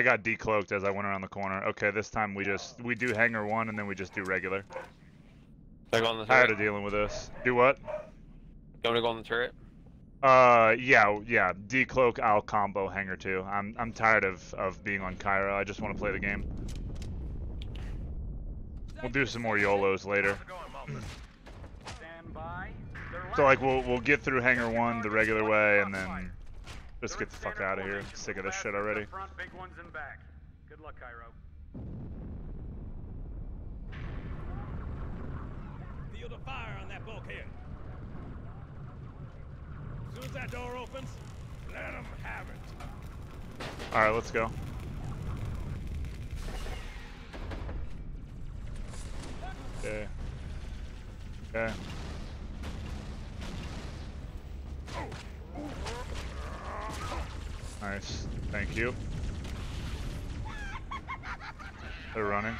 I got decloaked as I went around the corner. Okay, this time we just we do hangar one and then we just do regular. Should I go on the Tired of dealing with this. Do what? You want me to go on the turret? Uh, yeah, yeah. Decloak, I'll combo hangar two. I'm I'm tired of of being on Cairo. I just want to play the game. We'll do some more YOLOs later. Stand by. They're So like we'll we'll get through hangar one the regular way and then just get the fuck out of here. Sick of this shit already. Front, big ones in back. Good luck, Cairo. Field of fire on that bulkhead. As soon as that door opens, let them have it. All right, let's go. Okay. Okay. Oh. Nice. Thank you. They're running.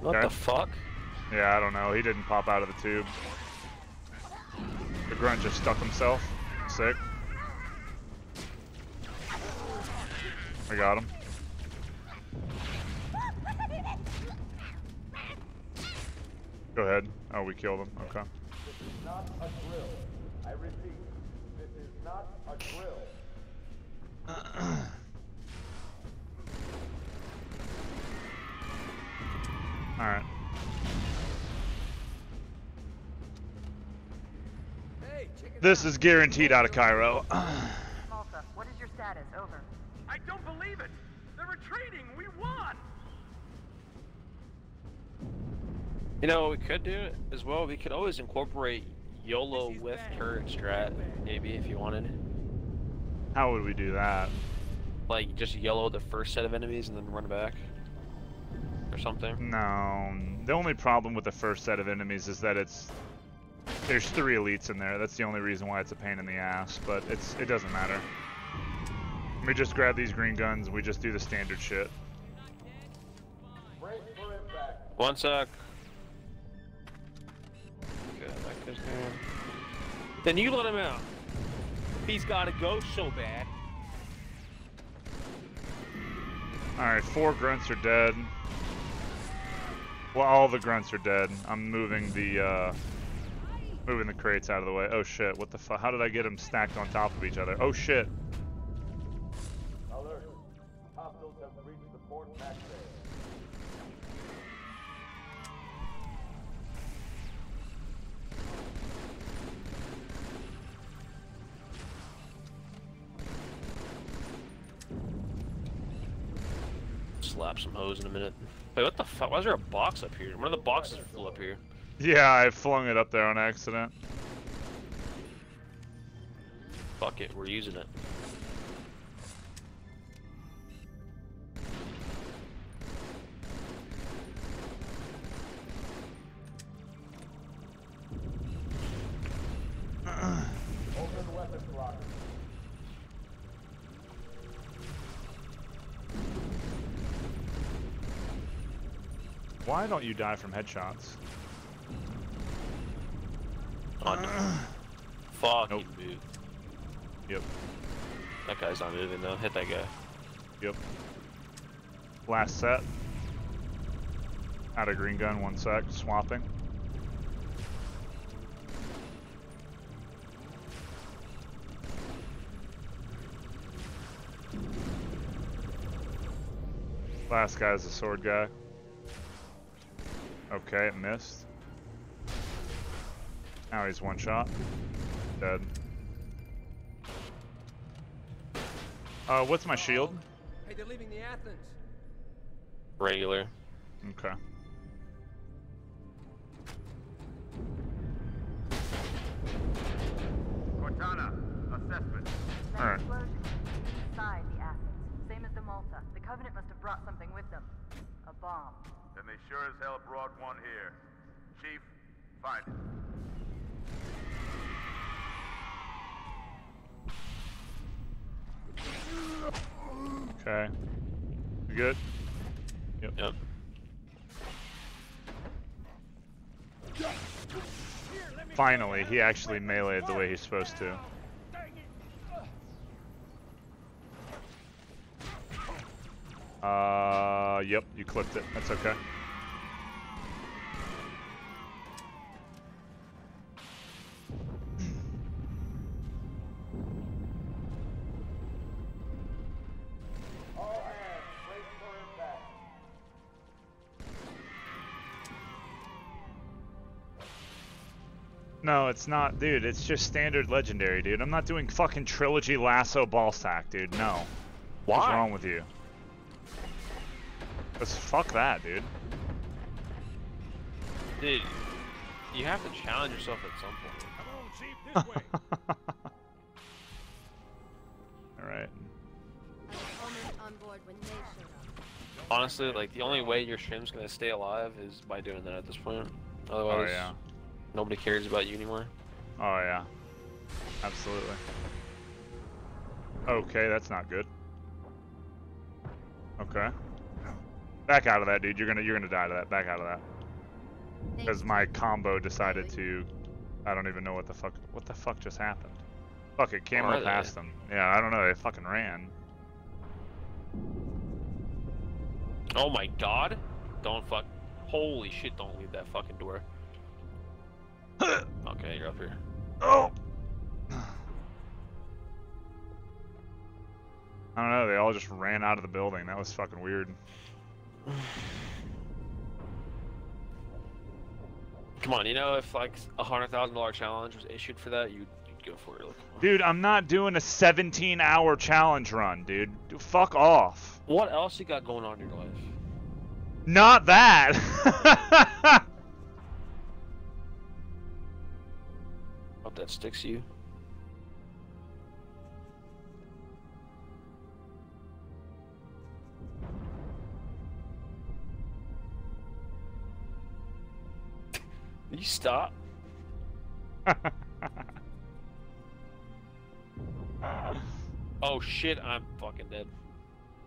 What Okay. the fuck? Yeah, I don't know. He didn't pop out of the tube. The grunt just stuck himself. Sick. I got him. Go ahead. Oh, we killed him. Okay. Not a drill. I repeat, this is not a drill. Alright. Hey, This is guaranteed out of Cairo. Malta, what is your status? Over. I don't believe it. They're retreating. We won. You know what we could do it as well? We could always incorporate YOLO with turret strat, maybe if you wanted. How would we do that? Like just yellow the first set of enemies and then run back. Or something. No. The only problem with the first set of enemies is that it's there's three elites in there. That's the only reason why it's a pain in the ass, but it's it doesn't matter. We just grab these green guns, we just do the standard shit. Brace for impact. One sec. Okay, that goes down. Then you let him out. He's gotta go so bad. Alright, four grunts are dead. Well, all the grunts are dead. I'm moving the, uh, moving the crates out of the way. Oh shit, what the fuck? How did I get them stacked on top of each other? Oh shit. Alert. Hostiles have reached the port max Slap some hose in a minute. Wait, what the fuck? Why is there a box up here? One of the boxes flew up here. Yeah, I flung it up there on accident. Fuck it, we're using it. Why don't you die from headshots? On. Uh. Fuck Nope. you, dude. Yep, That guy's not moving though. Hit that guy. yep. Last set. Out of green gun, one sec, swapping. Last guy's a sword guy. Okay, it missed. Now he's one shot. Dead. Uh, what's my shield? Hey, they're leaving the Athens. Regular. Okay. Cortana, assessment. That Alright. explosion inside the Athens. Same as the Malta. The Covenant must have brought something with them. A bomb. Then they sure as hell brought one here. Chief, find it. Okay. You good? Yep. Yep. Finally, he actually meleeed the way he's supposed to. Uh, yep, you clipped it. That's okay. All hands, brace for impact. No, it's not, dude. It's just standard legendary, dude. I'm not doing fucking trilogy LASO ball sack, dude. No. Why? What's wrong with you? Let's fuck that, dude. Dude, you have to challenge yourself at some point. Come on, Chief, this way. All right. Opponent on board when they showed up. Honestly, like the only way your stream's gonna stay alive is by doing that at this point. Oh Otherwise, yeah. nobody cares about you anymore. Oh yeah. Absolutely. Okay, that's not good. Okay. Back out of that, dude. You're gonna you're gonna die to that. Back out of that. Because my combo decided to. I don't even know what the fuck. What the fuck just happened? Fuck it, are camera they? past them. Yeah, I don't know. They fucking ran. Oh my god! Don't fuck. Holy shit! Don't leave that fucking door. okay, you're up here. Oh. I don't know. They all just ran out of the building. That was fucking weird. Come on, you know if like a hundred thousand dollar challenge was issued for that, you'd, you'd go for it. Like, Dude, I'm not doing a 17 hour challenge run, dude. Dude, Fuck off. what else you got going on in your life? Not that. Hope that sticks to you. You stop. Oh shit, I'm fucking dead.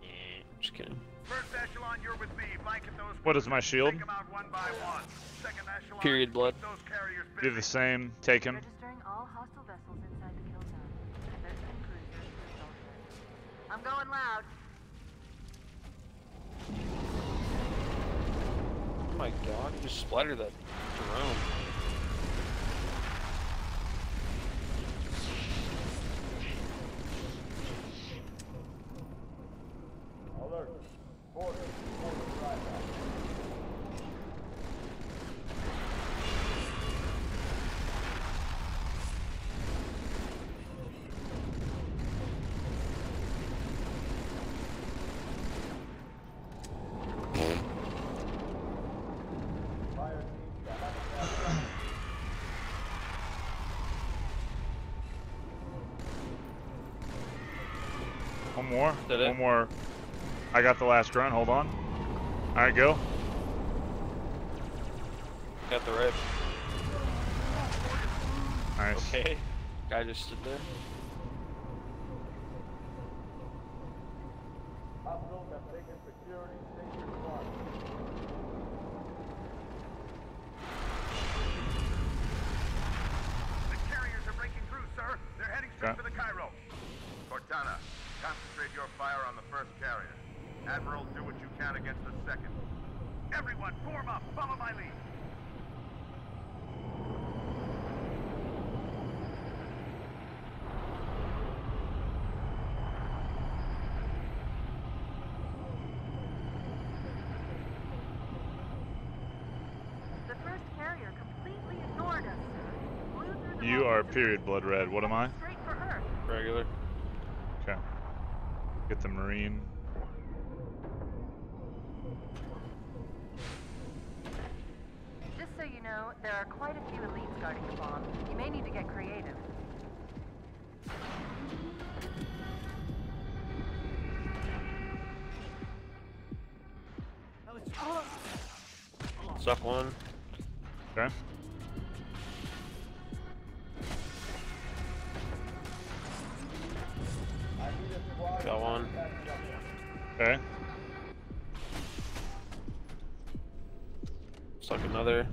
Eh, just kidding. First echelon, you're with me. Blanket those. What is my shield? Take 'em out one by one. Echelon. Period blood. keep Those carriers Do the same. Take him. Registering all hostile my god, you just splattered that drone. Alert. Border. Border drive back. Fire team, stand up and stand up. One more. Did it? One more. I got the last grunt. Hold on. All right, go. Got the rip. Nice. Okay. Guy just stood there. Hostiles have taken security station one. The carriers are breaking through, sir. They're heading straight Okay. for the Cairo. Cortana, concentrate your fire on the first carrier. Admiral, do what you can against the second. Everyone, form up. Follow my lead. The first carrier completely ignored us, sir. Flew through the You are period blood red. What am I? Straight for Earth. Regular. Okay. Get the marine. Suck one. Okay. I need a squad. Got one. Okay. Suck another.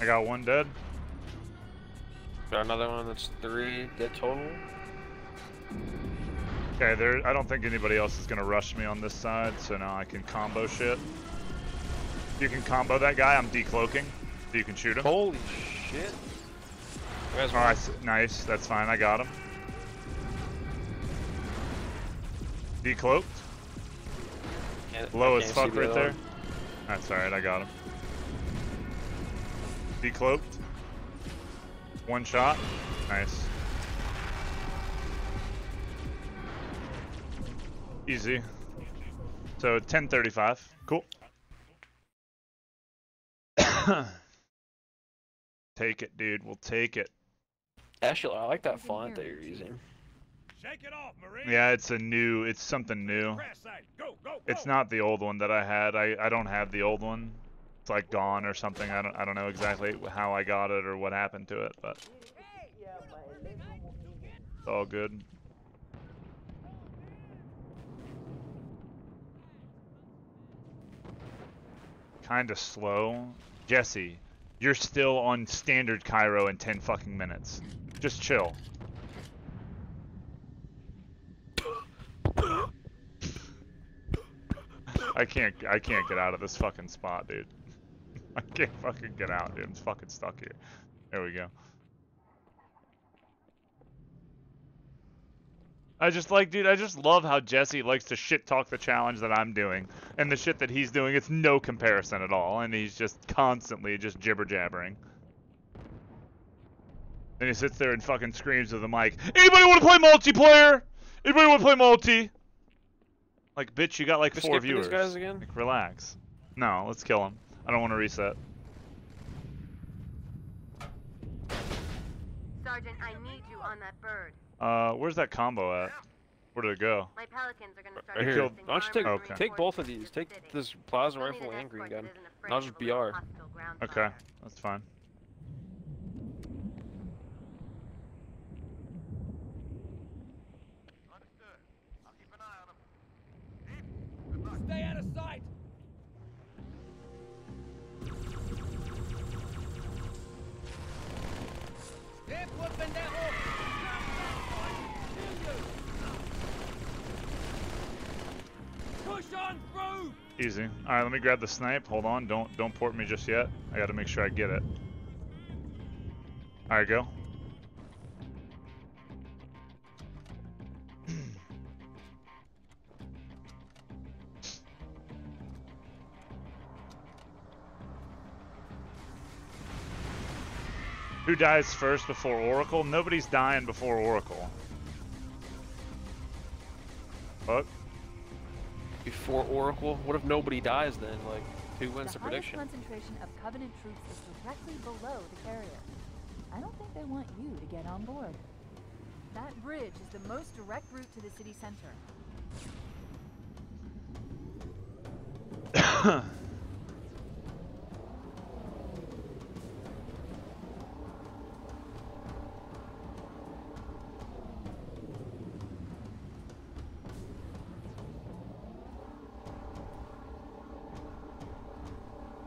I got one dead. Got another one that's three dead total. Okay, there. I don't think anybody else is gonna rush me on this side, so now I can combo shit. You can combo that guy. I'm decloaking, you can shoot him. Holy shit. Where's All right, nice. That's fine. I got him. Decloaked. Low as fuck right the there. That's alright, I got him. Decloaked. One shot. Nice. Easy. So 1035. Cool. take it, dude. We'll take it. Actually, I like that font that you're using. Shake it off, Marine. Yeah, it's a new, it's something new. Go, go, go. It's not the old one that I had. I, I don't have the old one. It's like gone or something. I don't I don't know exactly how I got it or what happened to it, but it's all good. Kinda slow. Jesse, you're still on standard Cairo in 10 fucking minutes. Just chill. I can't I can't get out of this fucking spot, dude. I can't fucking get out, dude. I'm fucking stuck here. There we go. I just like, dude, I just love how Jesse likes to shit talk the challenge that I'm doing. And the shit that he's doing, it's no comparison at all. And he's just constantly just jibber jabbering. Then he sits there and fucking screams to the mic, Anybody want to play multiplayer? Anybody want to play multi? Like, bitch, you got like We're four skipping these viewers. guys again? Like, relax. No, let's kill him. I don't want to reset. Sergeant, I need you on that bird. Uh, where's that combo at? Where did it go? My pelicans are gonna start Right here. Why don't you take, Okay. take both of these. Take this plasma rifle and green gun. that isn't afraid just BR. Okay, that's fine. Understood. I'll keep an eye on him. Chief, good luck. Stay out of sight. Step por pendejo. Push Easy. All right, let me grab the snipe. Hold on. Don't don't port me just yet. I got to make sure I get it. All right, go. Who dies first before Oracle? Nobody's dying before Oracle. Fuck. Before Oracle? What if nobody dies then? Like, who wins the the, prediction? concentration of Covenant troops is directly below the carrier. I don't think they want you to get on board. That bridge is the most direct route to the city center.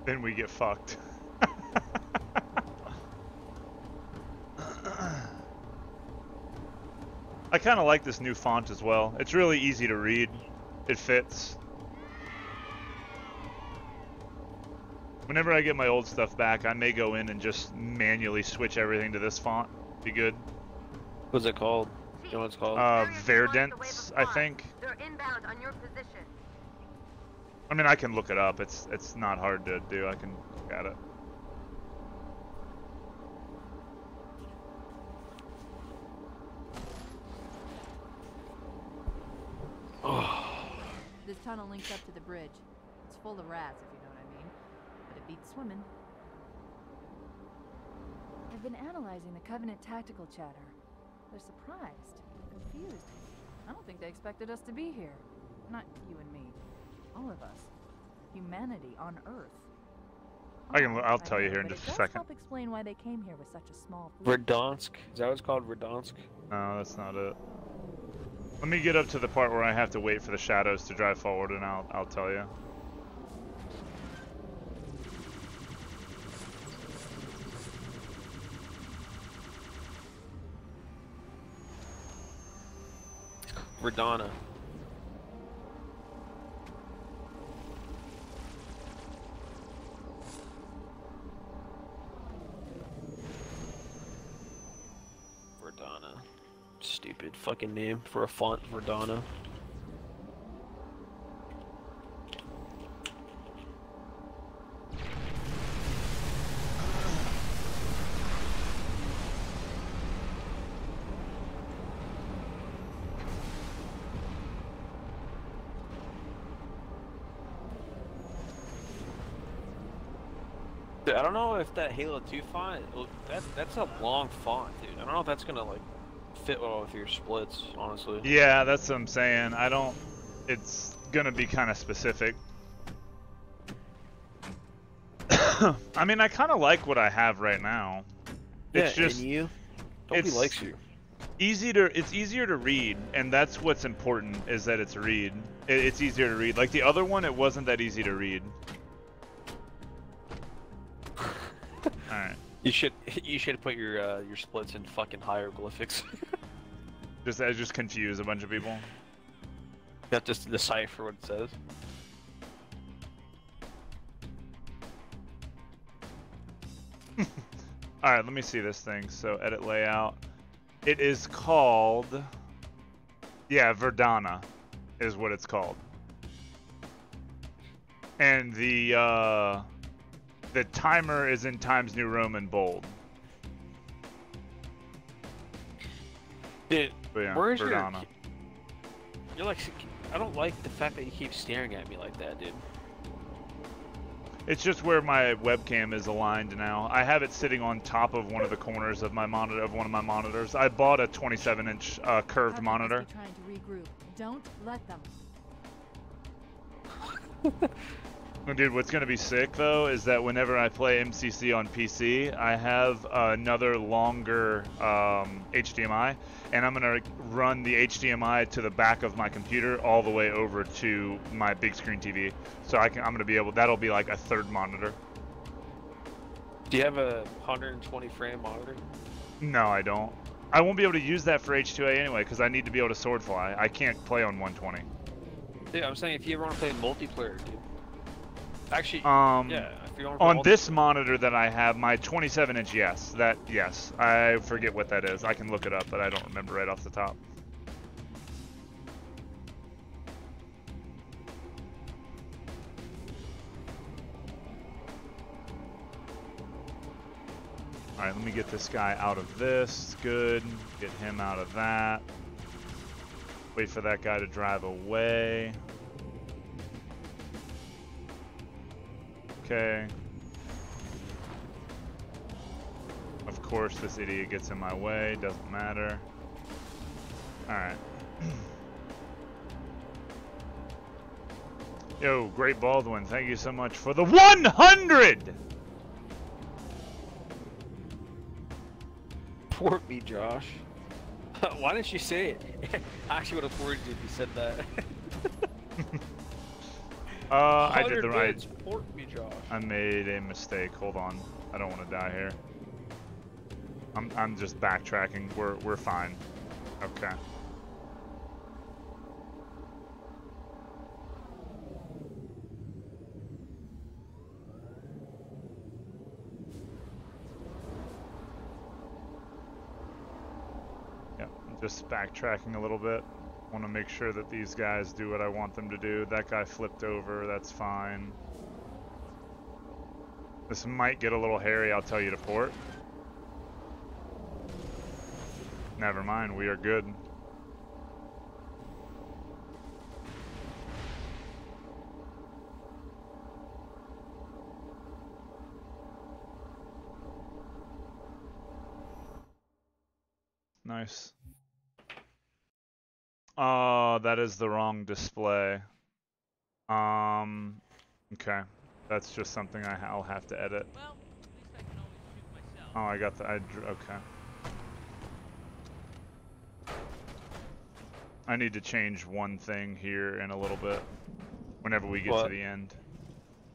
then we get fucked. I kind of like this new font as well. It's really easy to read. It fits. Whenever I get my old stuff back, I may go in and just manually switch everything to this font. Be good. What's it called? You know what it's called? Uh, Carrier just launched the wave Verdance, I think. They're inbound on your position. I mean, I can look it up. It's it's not hard to do. I can look at it. This tunnel links up to the bridge. It's full of rats, if you know what I mean. But it beats swimming. I've been analyzing the Covenant tactical chatter. They're surprised, confused. I don't think they expected us to be here. Not you and me. All of us. Humanity on Earth. I can. I'll oh, tell you here in just it a does second. help explain why they came here with such a small fleet. Verdonsk. Is that what it's called? Verdonsk? No, that's not it. Let me get up to the part where I have to wait for the shadows to drive forward, and I'll I'll tell you. Verdana. Verdana. Stupid fucking name for a font, Verdana. Dude, I don't know if that Halo 2 font, oh, it- that, that's a long font, dude. I don't know if that's gonna, like, fit well with your splits, honestly. Yeah, that's what I'm saying. I don't. It's gonna be kind of specific. I mean, I kind of like what I have right now. It's yeah, just and you? Nobody it's- likes you. easy to. It's easier to read, and that's what's important is that it's read. It, it's easier to read. Like the other one, it wasn't that easy to read. You should you should put your uh, your splits in fucking hieroglyphics. just I just confuse a bunch of people. Not just decipher what it says. All right, let me see this thing. So edit layout. It is called. Yeah, Verdana, is what it's called. And the uh, the timer is in Times New Roman bold. Dude, But yeah, where's your? Verdana. You're like, I don't like the fact that you keep staring at me like that, dude. It's just where my webcam is aligned now. I have it sitting on top of one of the corners of my monitor of one of my monitors. I bought a 27-inch uh, curved Covenant monitor. be trying to regroup. Don't let them. Dude, what's gonna be sick though is that whenever I play MCC on PC, I have another longer um, HDMI, and I'm gonna run the HDMI to the back of my computer all the way over to my big screen TV. So I can, I'm gonna be able. That'll be like a third monitor. Do you have a 120 frame monitor? No, I don't. I won't be able to use that for H2A anyway because I need to be able to sword fly. I can't play on 120. Dude, I'm saying if you ever want to play multiplayer, dude. Actually, Um, yeah. If you want to play On this monitor that I have, my 27 inch, yes, that yes, I forget what that is. I can look it up, but I don't remember right off the top. All right, let me get this guy out of this. Good. Get him out of that. Wait for that guy to drive away. Okay. Of course, this idiot gets in my way. Doesn't matter. Alright. Yo, Great Baldwin, thank you so much for the 100! Port me, Josh. Why didn't you say it? I actually would have ported you if you said that. Uh, I did the right. me, Josh. I made a mistake. Hold on. I don't want to die here. I'm I'm just backtracking. We're we're fine. Okay. Yep, I'm just backtracking a little bit. Want to make sure that these guys do what I want them to do. That guy flipped over. That's fine. This might get a little hairy, I'll tell you to port. Never mind, we are good. Nice. Oh, that is the wrong display. Um, okay. That's just something I, I'll have to edit. Well, at least I can always shoot myself. Oh, I got the. I drew. Okay. I need to change one thing here in a little bit. Whenever we get to the end.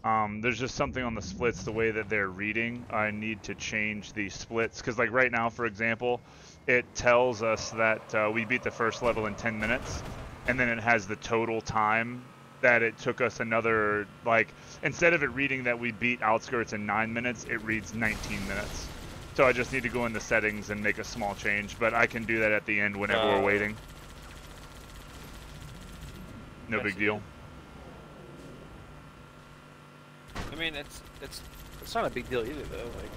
Um, there's just something on the splits, the way that they're reading. I need to change the splits because, like right now, for example, it tells us that uh, we beat the first level in 10 minutes, and then it has the total time that it took us another like instead of it reading that we beat outskirts in nine minutes, it reads 19 minutes. So I just need to go in the settings and make a small change, but I can do that at the end whenever Uh, we're waiting. No big deal. I mean, it's it's it's not a big deal either, though. Like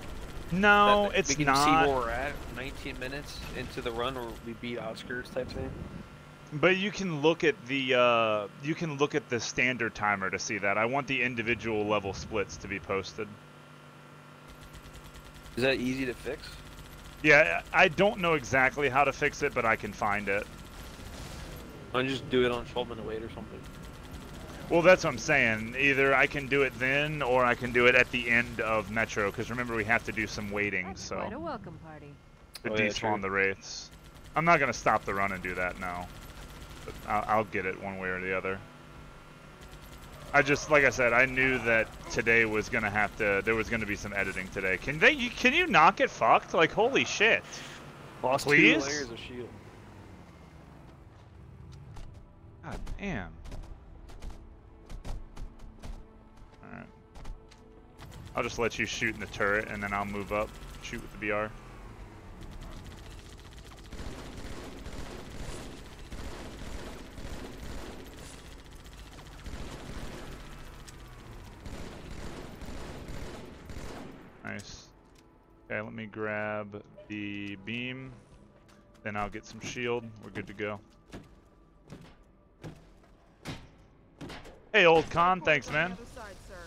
No, that- it's we can not. see where we're at 19 minutes into the run where we beat Oscars type thing. But you can look at the uh, you can look at the standard timer to see that. I want the individual level splits to be posted. Is that easy to fix? Yeah, I don't know exactly how to fix it, but I can find it. Why don't just do it on 12 minute wait or something? Well, that's what I'm saying. Either I can do it then, or I can do it at the end of Metro. Because remember, we have to do some waiting, That's so quite a welcome party. to Oh, despawn true. the wraiths. I'm not gonna stop the run and do that now. But I'll, I'll get it one way or the other. I just, like I said, I knew that today was gonna have to. There was gonna be some editing today. Can they? You, can you not get fucked? Like, holy shit! Lost Please? two layers of shield. God damn. I'll just let you shoot in the turret and then I'll move up, shoot with the BR. Nice. Okay, let me grab the beam. Then I'll get some shield. We're good to go. Hey, old con. Thanks, man.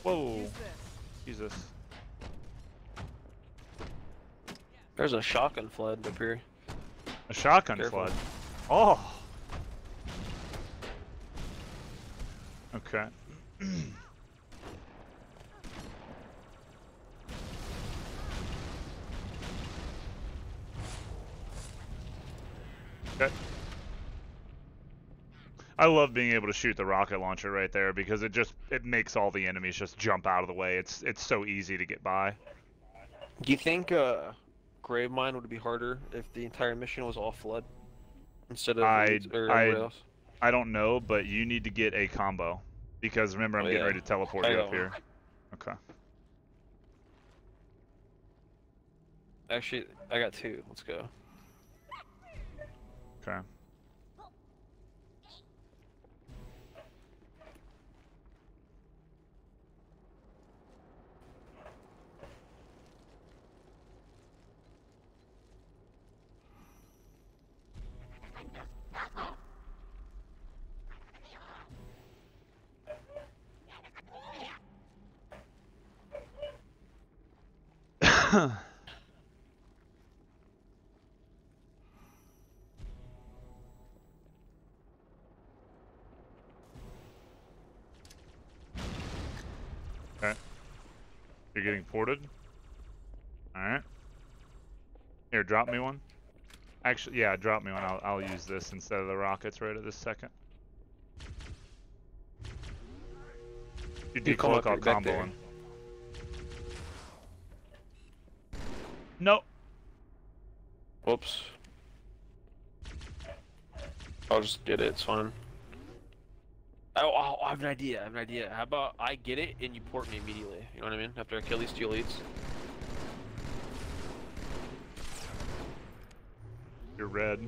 Whoa. Jesus. There's a shotgun flood up here. A shotgun Careful. flood. Oh. Okay. okay. I love being able to shoot the rocket launcher right there because it just it makes all the enemies just jump out of the way. It's it's so easy to get by. Do you think uh, Gravemind would be harder if the entire mission was all flood instead of I- or I- else? I don't know, but you need to get a combo because remember I'm Oh, getting yeah. ready to teleport I you got up here. Okay. Actually, I got two. Let's go. Okay. Okay. You're getting ported? Alright. Here, drop me one. Actually, yeah, drop me one. I'll, I'll use this instead of the rockets right at this second. You You come decloak, up I'll here, back combo there. Him. Nope. Whoops. I'll just get it. It's fine. Oh, oh, I have an idea. I have an idea. How about I get it and you port me immediately? You know what I mean? After I kill these two elites. You're red.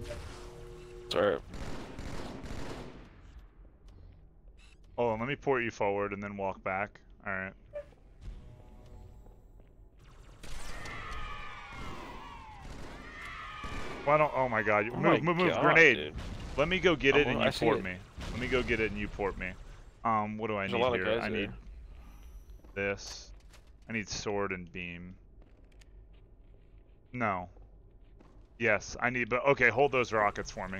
It's alright. Hold on, let me port you forward and then walk back. Alright. Why don't? Oh my God! Oh move, my move, move! God, Grenade. dude. Let me go get Oh, it and you I port me. Let me go get it and you port me. Um, what do I There's need here? I need there. this. I need sword and beam. No. Yes, I need. But okay, hold those rockets for me.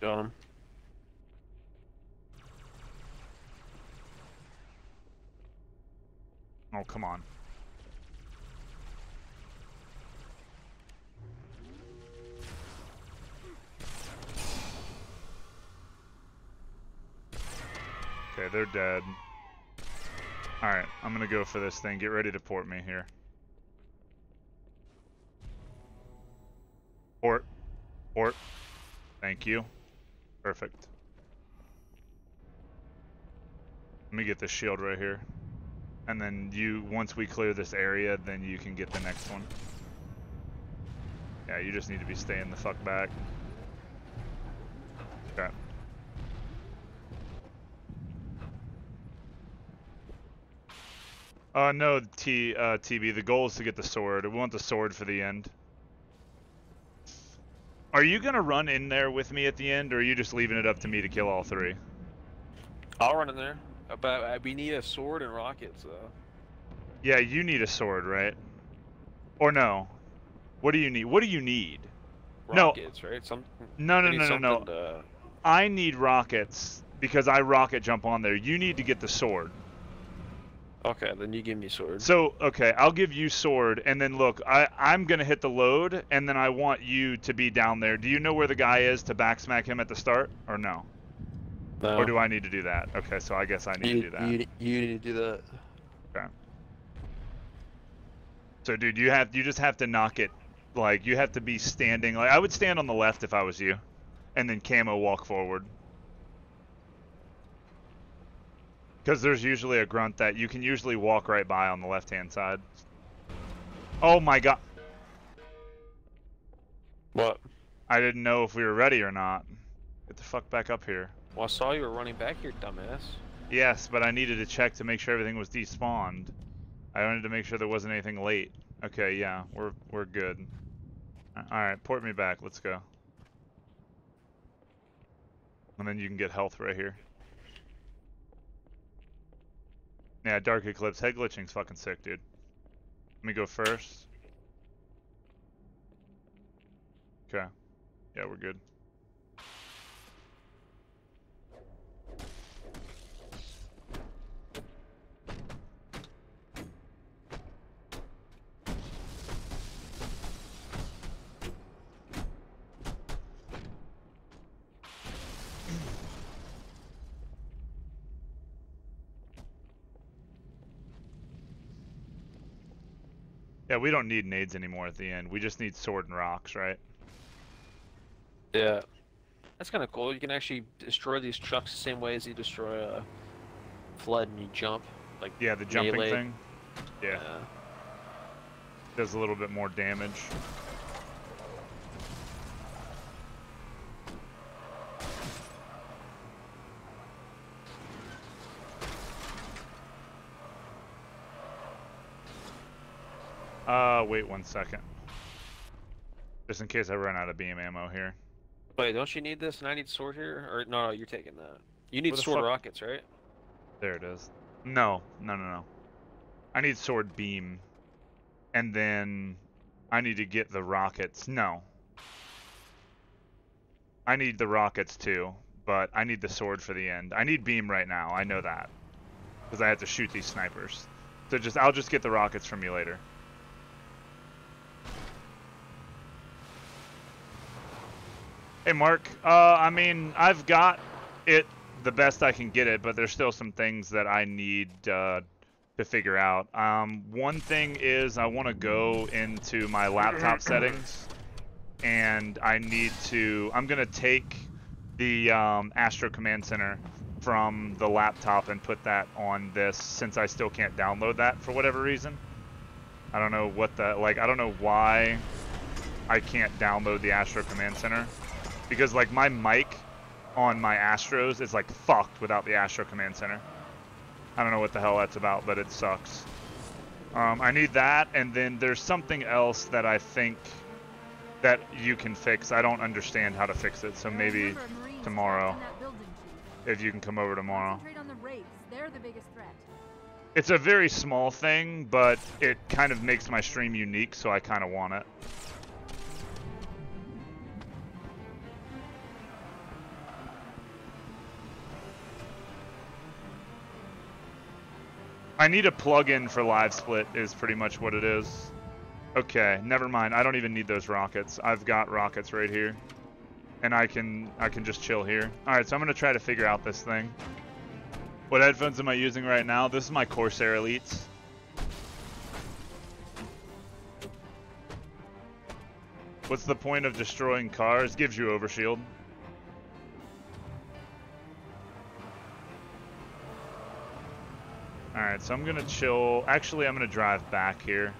Got him. Oh come on. Okay, they're dead. Alright, I'm gonna go for this thing. Get ready to port me here. Port. Port. Thank you. Perfect. Let me get this shield right here. And then you, once we clear this area, then you can get the next one. Yeah, you just need to be staying the fuck back. Uh, no, T, uh, TB, the goal is to get the sword. We want the sword for the end. Are you gonna run in there with me at the end, or are you just leaving it up to me to kill all three? I'll run in there. Uh, But uh, we need a sword and rockets, though. Yeah, you need a sword, right? Or no? What do you need? What do you need? No. Rockets, right? Some. No, no, no, no, no. to- I need rockets because I rocket jump on there. You need to get the sword. Okay, then you give me sword. So, okay, I'll give you sword, and then look, I, I'm gonna hit the load, and then I want you to be down there. Do you know where the guy is to backsmack him at the start, or no? No. Or do I need to do that? Okay, so I guess I need you, to do that. You, you need to do that. Okay. So, dude, you have you just have to knock it, like you have to be standing. Like I would stand on the left if I was you, and then camo walk forward. Because there's usually a grunt that you can usually walk right by on the left hand side. Oh my god! What? I didn't know if we were ready or not. Get the fuck back up here. Well, I saw you were running back here, dumbass. Yes, but I needed to check to make sure everything was despawned. I wanted to make sure there wasn't anything late. Okay, yeah, we're we're good. All right, port me back. Let's go. And then you can get health right here. Yeah, Dark Eclipse. Head glitching's fucking sick, dude. Let me go first. Okay. Yeah, we're good. Yeah, we don't need nades anymore at the end. We just need sword and rocks, right? Yeah. That's kind of cool. You can actually destroy these trucks the same way as you destroy a flood and you jump. Like Yeah, the jumping melee. thing. Yeah, Yeah. does a little bit more damage. Uh, wait one second. Just in case I run out of beam ammo here. Wait, don't you need this and I need sword here? Or no, no, you're taking that. You need sword fuck- rockets, right? There it is. No, no, no, no. I need sword beam. And then I need to get the rockets. No. I need the rockets too, but I need the sword for the end. I need beam right now. I know that. Because I have to shoot these snipers. So just I'll just get the rockets from you later. Hey Mark, uh, I mean, I've got it the best I can get it, but there's still some things that I need uh, to figure out. Um, one thing is I want to go into my laptop settings, and I need to. I'm gonna take the um, Astro Command Center from the laptop and put that on this, since I still can't download that for whatever reason. I don't know what the like. I don't know why I can't download the Astro Command Center because like my mic on my Astros is like fucked without the Astro Command Center. I don't know what the hell that's about, but it sucks. Um, I need that, and then there's something else that I think that you can fix. I don't understand how to fix it, so maybe tomorrow, if you can come over tomorrow. Concentrate on the wraiths. They're the biggest threat. It's a very small thing, but it kind of makes my stream unique, so I kind of want it. I need a plug-in for LiveSplit is pretty much what it is. Okay, never mind. I don't even need those rockets. I've got rockets right here. And I can I can just chill here. Alright, so I'm gonna try to figure out this thing. What headphones am I using right now? This is my Corsair Elites. What's the point of destroying cars? Gives you overshield. Alright, so I'm gonna chill. Actually, I'm gonna drive back here.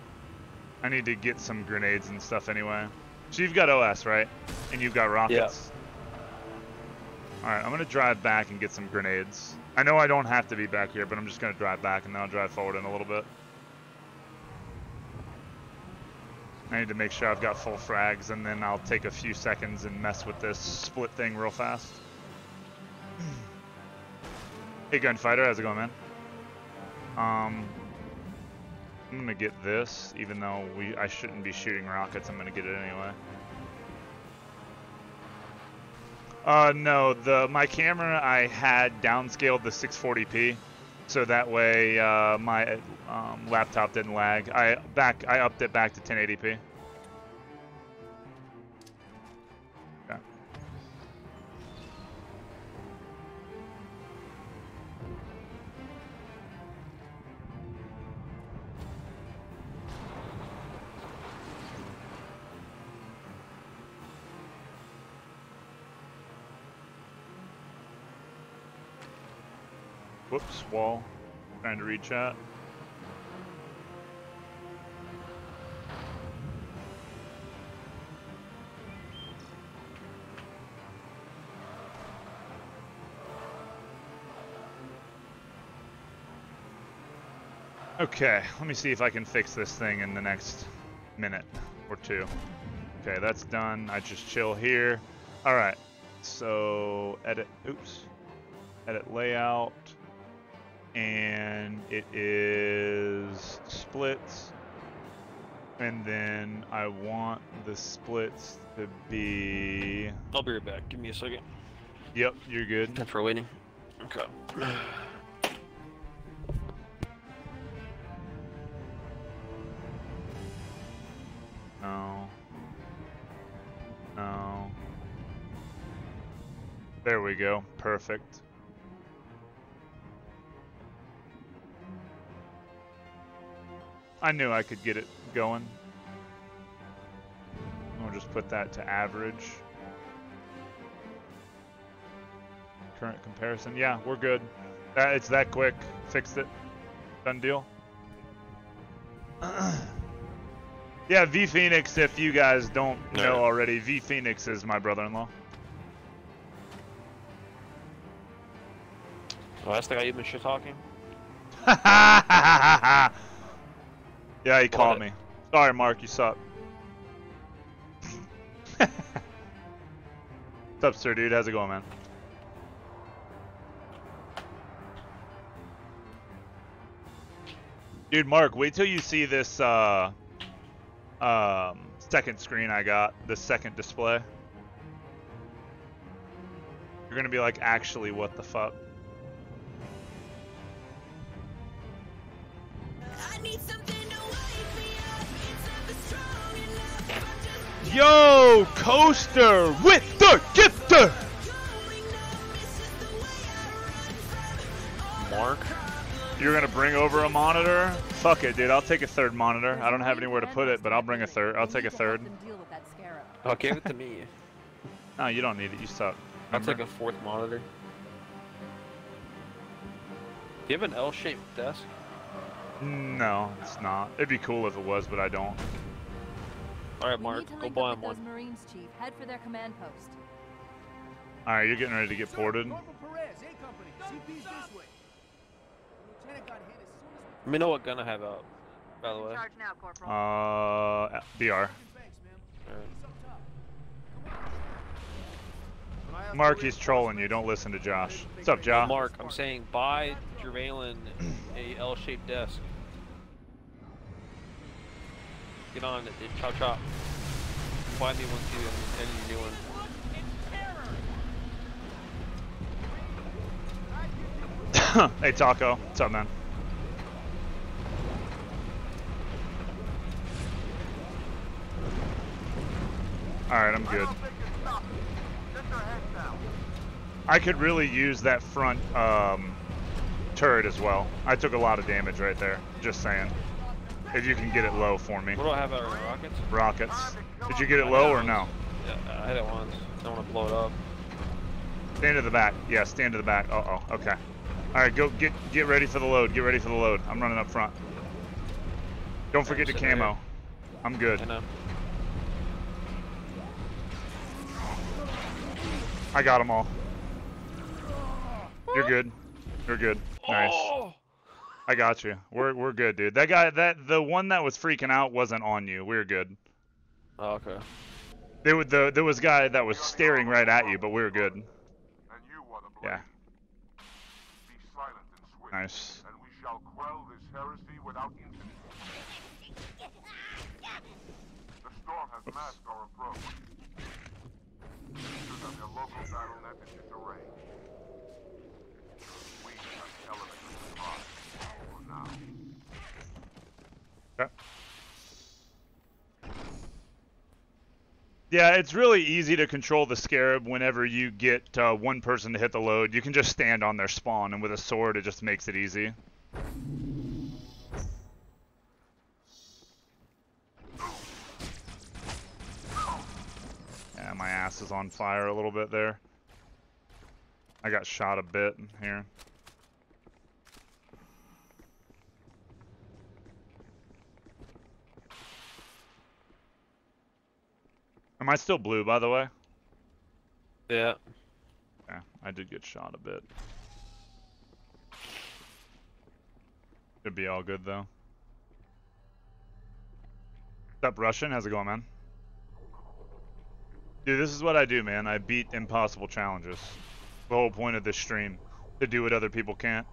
I need to get some grenades and stuff anyway. So you've got OS, right? And you've got rockets? Alright, I'm gonna drive back and get some grenades. I know I don't have to be back here, but I'm just gonna drive back and then I'll drive forward in a little bit. I need to make sure I've got full frags and then I'll take a few seconds and mess with this split thing real fast. hey gunfighter, how's it going man? Um, I'm gonna get this, even though we I shouldn't be shooting rockets. I'm gonna get it anyway. Uh, no, the my camera I had downscaled the 640p, so that way uh, my um, laptop didn't lag. I back I upped it back to 1080p. Whoops, wall. Trying to read chat. Okay, let me see if I can fix this thing in the next minute or two. Okay, that's done. I just chill here. All right, so edit, oops, edit layout, and it is splits, and then I want the splits to be, I'll be right back. Give me a second. yep, you're good. Thanks for waiting. Okay. No. No. There we go. Perfect. I knew I could get it going. We'll just put that to average. Current comparison. Yeah, we're good. That, it's that quick. Fixed it. Done deal. Yeah, V Phoenix, if you guys don't know already, V Phoenix is my brother in law. Oh, that's the guy you've been shit talking? yeah, he called What? me. Sorry, Mark, you suck. What's up, sir, dude? How's it going, man? Dude, Mark, wait till you see this uh, um, second screen I got, the second display. You're gonna be like, actually, what the fuck? Yo, Coaster with the gifter! Mark? You're gonna bring over a monitor? Fuck it, dude. I'll take a third monitor. I don't have anywhere to put it, but I'll bring a third. I'll take a third. Oh, give it to me. No, you don't need it. You suck. I'll take a fourth monitor. Do you have an L-shaped desk? No, it's not. It'd be cool if it was, but I don't. Alright, Mark, go link buy him one. Marines, Chief. Head for their command post. Alright, you're getting ready to get ported. Corporal Perez, A Company. CP's this way. The lieutenant got hit as soon as Let me know what gun I have out, by the way. Charge now, Corporal. Uh, BR. Thanks, ma'am. Alright. It's up top. Come on. Mark, he's trolling you. Don't listen to Josh. What's up, Ja? Mark, I'm saying buy Jervalin a L-shaped desk. Get on it, dude. Chop chop. Buy me one too, and any new one. hey, Taco. What's up, man? Alright, I'm good. I could really use that front, um, turret as well. I took a lot of damage right there. Just saying. If you can get it low for me. What do I have out of rockets? Rockets. Did you get it low or no? Yeah, I hit it once. I don't want to blow it up. Stand to the back. Yeah, stand to the back. Uh oh. Okay. All right, go get get ready for the load. Get ready for the load. I'm running up front. Don't forget to sitting camo. here. I'm good. I know. I got them all. You're good. You're good. Nice. Oh! I got you. We're we're good, dude. That guy, that the one that was freaking out wasn't on you. We are good. oh okay. There was the there was a guy that was staring right at you, but we were good. And you are the. Yeah. Be silent and swift. Nice. And we shall quell this heresy without incident. The storm has masked our approach. Ensure that their local battle net is disarray. We have the element of surprise for now. Okay. Yeah, it's really easy to control the scarab whenever you get uh, one person to hit the load. You can just stand on their spawn, and with a sword, it just makes it easy. Yeah, my ass is on fire a little bit there. I got shot a bit here. Am I still blue, by the way? Yeah. Yeah, I did get shot a bit. Should be all good though. What's up, Russian? How's it going, man? Dude, this is what I do, man. I beat impossible challenges. The whole point of this stream. To do what other people can't.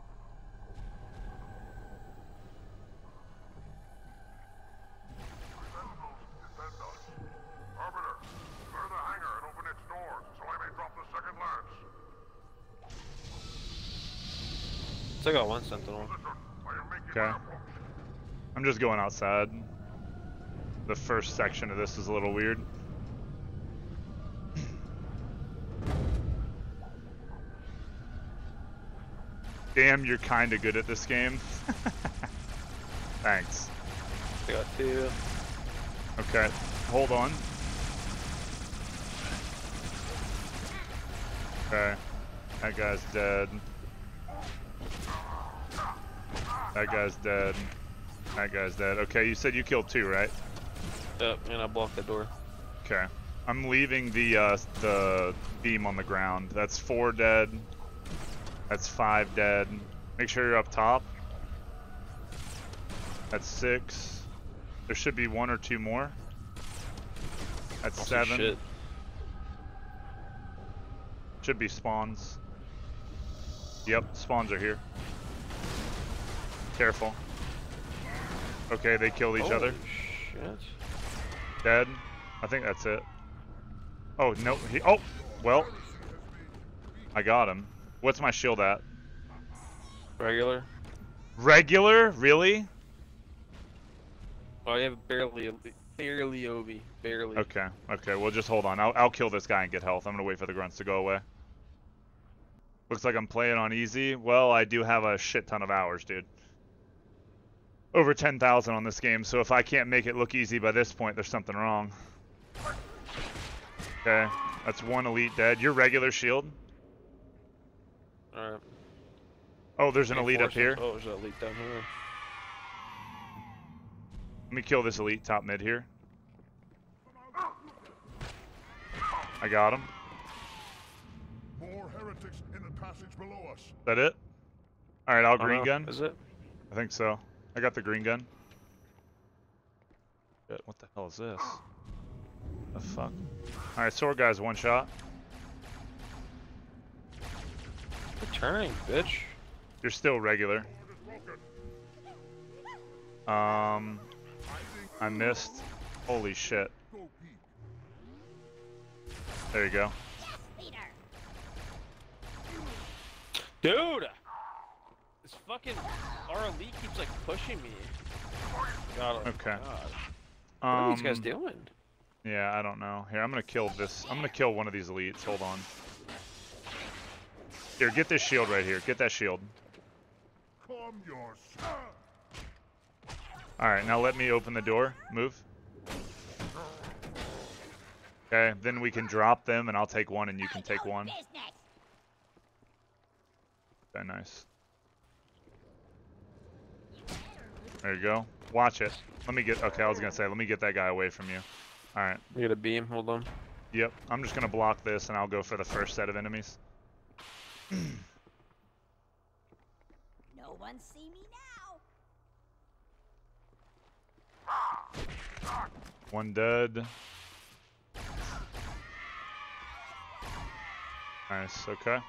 Still got one sentinel. Okay. I'm just going outside. The first section of this is a little weird. Damn, you're kinda good at this game. Thanks. I got two. Okay, hold on. Okay, that guy's dead. That guy's dead. That guy's dead. Okay, you said you killed two, right? Yep, and I blocked the door. Okay. I'm leaving the uh, the beam on the ground. That's four dead. That's five dead. Make sure you're up top. That's six. There should be one or two more. That's seven. Shit. Should be spawns. Yep, spawns are here. Careful. Okay, they killed each Holy other. Shit. Dead. I think that's it. Oh, no. He, oh, well. I got him. What's my shield at? Regular. Regular? Really? Oh, have barely, barely OB, barely. Okay, okay. Well, just hold on. I'll, I'll kill this guy and get health. I'm going to wait for the grunts to go away. Looks like I'm playing on easy. Well, I do have a shit ton of hours, dude. Over 10,000 on this game, so if I can't make it look easy by this point, there's something wrong. Okay, that's one elite dead. Your regular shield? Alright. Oh, there's an elite up here. Oh, there's an elite down here. Let me kill this elite top mid here. I got him. More heretics in the passage below us. Is that it? Alright, I'll green know. gun. Is it? I think so. I got the green gun. Shit, what the hell is this? The fuck? Alright, sword guy's one shot. Returning, bitch. You're still regular. Um, I missed. Holy shit. There you go. Dude! This fucking our elite keeps like pushing me. God, oh Okay. God. What Um, are these guys doing? Yeah, I don't know. Here, I'm gonna kill this. I'm gonna kill one of these elites. Hold on. Here, get this shield right here. Get that shield. Perform your Alright, now let me open the door. Move. Okay, then we can drop them and I'll take one and you can take one. Okay, nice. There you go. Watch it. Let me get, okay, I was gonna say, let me get that guy away from you. Alright. You got a beam, hold on. Yep, I'm just gonna block this and I'll go for the first set of enemies. No one see me now. One dead. Nice, okay.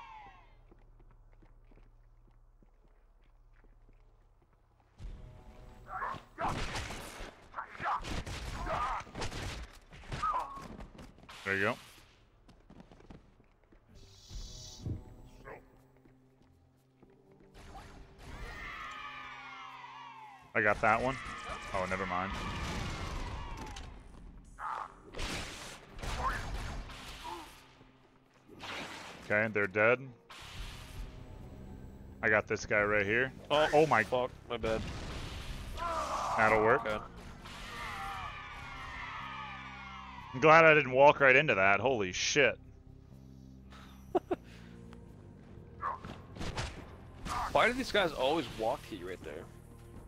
There you go. I got that one. Oh, never mind. Okay, they're dead. I got this guy right here. Oh, oh my fuck, my bad. That'll work. Okay. I'm glad I didn't walk right into that. Holy shit. Why do these guys always walk to you right there?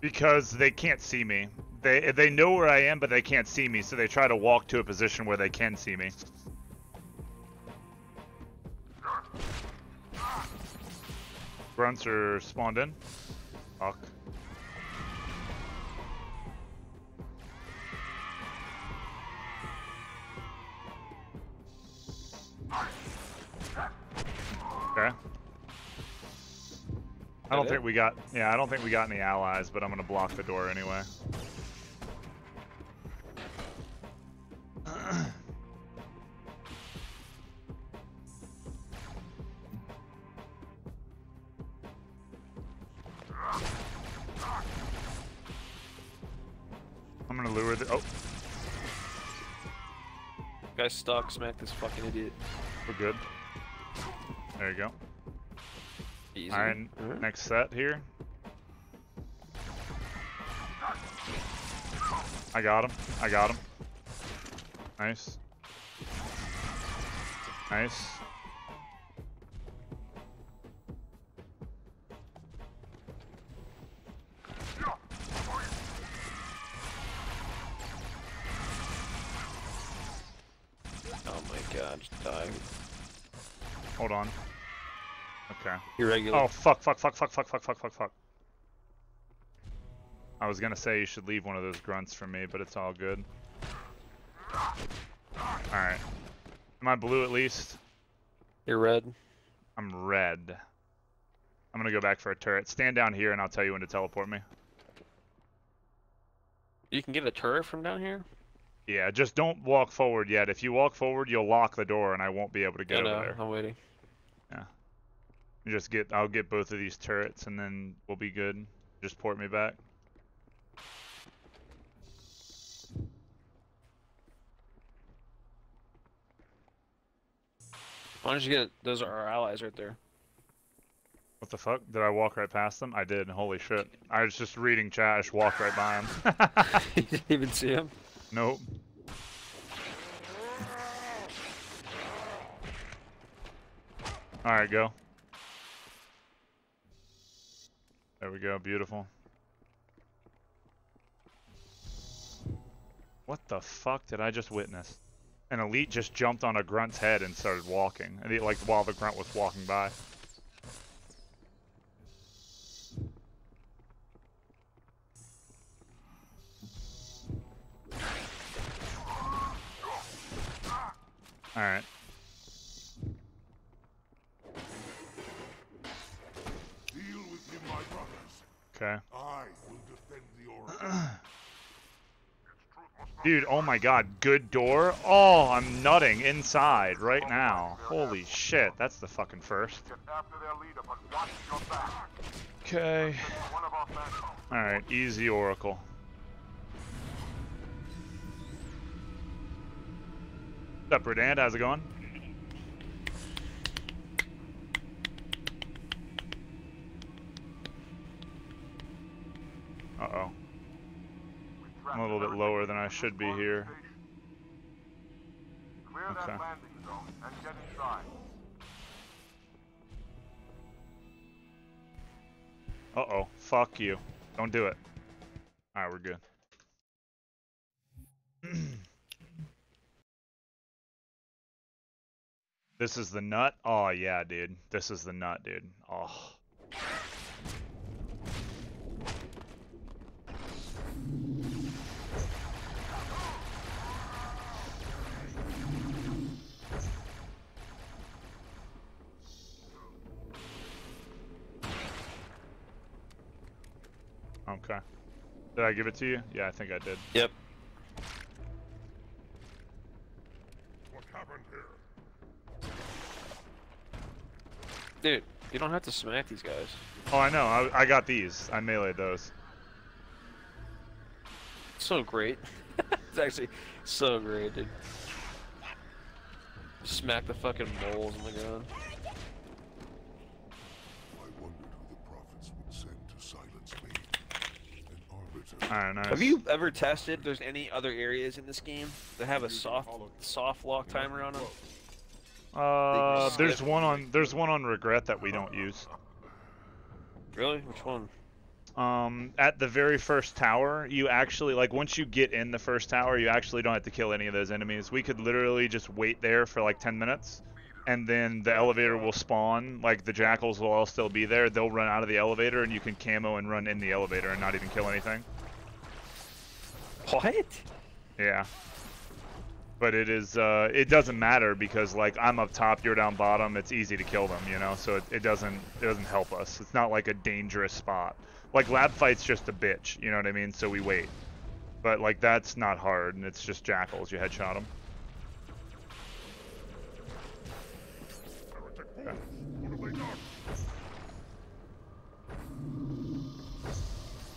Because they can't see me. They they know where I am, but they can't see me, so they try to walk to a position where they can see me. Grunts are spawned in. Fuck. Okay. I don't think we got, yeah, I don't think we got any allies, but I'm gonna block the door anyway. I'm gonna lure the, oh, Guy's stuck, smack this fucking idiot. we're good. There you go. Easy. Alright, Alright. next set here. I got him. I got him. Nice. Nice. Oh my god, just died. Hold on. Okay. Irregular. Oh fuck! Fuck! Fuck! Fuck! Fuck! Fuck! Fuck! Fuck! Fuck! I was gonna say you should leave one of those grunts for me, but it's all good. All right. Am I blue at least? You're red. I'm red. I'm gonna go back for a turret. Stand down here, and I'll tell you when to teleport me. You can get a turret from down here? Yeah, just don't walk forward yet. If you walk forward, you'll lock the door, and I won't be able to get I know, over there. I'm waiting. Just get, I'll get both of these turrets, and then we'll be good. Just port me back. Why don't you get those are our allies right there. What the fuck? Did I walk right past them? I did. Holy shit. I was just reading chat. I just walked right by him. you didn't even see him? nope. Alright, go. There we go. Beautiful. What the fuck did I just witness? An elite just jumped on a grunt's head and started walking. And he, like while the grunt was walking by. Alright. Deal Okay. I will defend the Dude, oh my god, good door. Oh, I'm nutting inside right now. Holy shit, that's the fucking first. Get after their leader, but watch your back. Okay. One of our phantoms. Alright, easy Oracle. What's up, Redand? How's it going? Little bit lower than I should be here. Okay. that landing zone and get inside. Uh-oh. Fuck you. Don't do it. Alright, we're good. this is the nut? Oh, yeah, dude. This is the nut, dude. Oh. Okay. Did I give it to you? Yeah, I think I did. Yep. What happened here? Dude, you don't have to smack these guys. Oh, I know. I, I got these. I meleeed those. So great. it's actually so great, dude. Smack the fucking moles on the ground. I wondered who the prophets would send to silence me. An arbiter. Alright, nice. Have you ever tested there's any other areas in this game that have a soft soft lock timer on them? Uh, there's one on there's one on regret that we don't use. Really? Which one? Um, at the very first tower, you actually like once you get in the first tower, you actually don't have to kill any of those enemies. We could literally just wait there for like 10 minutes, and then the elevator will spawn. Like the jackals will all still be there. They'll run out of the elevator, and you can camo and run in the elevator and not even kill anything. What? Yeah. But it is, uh, it doesn't matter because like I'm up top, you're down bottom. It's easy to kill them, you know. So it, it doesn't, it doesn't help us. It's not like a dangerous spot. Like lab fight's just a bitch, you know what I mean? So we wait. But like that's not hard, and it's just jackals. You headshot them.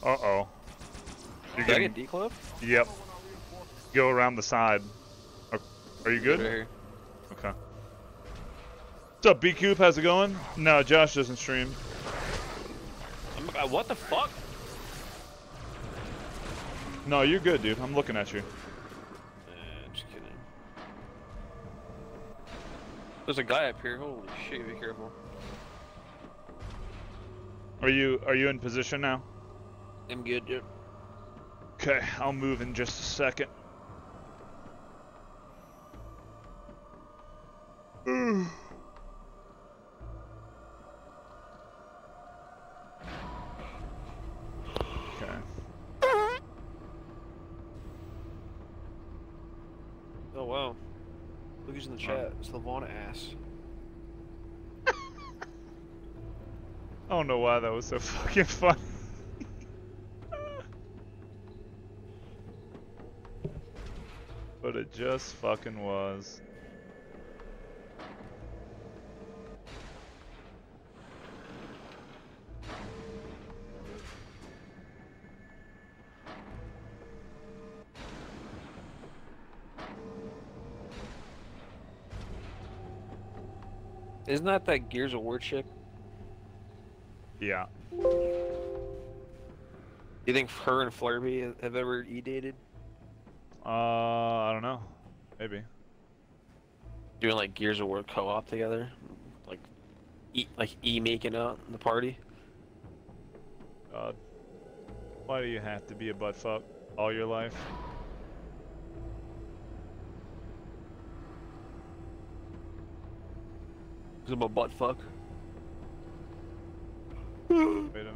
Uh oh. You're Did I getting, get yep. Go around the side. Are, are you good? Right. Okay. What's up, B Coop? How's it going? No, Josh doesn't stream. I'm, uh, what the fuck? No, you're good, dude. I'm looking at you. Just kidding. There's a guy up here. Holy shit! Be careful. Are you are you in position now? I'm good. Yep. Okay, I'll move in just a second. okay. Oh wow. Look who's in the chat. It's Lavana ass. I don't know why that was so fucking fun. But it just fucking was. Isn't that that Gears of War chick? Yeah. You think her and Flurby have ever e-dated? Uh, I don't know. Maybe. Doing like Gears of War co-op together, like e like e making out in the party. God. Why do you have to be a butt fuck all your life? Cause I'm a butt fuck. Wait a minute.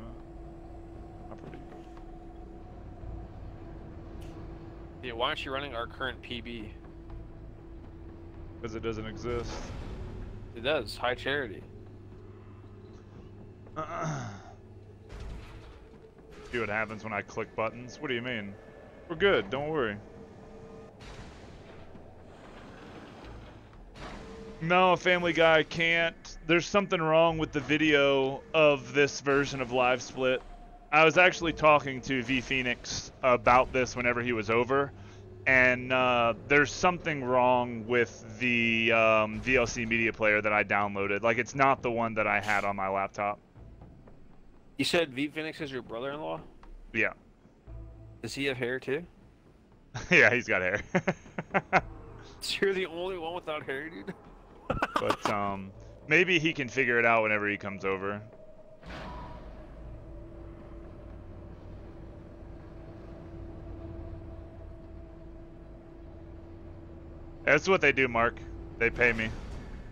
I'm pretty. Yeah, why aren't you running our current PB? Because it doesn't exist. It does. High charity. See what happens when I click buttons? What do you mean? We're good, don't worry. No, Family Guy can't. There's something wrong with the video of this version of LiveSplit. I was actually talking to V Phoenix about this whenever he was over, and uh, there's something wrong with the um, VLC media player that I downloaded. Like, it's not the one that I had on my laptop. You said V Phoenix is your brother-in-law. Yeah. Does he have hair too? yeah, he's got hair. You're the only one without hair, dude. but um, maybe he can figure it out whenever he comes over. That's what they do, Mark. They pay me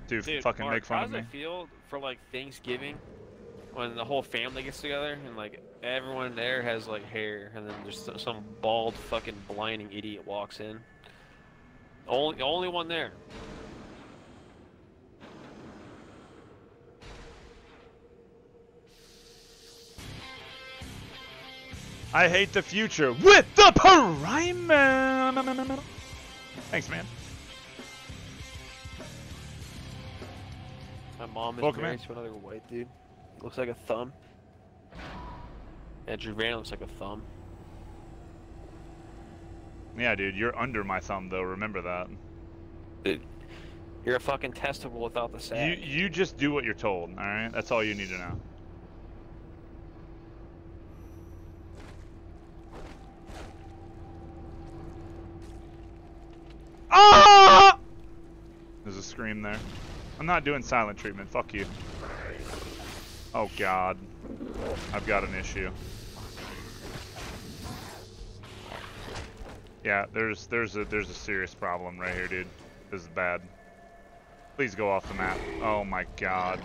to Dude, fucking Mark, make fun how of does me. it feel for like Thanksgiving when the whole family gets together and like everyone there has like hair and then there's some- some bald fucking blinding idiot walks in. Only only one there. I hate the future with the prime. Thanks, man. My mom is Welcome married in. to another white dude. Looks like a thumb. Andrew Van looks like a thumb. Yeah, dude, you're under my thumb though. Remember that. Dude, you're a fucking testicle without the sack. You you just do what you're told. All right, that's all you need to know. Ah! There's a scream there. I'm not doing silent treatment. Fuck you. Oh God, I've got an issue. Yeah, there's there's a there's a serious problem right here, dude. This is bad. Please go off the map. Oh my god.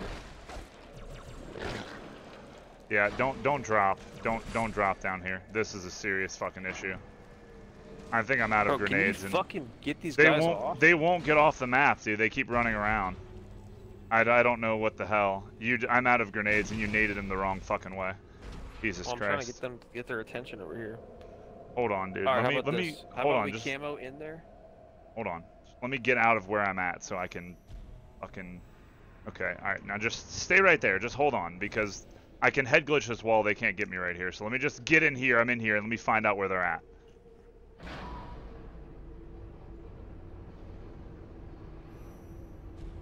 Yeah, don't don't drop. Don't don't drop down here. This is a serious fucking issue. I think I'm out of Bro, can you grenades and fucking get these they guys won't off? they won't get off the map, dude. They keep running around. I, I don't know what the hell. You I'm out of grenades and you naded him the wrong fucking way. Jesus Well, I'm trying to get them get their attention over here. Hold on, dude. All right, let me let this? me How hold on. we Just camo in there? hold on. Let me get out of where I'm at so I can fucking. Okay, all right. Now just stay right there. Just hold on because I can head glitch this wall. They can't get me right here. So let me just get in here. I'm in here and let me find out where they're at.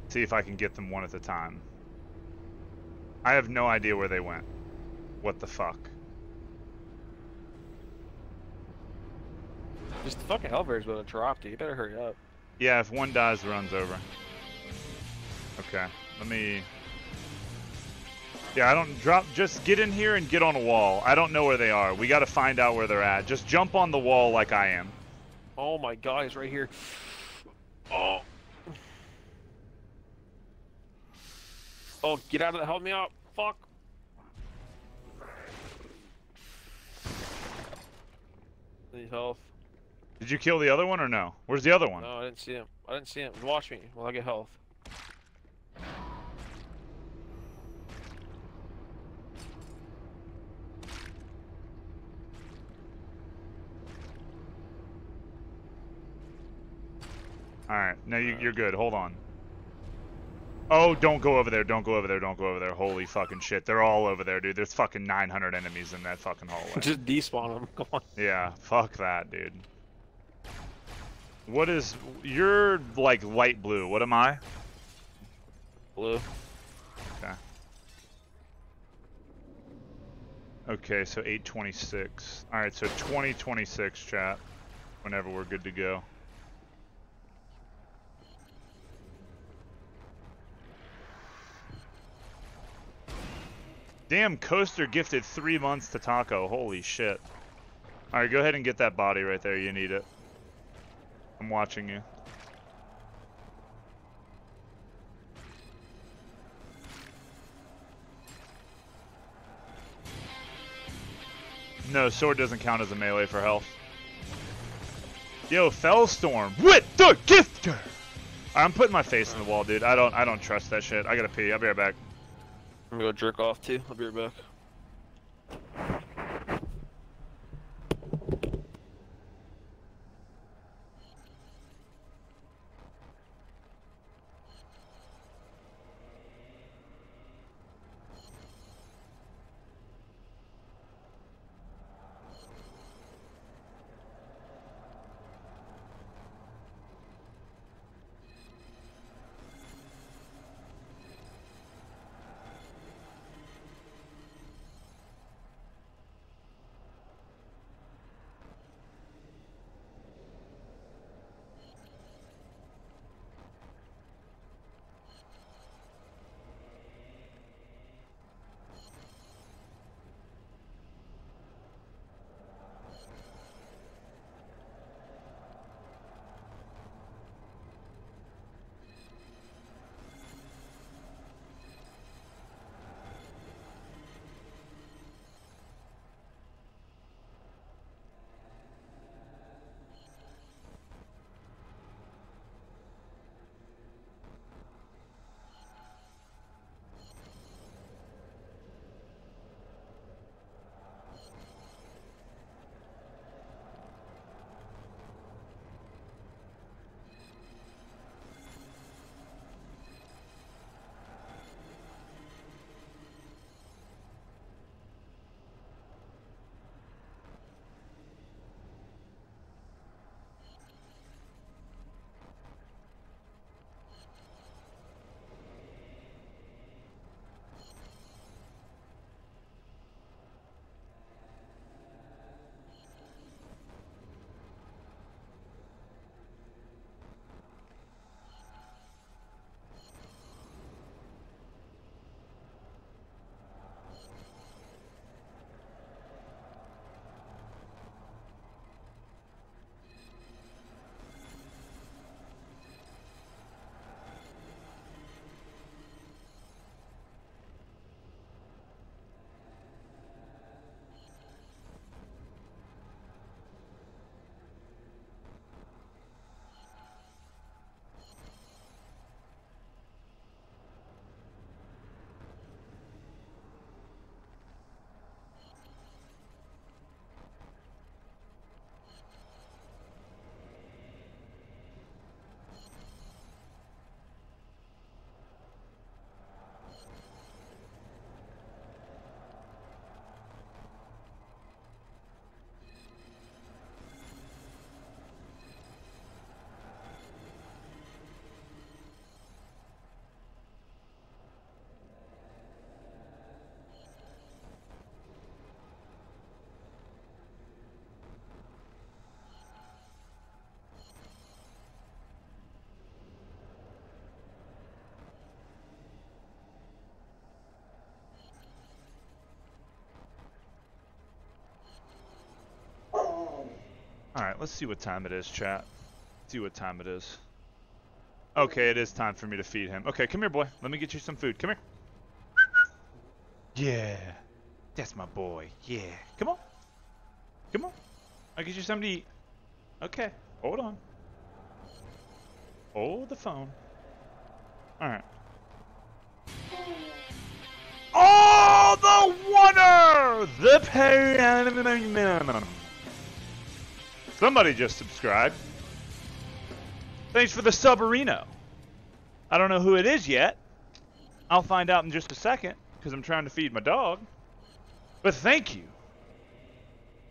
See if I can get them one at a time. I have no idea where they went. What the fuck? Just the fucking elevator's gonna drop, dude. You better hurry up. Yeah, if one dies, the run's over. Okay, let me... Yeah, I don't drop. Just get in here and get on a wall. I don't know where they are. We got to find out where they're at. Just jump on the wall like I am. Oh my god, he's right here. Oh. Oh, get out of the help me out. Fuck. Need health. Did you kill the other one or no? Where's the other one? No, I didn't see him. I didn't see him. Watch me while I get health. All right, no, you, you're good. Hold on. Oh, don't go over there. Don't go over there. Don't go over there. Holy fucking shit. They're all over there, dude. There's fucking 900 enemies in that fucking hallway. Just despawn them, Come on. Yeah, fuck that, dude. What is... You're, like, light blue. What am I? Blue. Okay. Okay, so 826. Alright, so 2026, chat. Whenever we're good to go. Damn, Coaster gifted three months to Taco. Holy shit. Alright, go ahead and get that body right there. You need it. I'm watching you. No, sword doesn't count as a melee for health. Yo, Fellstorm with the gifter. I'm putting my face in the wall, dude. I don't, I don't trust that shit. I gotta pee. I'll be right back. I'm gonna go jerk off too. I'll be right back. Alright, let's see what time it is, chat. see what time it is. Okay, it is time for me to feed him. Okay, come here, boy. Let me get you some food. Come here. Yeah. That's my boy. Yeah. Come on. Come on. I'll get you something to eat. Okay. Hold on. Hold the phone. Alright. Oh, the winner! The. Somebody just subscribed. Thanks for the subarino. I don't know who it is yet. I'll find out in just a second because I'm trying to feed my dog. But thank you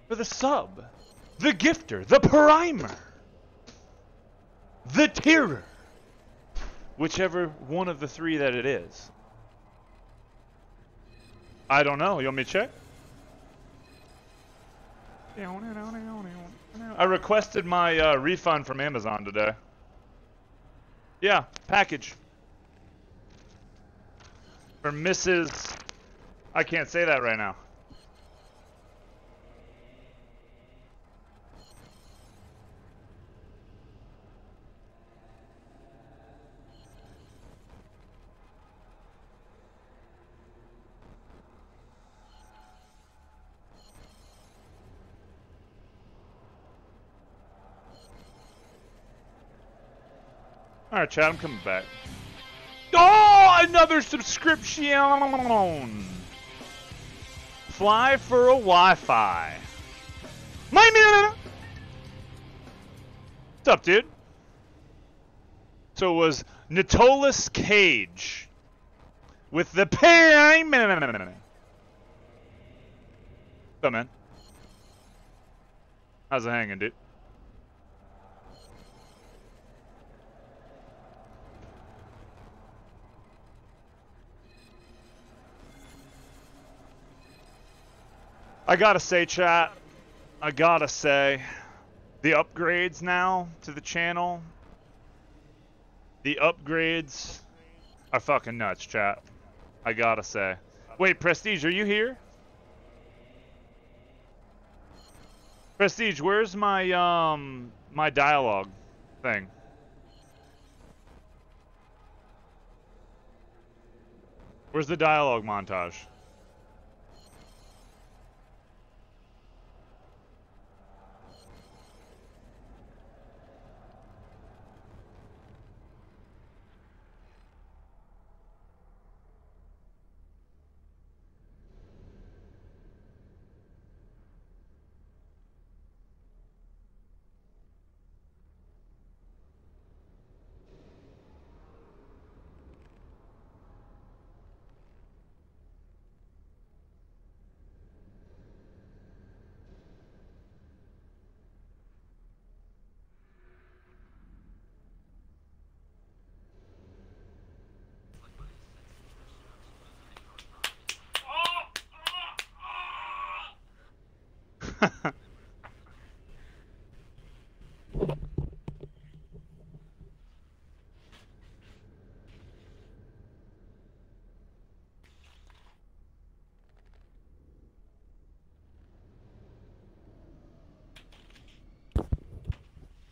for the sub, the gifter, the primer, the tearer, whichever one of the three that it is. I don't know. You want me to check? I requested my uh, refund from Amazon today. Yeah, package. For Mrs. I can't say that right now. Alright, Chad, I'm coming back. Oh, another subscription! Fly for a Wi-Fi. My man! What's up, dude? So it was Natolis Cage with the pay. What's up, man? How's it hanging, dude? I gotta say, chat, I gotta say, the upgrades now to the channel, the upgrades are fucking nuts, chat. I gotta say. Wait, Prestige, are you here? Prestige, where's my, um, my dialogue thing? Where's the dialogue montage?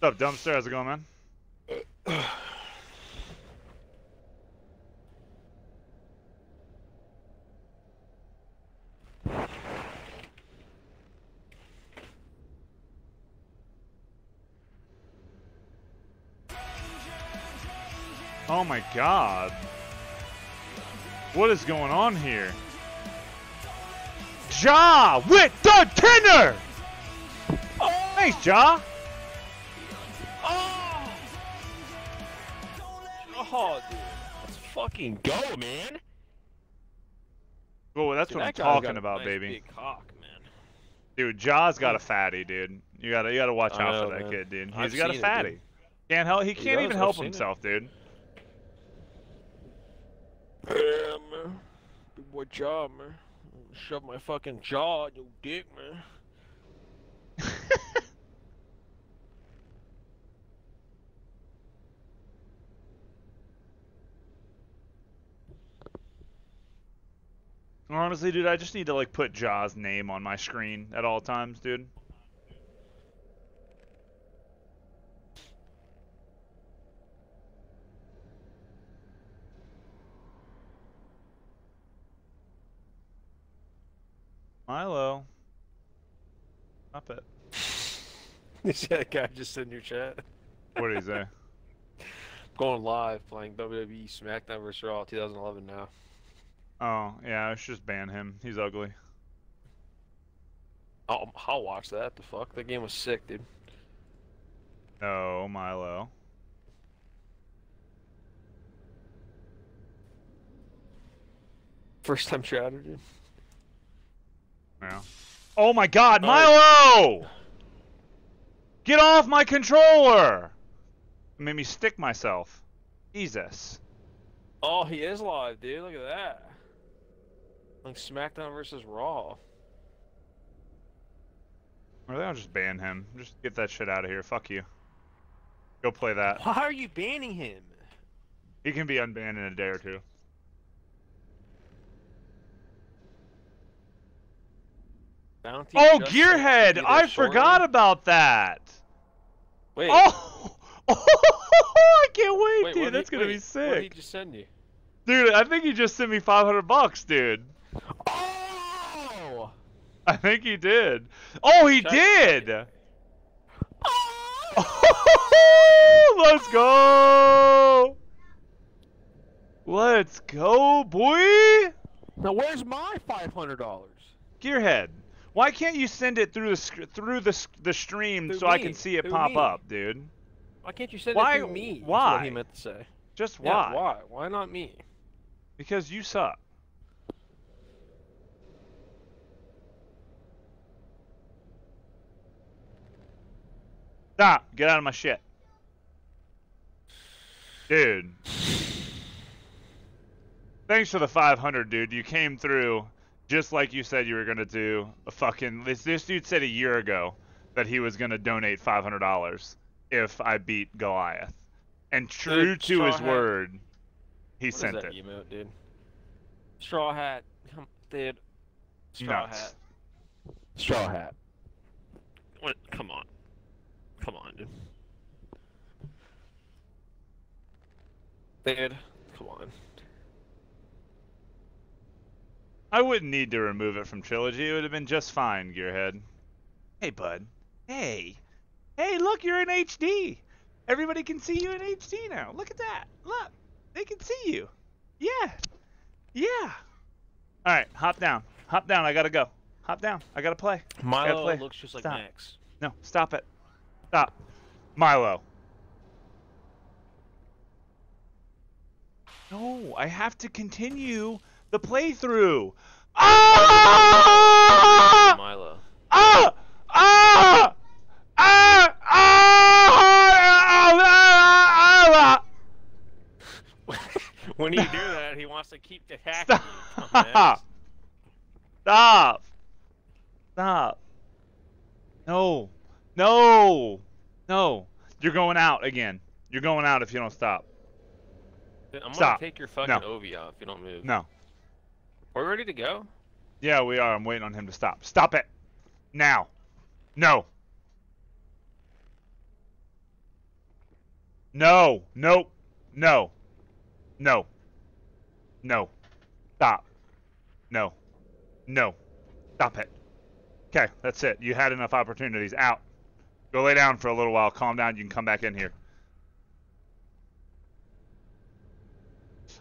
What's up, dumpster? How's it going, man? Oh my god. What is going on here? Ja with the tenor! Thanks, oh, Ja! Oh, dude. Let's fucking go, man. Well, that's Dude, what I'm talking about, nice baby. Cock, man. Dude, Jaw's got a fatty, dude. You gotta, you gotta watch I out know, for that man. kid, dude. He's I've got a seen it, fatty. dude. Can't help. He He can't does, even help seen it. himself, dude. Yeah, man. Big boy jaw, man. Shove my fucking jaw in your dick, man. Honestly, dude, I just need to like put Jaws' name on my screen at all times, dude. Milo. Stop it. Is that guy just in your chat? What did he say? Going live, playing WWE SmackDown vs. Raw 2011 now. Oh, yeah, I should just ban him. He's ugly. I'll, I'll watch that. The fuck? That game was sick, dude. Oh, Milo. First time chatter, dude. Yeah. Oh my god, Oh. Milo! Get off my controller! It made me stick myself. Jesus. Oh, he is live, dude. Look at that. Like SmackDown versus Raw. Or they'll just ban him. Just get that shit out of here. Fuck you. Go play that. Why are you banning him? He can be unbanned in a day or two. Bounty Oh, Gearhead! I forgot about that! Wait. Oh! I can't wait, wait, dude. That's he, gonna wait, be What did he sick. just send you? Dude, I think he just sent me 500 bucks, dude. Oh! I think he did. Oh, he Check- did! Oh! Let's go! Let's go, boy! Now where's my five hundred dollars? Gearhead, why can't you send it through the sc- through the s- the stream Through so I can see it through pop me. up, dude? Why can't you send Why- it through me? That's why? what he meant to say. Just Yeah, why? why? Why not me? Because you suck. Stop! Get out of my shit. Dude. Thanks for the 500, dude. You came through just like you said you were gonna do. A fucking this this dude said a year ago that he was gonna donate $500 if I beat Goliath, and true Dude, to his Straw Hat- word, he What is sent that it. emote, dude? Straw hat, Come- dude. Straw Nuts. hat. Straw hat. What? Come on. Come on, dude. Dude, come on. I wouldn't need to remove it from Trilogy. It would have been just fine, Gearhead. Hey, bud. Hey. Hey, look, you're in HD. Everybody can see you in HD now. Look at that. Look. They can see you. Yeah. Yeah. All right, hop down. Hop down. I gotta go. Hop down. I gotta play. I gotta Milo play. looks just like Stop. Max. No, stop it. Stop. Milo. No, I have to continue the playthrough. Ah! Milo. Ah! Ah! Ah! Ah! when you do that, he wants to keep the hack. Stop! Stop! Stop! No! No! No! You're going out again. You're going out if you don't stop. I'm Stop. gonna take your fucking No. Ovi out if you don't move. No. We're ready to go? Yeah, we are. I'm waiting on him to stop. Stop it! Now! No! No! No! No! No! No! Stop! No! No! Stop it! Okay, that's it. You had enough opportunities. Out. Go lay down for a little while. Calm down. You can come back in here.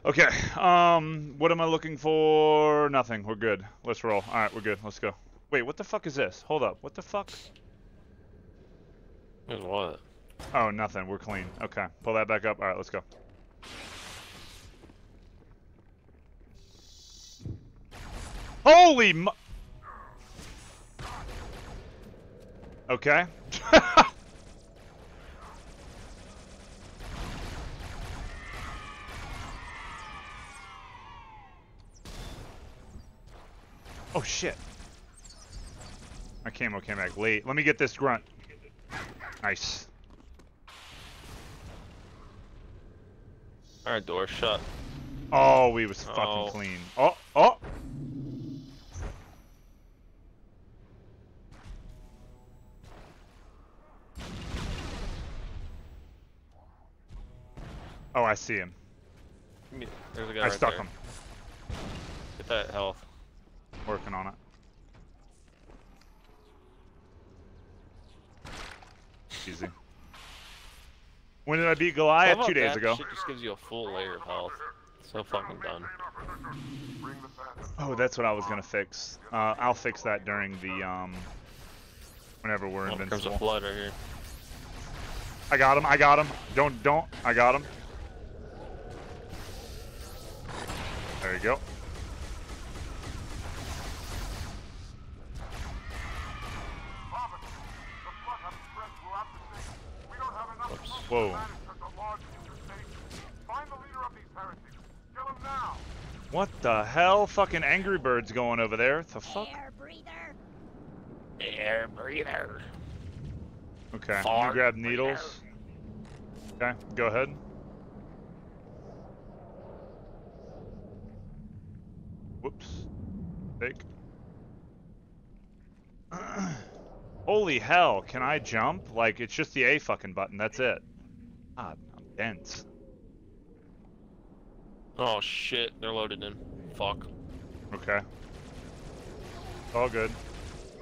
Okay. Um, what am I looking for? Nothing. We're good. Let's roll. All right, we're good. Let's go. Wait, what the fuck is this? Hold up. What the fuck? There's what? Oh, nothing. We're clean. Okay. Pull that back up. All right, let's go. Holy Okay. oh shit. My camo came back late. Let me get this grunt. Nice. Alright, door shut. Oh, we was fucking Oh. clean. Oh, oh. Oh, I see him. There's a guy I right stuck there. him. Get that health. Working on it. Easy. When did I beat Goliath? Two days that? ago. Shit just gives you a full layer of health. So fucking done. Oh, that's what I was gonna fix. Uh, I'll fix that during the um, whenever we're oh, invincible. There's a flood right here. I got him. I got him. Don't don't. I got him. There you go. Whoa. What the hell? Fucking Angry Birds going over there. The fuck? Air breather. Air breather. Okay. You grab needles. Okay. Go ahead. Whoops. Take. Holy hell, can I jump? Like, it's just the A fucking button, that's it. God, I'm dense. Oh shit, they're loaded in. Fuck. Okay. All good.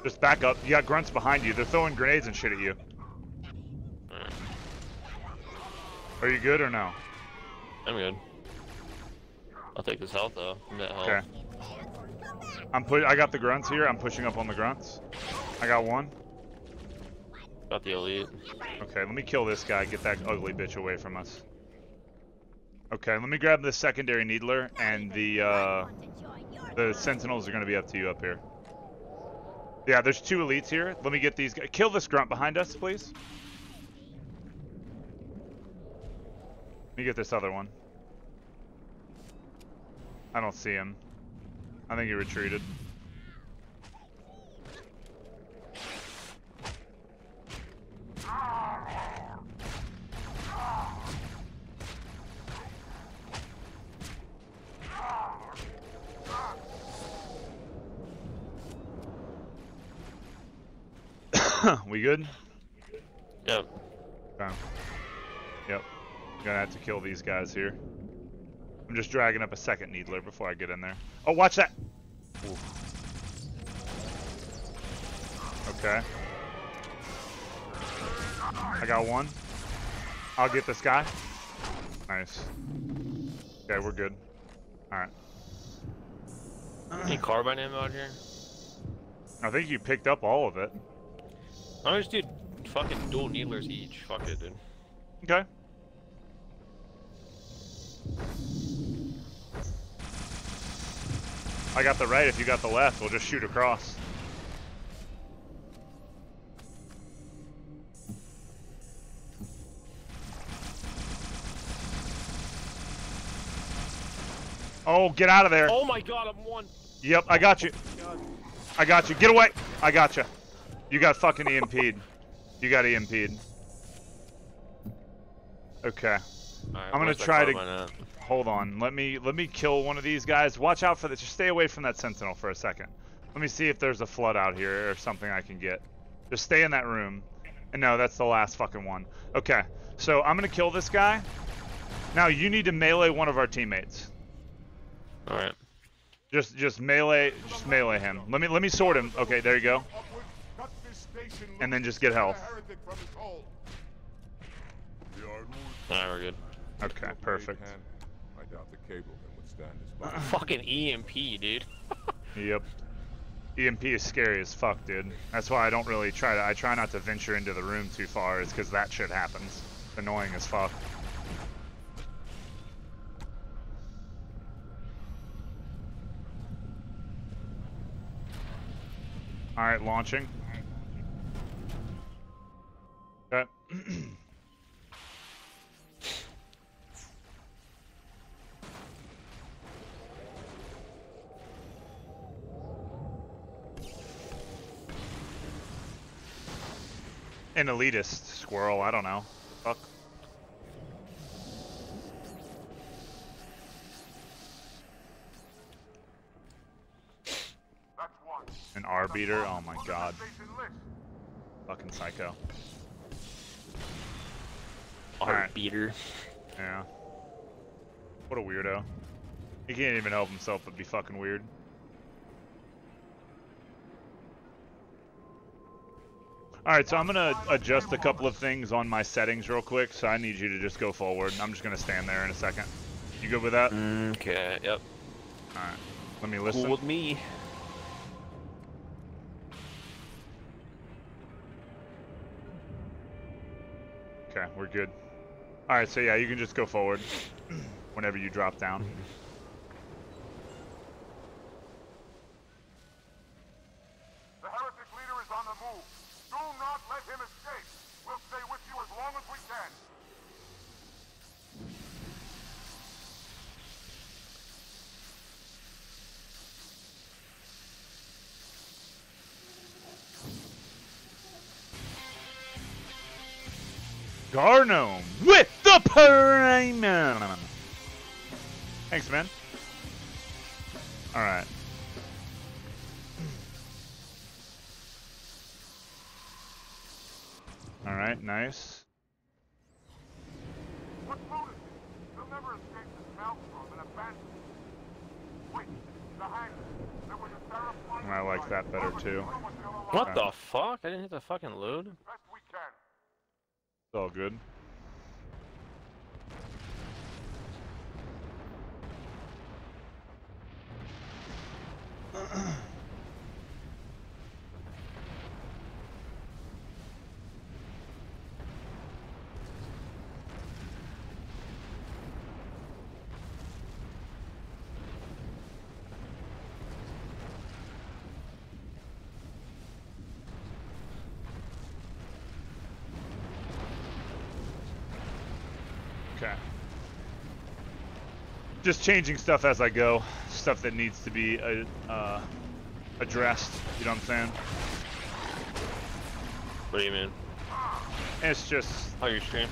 Just back up. You got grunts behind you. They're throwing grenades and shit at you. Alright. Are you good or no? I'm good. I'll take this health though. I'm health. Okay. I'm put. I got the grunts here. I'm pushing up on the grunts. I got one. Got the elite. Okay, let me kill this guy. Get that ugly bitch away from us. Okay, let me grab the secondary needler and the uh, the sentinels are gonna be up to you up here. Yeah, there's two elites here. Let me get these guys. Kill this grunt behind us, please. Let me get this other one. I don't see him. I think he retreated. we good? Yep. Okay. Yep. Gonna have to kill these guys here. I'm just dragging up a second needler before I get in there. Oh, watch that! Ooh. Okay. I got one. I'll get this guy. Nice. Okay, we're good. Alright. Any carbine ammo out here? I think you picked up all of it. Don't just do fucking dual needlers each? Fuck it, dude. Okay. I got the right, if you got the left, we'll just shoot across. Oh, get out of there. Oh my god, I'm one. Yep, I got you. Oh I got you. Get away. I got you. You got fucking EMP'd. You got EMP'd. Okay. Alright, I'm gonna try to carbine at? Hold on. Let me let me kill one of these guys. Watch out for this. Just stay away from that sentinel for a second. Let me see if there's a flood out here or something I can get. Just stay in that room. And no, that's the last fucking one. Okay. So I'm gonna kill this guy. Now you need to melee one of our teammates. Alright. Just just melee just melee him. Let me let me sword him. Okay, there you go. And then just get health. Alright, we're good. Okay, perfect. I doubt the cable can withstand this. Fucking EMP, dude. Yep. EMP is scary as fuck, dude. That's why I don't really try to. I try not to venture into the room too far, is because that shit happens. It's annoying as fuck. Alright, launching. Okay. An elitist squirrel, I don't know. Fuck. An R beater, oh my god. Fucking psycho. Heart Alright. beater. Yeah. What a weirdo. He can't even help himself but be fucking weird. All right, so I'm gonna adjust a couple of things on my settings real quick. So I need you to just go forward. I'm just gonna stand there in a second. You good with that? Okay. Yep. All right. Let me listen. Cool with me. Okay, we're good. All right, so yeah, you can just go forward whenever you drop down. Garnome with the premium. Thanks, man. All right. All right, nice. What's lunacy? They'll never escape this maelstrom and abandon it. Wait, the hangar. There was a terrifying I like that better too. What Okay. the fuck? I didn't hit the fucking load. Best we can. It's all good. Okay. Just changing stuff as I go. Stuff that needs to be uh, uh, addressed. You know what I'm saying? What do you mean? It's just Oh, your stream?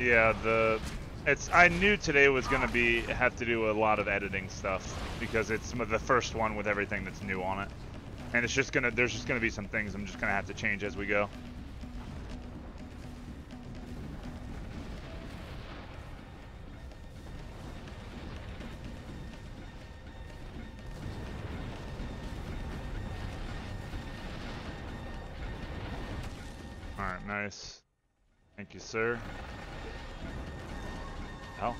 Yeah, the it's I knew today was gonna be have to do a lot of editing stuff because it's the first one with everything that's new on it, and it's just gonna there's just gonna be some things I'm just gonna have to change as we go. Nice. Thank you, sir. Oh.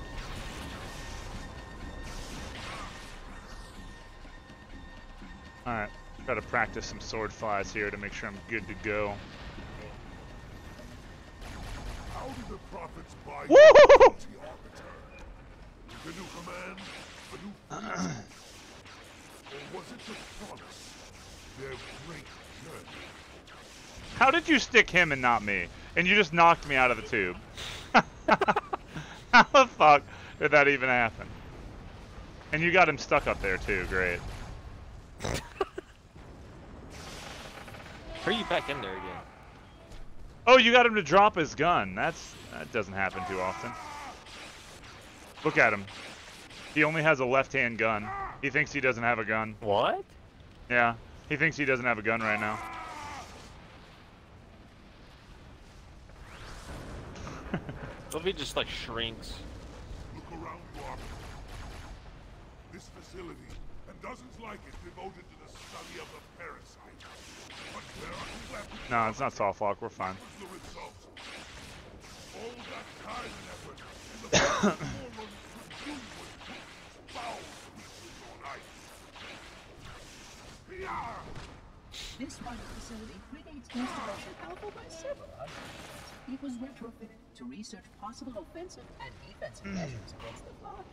Alright, try to practice some sword flies here to make sure I'm good to go. How did the prophets buy the arbiter? The new command? A new or was it the promise? Their great journey? How did you stick him and not me? And you just knocked me out of the tube. How the fuck did that even happen? And you got him stuck up there too, great. Are you back in there again? Oh, you got him to drop his gun. That's that doesn't happen too often. Look at him. He only has a left-hand gun. He thinks he doesn't have a gun. What? Yeah, he thinks he doesn't have a gun right now. What if he just like shrinks? Look around you, Arbiter. This facility, and dozens like it devoted to the study of the parasite. But where are the weapons? No, it's not soft lock. We're fine. What was the result? All that time and effort, and the form produced was foul creatures on ice. Piar! This part of the facility predates Installation Alpha by several hundred. It was retrofitted to research possible offensive and defensive hmm. measures against the flood.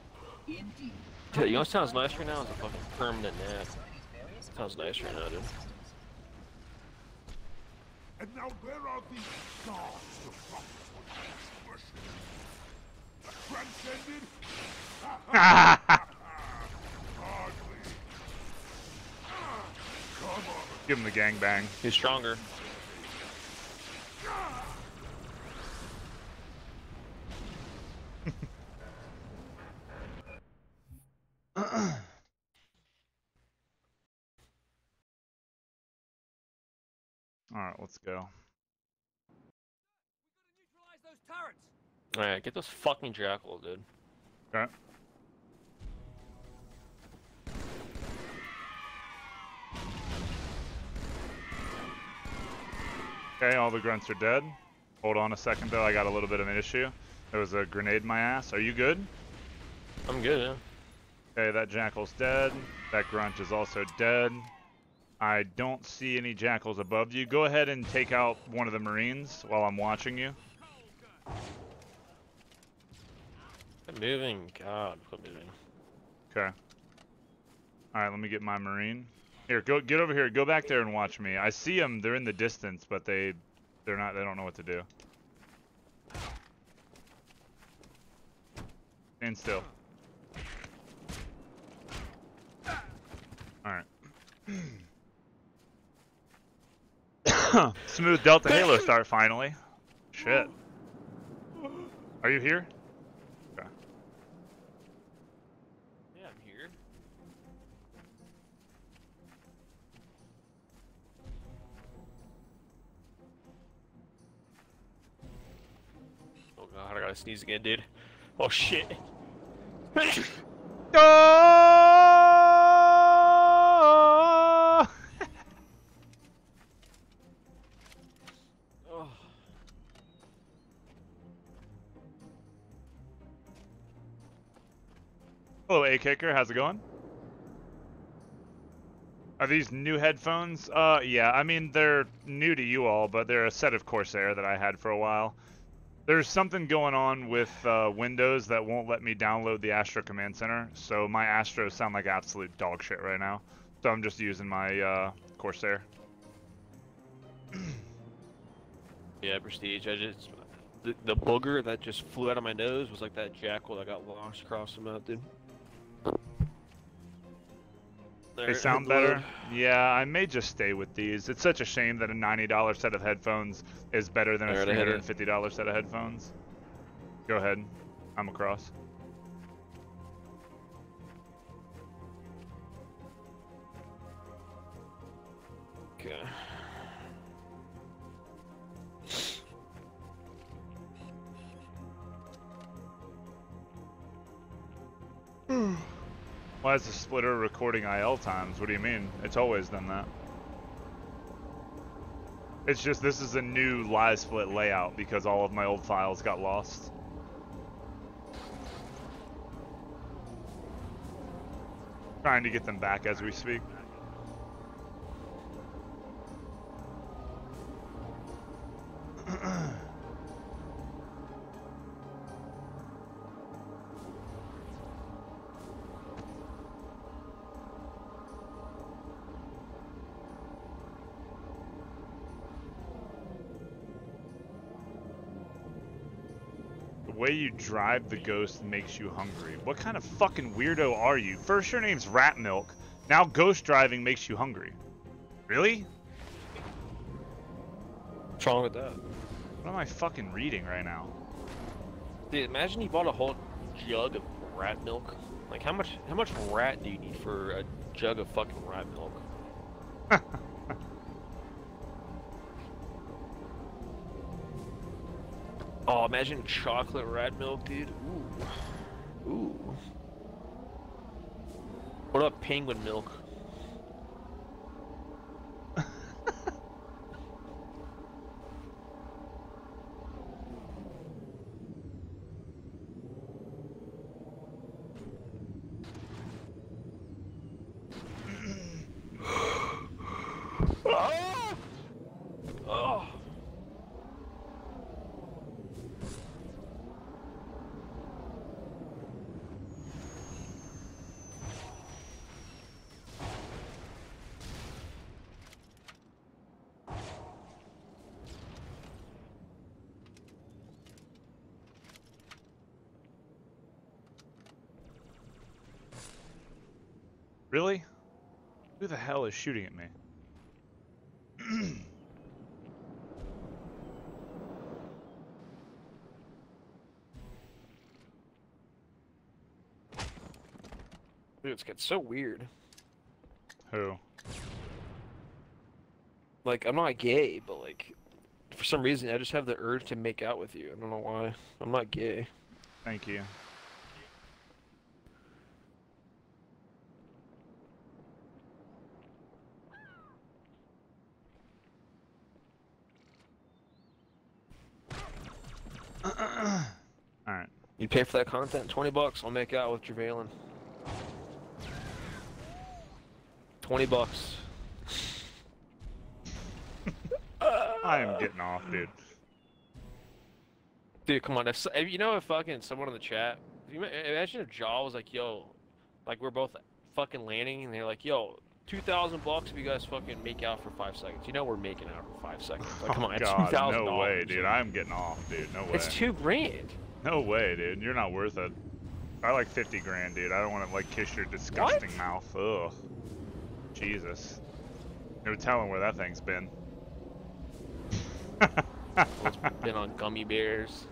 Indeed. Yeah, you know what sounds nice right now? Is a fucking permanent nap. Sounds nice right now, dude. And now where are these gods the prophets would have worshipped? Transcended? Hardly. Ah, come on. Give him the gangbang. He's stronger. All right, let's go. Neutralize those turrets. Alright, get those fucking jackal, dude. Okay. Okay, all the grunts are dead. Hold on a second though, I got a little bit of an issue. There was a grenade in my ass. Are you good? I'm good, yeah. Okay, that jackal's dead. That grunt is also dead. I don't see any jackals above you. Go ahead and take out one of the marines while I'm watching you. Quit moving. God, quit moving. Okay. Alright, let me get my marine. Here, go get over here. Go back there and watch me. I see them. They're in the distance, but they they're not they don't know what to do. Stand still. Alright. Smooth Delta Halo start finally. Shit. Are you here? Okay. Yeah, I'm here. Oh god, I gotta sneeze again, dude. Oh shit. Oh! Hello, A Kicker. How's it going? Are these new headphones? Uh, yeah. I mean, they're new to you all, but they're a set of Corsair that I had for a while. There's something going on with uh, Windows that won't let me download the Astro Command Center, so my Astros sound like absolute dog shit right now. So I'm just using my uh, Corsair. Yeah, Prestige. I just the, the booger that just flew out of my nose was like that jackal that got launched across the mouth, dude. They sound blood. better? Yeah, I may just stay with these. It's such a shame that a $90 set of headphones is better than a Alright, I hit it. $350 set of headphones. Go ahead. I'm across. Okay. Hmm. Why is the splitter recording IL times? What do you mean? It's always done that. It's just this is a new LiveSplit layout because all of my old files got lost. Trying to get them back as we speak. way you drive the ghost makes you hungry. What kind of fucking weirdo are you? First your name's Rat Milk, now ghost driving makes you hungry. Really? What's wrong with that? What am I fucking reading right now? Dude, imagine you bought a whole jug of rat milk. Like how much how much rat do you need for a jug of fucking rat milk? oh, imagine chocolate rat milk, dude. Ooh. Ooh. What about penguin milk? Ah! Oh. Really? Who the hell is shooting at me? Dude, it's getting so weird. Who? Like, I'm not gay, but like, for some reason, I just have the urge to make out with you. I don't know why. I'm not gay. Thank you. Alright. You pay for that content? 20 bucks, I'll make out with Trevelyan. 20 bucks. I am getting off, dude. Dude, come on. If, if you know if fucking someone in the chat, if you imagine if Jaw was like, yo, like we're both fucking landing, and they're like, yo, 2,000 bucks if you guys fucking make out for five seconds. You know we're making out for five seconds. Like, oh come oh on, it's God, 2,000 no way, dude. I'm getting off, dude. No way. It's two grand. No way, dude. You're not worth it. I like 50 grand, dude. I don't want to like kiss your disgusting mouth. Ugh. Jesus. No telling where that thing's been. It's been on gummy bears,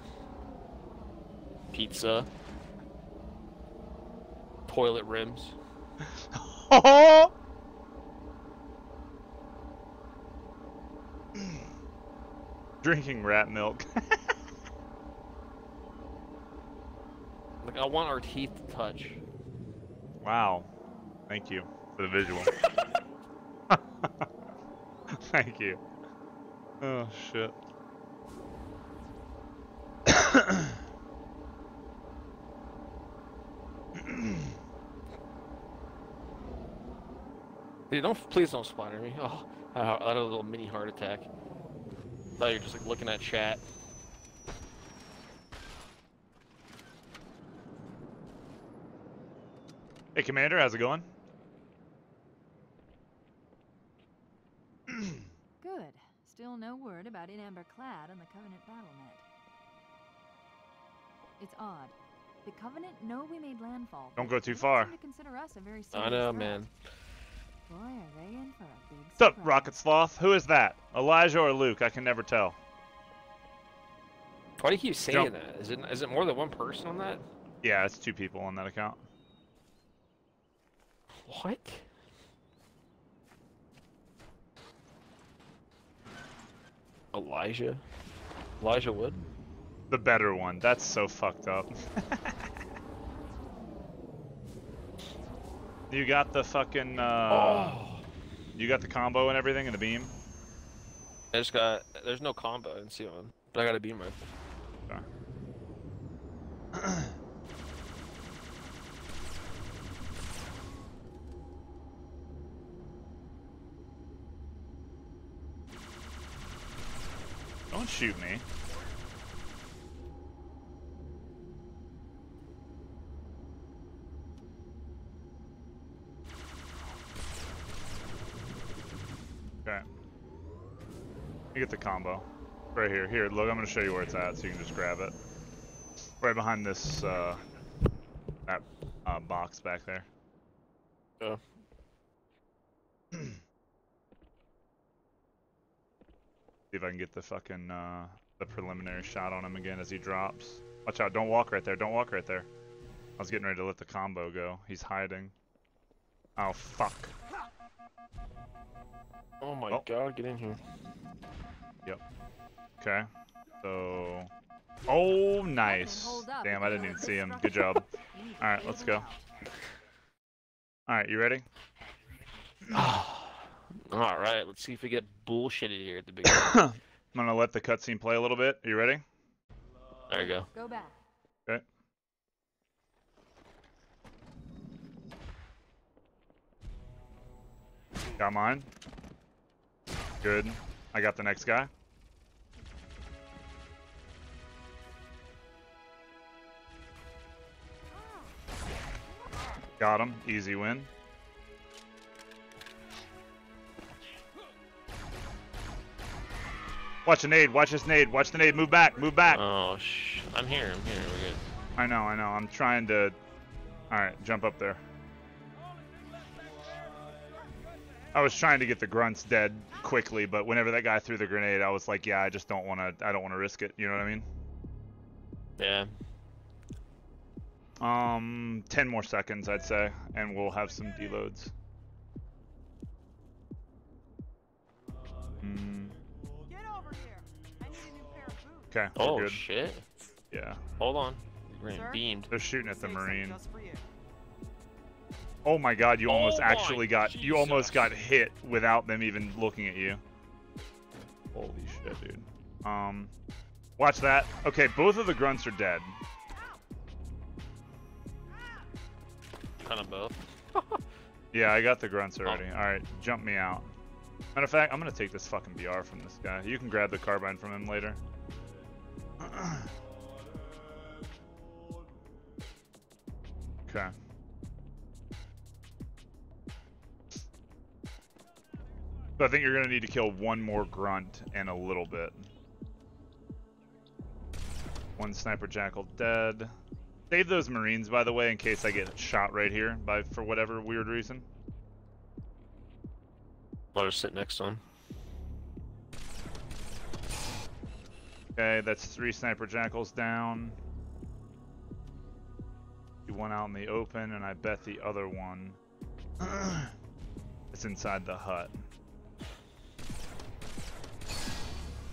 pizza, toilet rims. Drinking rat milk. Like I want our teeth to touch. wow. Thank you for the visual. Thank you. Oh shit. Dude, don't please don't splatter me. Oh, I I had a little mini heart attack. Thought you're just like looking at chat. Hey, Commander, how's it going? Good. Still no word about In Amber Clad on the Covenant BattleNet. It's odd. The Covenant know we made landfall. Don't go too far. to consider us a very I know, threat. man. Boy, are they in for a big What's up. Rocket Sloth? Who is that? Elijah or Luke? I can never tell. Why do you keep saying Jump. that? Is it is it more than one person on that? Yeah, it's two people on that account. What? Elijah? Elijah Wood? The better one. That's so fucked up. you got the fucking, uh... Oh. You got the combo and everything and the beam? I just got. There's no combo in C1, but I got a beam rifle. Okay. Don't shoot me. Okay. You get the combo. Right here. Here, look, I'm gonna show you where it's at so you can just grab it. Right behind this, uh, that uh, box back there. Oh. See if I can get the fucking, uh, the preliminary shot on him again as he drops. Watch out, don't walk right there, don't walk right there. I was getting ready to let the combo go. He's hiding. Oh, fuck. Oh my Oh. god, get in here. Yep. Okay. So. Oh, nice. Damn, I didn't even see him. Good job. You need to Alright, let's go. Alright, you ready? Alright, let's see if we get bullshitted here at the beginning. I'm gonna let the cutscene play a little bit. Are you ready? there you go. Go back. Okay. Got mine. Good. I got the next guy. Got him. Easy win. Watch the nade. Watch this nade. Watch the nade. Move back. Move back. Oh, sh I'm here, I'm here, we're good. I know, I know. I'm trying to. Alright, jump up there. I was trying to get the grunts dead quickly, but whenever that guy threw the grenade, I was like, yeah, I just don't want to. I don't want to risk it. You know what I mean? Yeah. Um, ten more seconds, I'd say, and we'll have some deloads. Mm, okay, Oh good. shit. Yeah, Hold on. We're getting beamed. they're shooting at the marine. just for you. Oh my god, you almost Oh my actually got you almost got hit without them even looking at you. Holy shit, dude. Um Watch that. Okay, both of the grunts are dead. Kind of both. Yeah, I got the grunts already. Alright, jump me out. Matter of fact, I'm gonna take this fucking BR from this guy. You can grab the carbine from him later. Okay. So I think you're gonna need to kill one more grunt and a little bit. One sniper jackal dead. Save those marines, by the way, in case I get shot right here by for whatever weird reason. I'll just sit next to him. Okay, that's three sniper jackals down. One out in the open, and I bet the other one is inside the hut.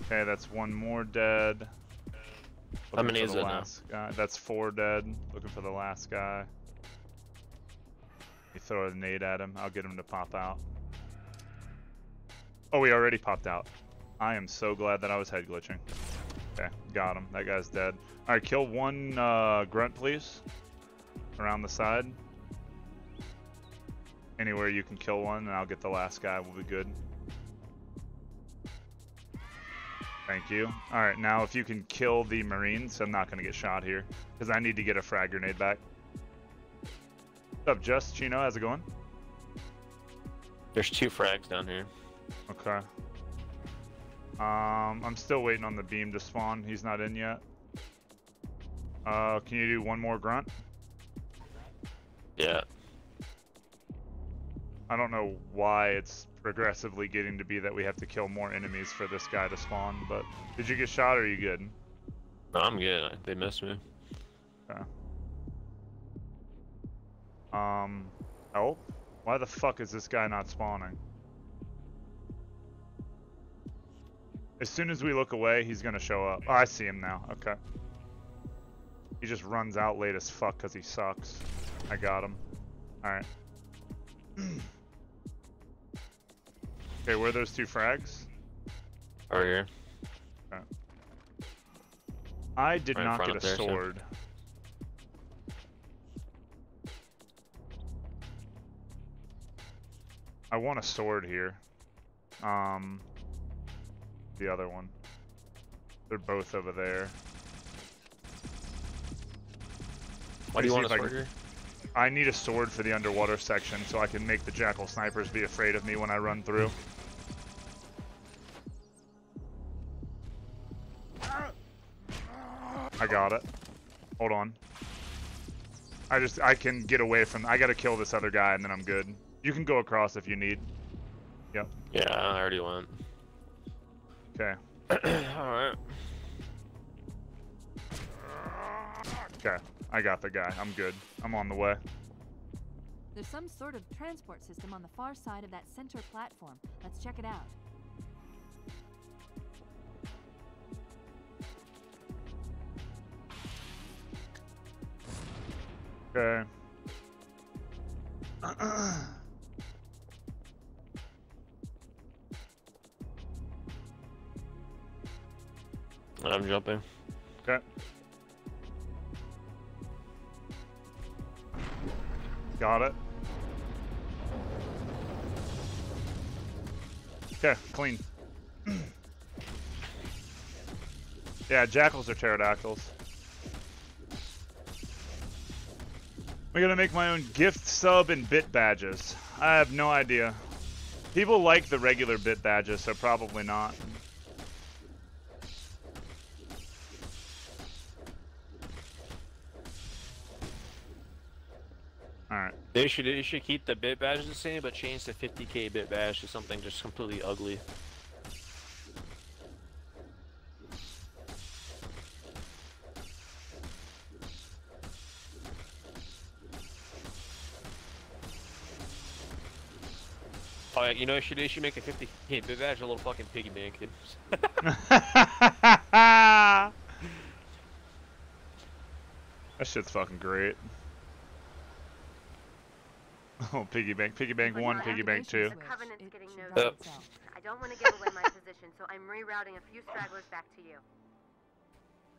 Okay, that's one more dead. How many is it now? Guy. That's four dead. Looking for the last guy. You throw a nade at him. I'll get him to pop out. Oh, he already popped out. I am so glad that I was head glitching. Okay, got him. That guy's dead. All right, kill one uh, grunt, please. Around the side. Anywhere you can kill one, and I'll get the last guy. We'll be good. Thank you. All right, now if you can kill the Marines, I'm not going to get shot here because I need to get a frag grenade back. What's up, Just Chino? How's it going? There's two frags down here. Okay. Um, I'm still waiting on the beam to spawn. He's not in yet. Uh, can you do one more grunt? Yeah. I don't know why it's progressively getting to be that we have to kill more enemies for this guy to spawn, but did you get shot or are you good? No, I'm good. They missed me. Okay. Um, help? Why the fuck is this guy not spawning? As soon as we look away, he's gonna show up. Oh, I see him now. Okay. He just runs out late as fuck because he sucks. I got him. Alright. okay, where are those two frags? Over here. Okay. I did Right not get a there, sword. I want a sword here. Um, the other one. They're both over there. Why do you want a I sword? I need a sword for the underwater section so I can make the jackal snipers be afraid of me when I run through. I got it. Hold on. I just, I can get away from, I gotta kill this other guy and then I'm good. You can go across if you need. Yep. Yeah, I already went. Okay. Alright. Okay. I got the guy. I'm good. I'm on the way. There's some sort of transport system on the far side of that center platform. Let's check it out. Okay. I'm jumping. Okay. Got it. Okay, clean. yeah, jackals are pterodactyls. I'm gonna make my own gift sub and bit badges. I have no idea. People like the regular bit badges, so probably not. Alright. They should they should keep the bit badge the same, but change the 50k bit badge to something just completely ugly. Oh, yeah, you know, they should they should make the 50k bit badge a little fucking piggy bank. That shit's fucking great. Oh, piggy bank, piggy bank one, piggy bank two. The Yep. I don't want to give away my position, so I'm rerouting a few stragglers back to you.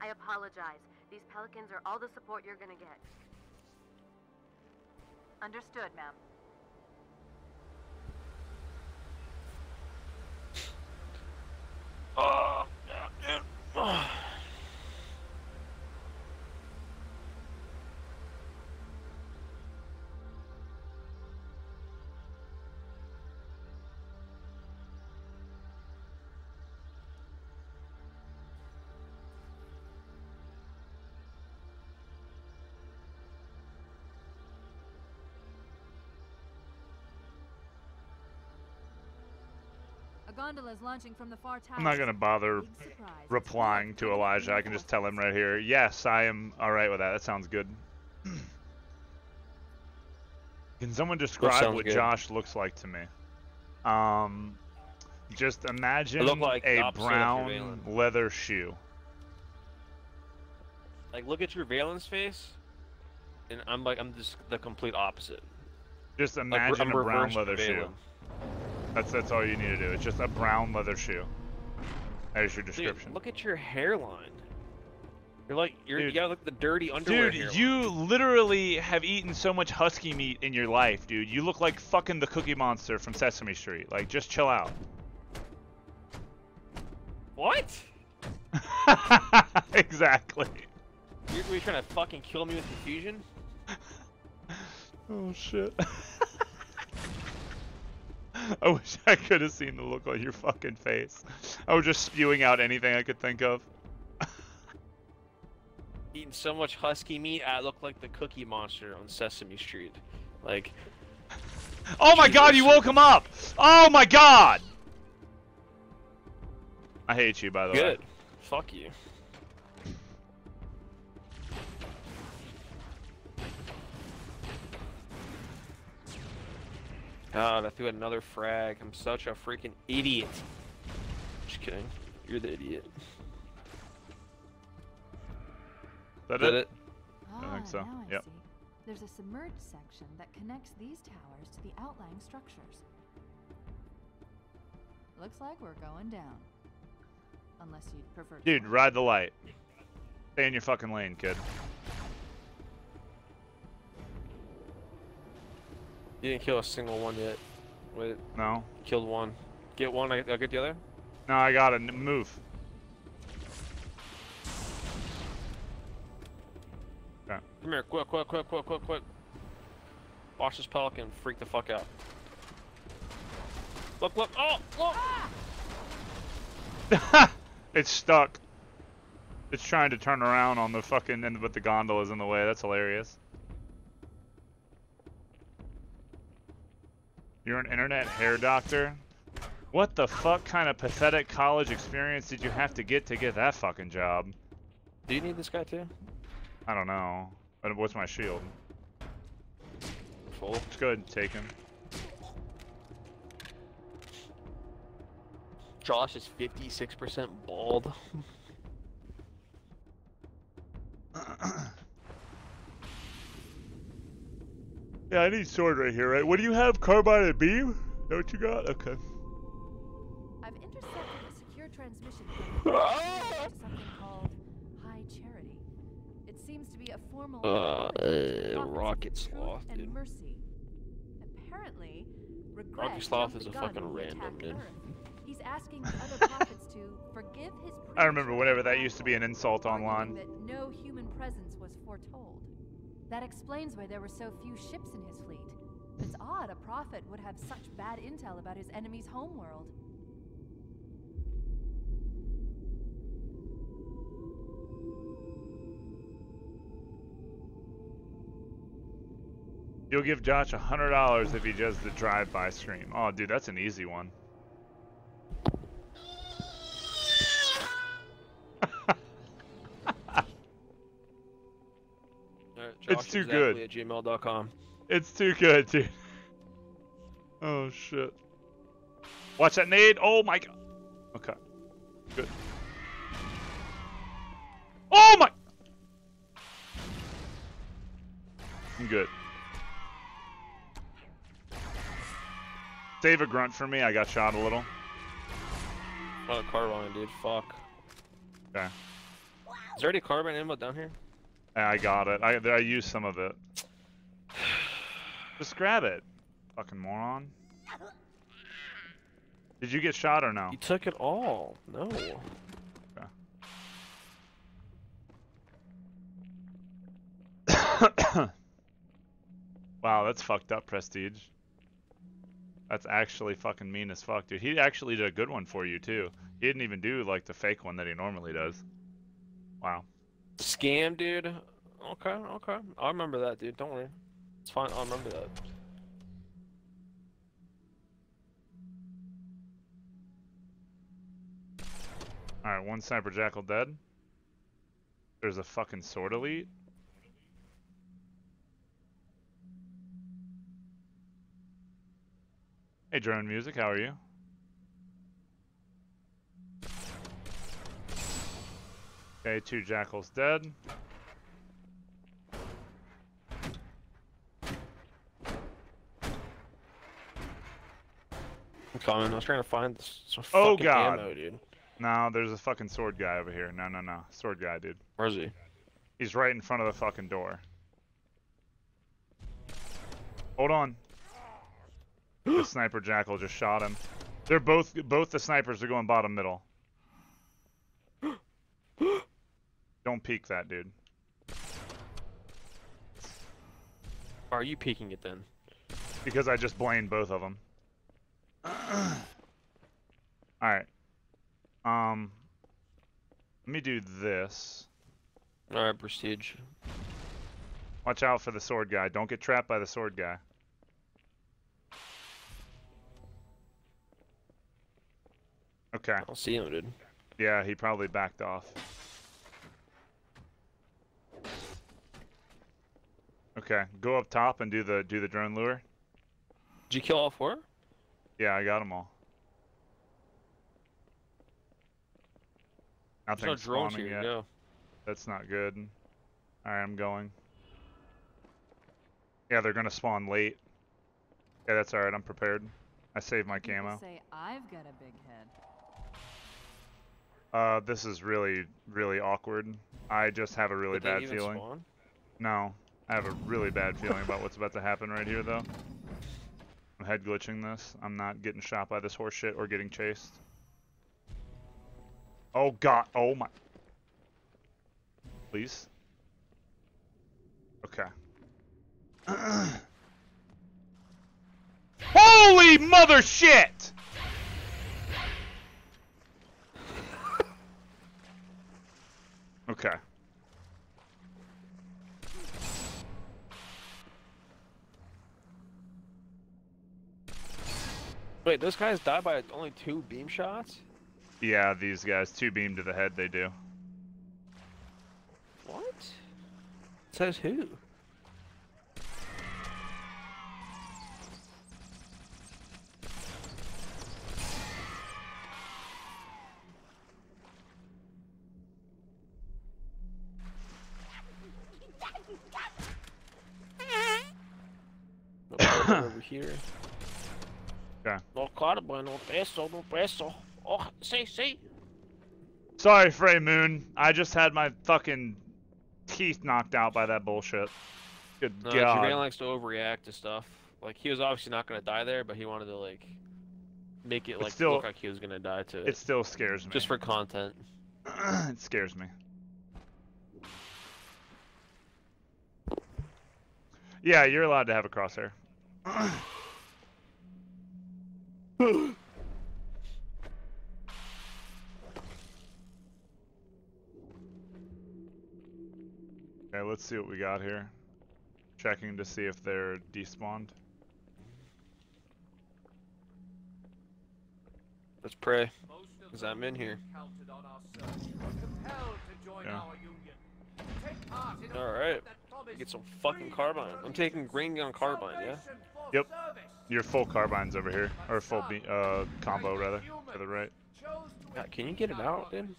I apologize. These pelicans are all the support you're gonna get. Understood, ma'am. Oh, yeah, gondola is launching from the far tower. I'm not gonna bother surprise. replying to Elijah. I can just tell him right here. Yes, I am all right with that. That sounds good. Can someone describe what good. Josh looks like to me? Um, just imagine look like a brown leather shoe. Like, look at Jervalin's face, and I'm like, I'm just the complete opposite. Just imagine I'm a brown reversed leather shoe. That's that's all you need to do. It's just a brown leather shoe. There's your Dude, description. look at your hairline. You're like, you're, you gotta look at the dirty underwear. Dude, hairline. you literally have eaten so much husky meat in your life, dude. You look like fucking the Cookie Monster from Sesame Street. Like, just chill out. What? exactly. You're, you're trying to fucking kill me with confusion? Oh shit. I wish I could have seen the look on your fucking face. I was just spewing out anything I could think of. Eating so much husky meat, I look like the Cookie Monster on Sesame Street. Like, Oh my god, you woke him up! Oh my god! I hate you, by the way. good. Fuck you. God, I threw another frag. I'm such a freaking idiot. Just kidding. You're the idiot. Is that Is that it? it? I think Ah, so. now I Yep. see. There's a submerged section that connects these towers to the outlying structures. Looks like we're going down. Unless you'd prefer to Dude, ride the light. Stay in your fucking lane, kid. You didn't kill a single one yet. Wait, No? killed one. Get one, I, I'll get the other? No, I got to Move. Okay. Come here, quick, quick, quick, quick, quick, quick. Watch this pelican freak the fuck out. Look, look, oh, look! it's stuck. It's trying to turn around on the fucking end, but the gondola's in the way. That's hilarious. You're an internet hair doctor? What the fuck kind of pathetic college experience did you have to get to get that fucking job? Do you need this guy too? I don't know. But what's my shield? Full. It's good. Take him. Josh is 56% bald. Yeah, I need sword right here, right? What do you have? Carbine and beam? Is that what you got? Okay. I've intercepted a secure transmission connected to something called High Charity. It seems to be a formal Uh, uh, Rocket truth Sloth, and dude. mercy. Apparently, Rocket Sloth is a fucking random, dude. He's asking the other prophets to forgive his I remember premature whenever that used to be an insult arguing online. That no human presence was foretold. That explains why there were so few ships in his fleet. It's odd a prophet would have such bad intel about his enemy's homeworld. You'll give Josh a hundred dollars if he does the drive-by scream. Oh, dude, that's an easy one. It's too exactly good. At gmail.com. It's too good, dude. Oh shit. Watch that nade. Oh my god. Okay. Good. Oh my. I'm good. Save a grunt for me. I got shot a little. Oh, carbine, dude. Fuck. Okay. Is there any carbine ammo down here? Ah, I got it. I I used some of it. Just grab it, fucking moron. Did you get shot or no? You took it all. No. wow, that's fucked up, Prestige. That's actually fucking mean as fuck, dude. He actually did a good one for you too. He didn't even do like the fake one that he normally does. Wow. Scam, dude. Okay, okay. I'll remember that, dude. Don't worry. It's fine. I'll remember that. Alright, one sniper jackal dead. There's a fucking sword elite. Hey drone music, how are you? Okay, two jackals dead. I'm coming. I was trying to find s- some Oh fucking god. ammo, dude. No, there's a fucking sword guy over here. No, no, no. Sword guy, dude. Where is he? He's right in front of the fucking door. Hold on. the sniper jackal just shot him. They're both both the snipers are going bottom middle. Don't peek that, dude. Are you peeking it then? Because I just blamed both of them. Alright. Um. Let me do this. Alright, Prestige. Watch out for the sword guy. Don't get trapped by the sword guy. Okay. I don't see him, dude. Yeah, he probably backed off. Okay, go up top and do the do the drone lure. Did you kill all four? Yeah, I got them all. There's no Nothing's drones spawning here. yet. No. That's not good. Alright, I'm going. Yeah, they're gonna spawn late. Yeah, that's alright, I'm prepared. I saved my People camo. say I've got a big head. Uh, this is really, really awkward. I just have a really Did they bad even feeling. spawn? No, I have a really bad feeling about what's about to happen right here, though. I'm head glitching this. I'm not getting shot by this horse shit or getting chased. Oh god, oh my. Please. Okay. Holy mother shit! Okay. Wait, those guys died by only two beam shots? Yeah, these guys, two beam to the head, they do. What? Says who? No carbine over here. Okay. No carbine, no peso. Oh, see, see. Sorry, Frey Moon. I just had my fucking teeth knocked out by that bullshit. Good No, god. Javane likes to overreact to stuff. Like he was obviously not gonna die there, but he wanted to like make it It like still- look like he was gonna die to it. It still scares me. Just for content. it scares me. Yeah, you're allowed to have a crosshair. okay, let's see what we got here. Checking to see if they're despawned. Let's pray. Cause I'm in here. Yeah. Alright. Get some fucking carbine. I'm taking green gun carbine, yeah? Yep. Your full carbines over here, or full be uh combo rather, to the right. God, can you get it out, dude?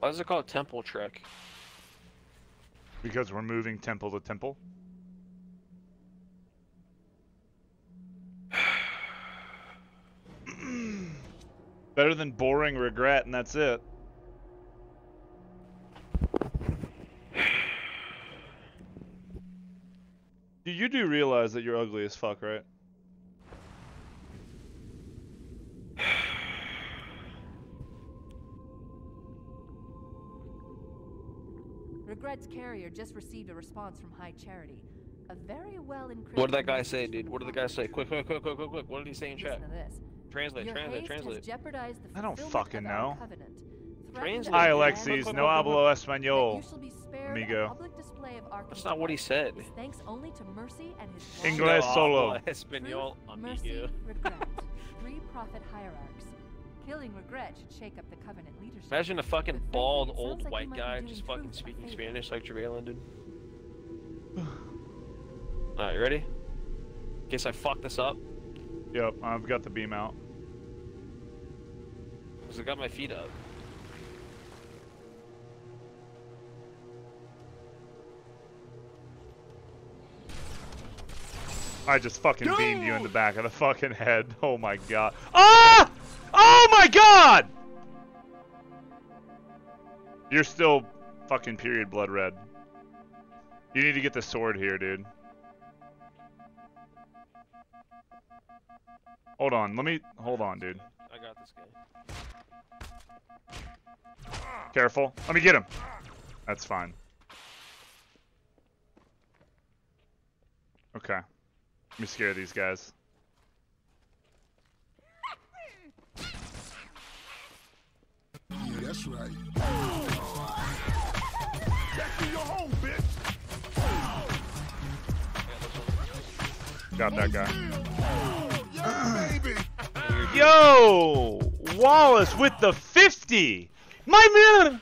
Why is it called Temple Trek? Because we're moving temple to temple. Better than boring regret, and that's it. You- You do realize that you're ugly as fuck, right? Regret's carrier just received a response from High Charity. A very well encrypted. What did that guy say, dude? What did the guy say? Quick, quick, quick, quick, quick, quick. What did he say in chat? Listen to this. Translate, Your translate, translate. Jeopardized the I don't fucking know. covenant. Translate. Hi, and Alexis. No hablo español, you shall be spared amigo. a public display of our That's not what he said. thanks only to mercy and his Inglés No solo. habla Español, amigo. Three prophet hierarchs. Killing regret should shake up the covenant leadership. Imagine a fucking bald old like white guy just fucking speaking. Spanish like Trevelyan did. Alright, you ready? In case I fuck this up, Yep, I've got the beam out. because I got my feet up. I just fucking beamed you in the back of the fucking head. Oh my god. Ah! Oh my god! You're still fucking period blood red. You need to get the sword here, dude. Hold on, let me hold on, dude. I got this guy. Careful. Let me get him. That's fine. Okay. Let me scare these guys. That's right. Back to your home, bitch! Got that guy. Yeah. Yo! Wallace with the 50! My man!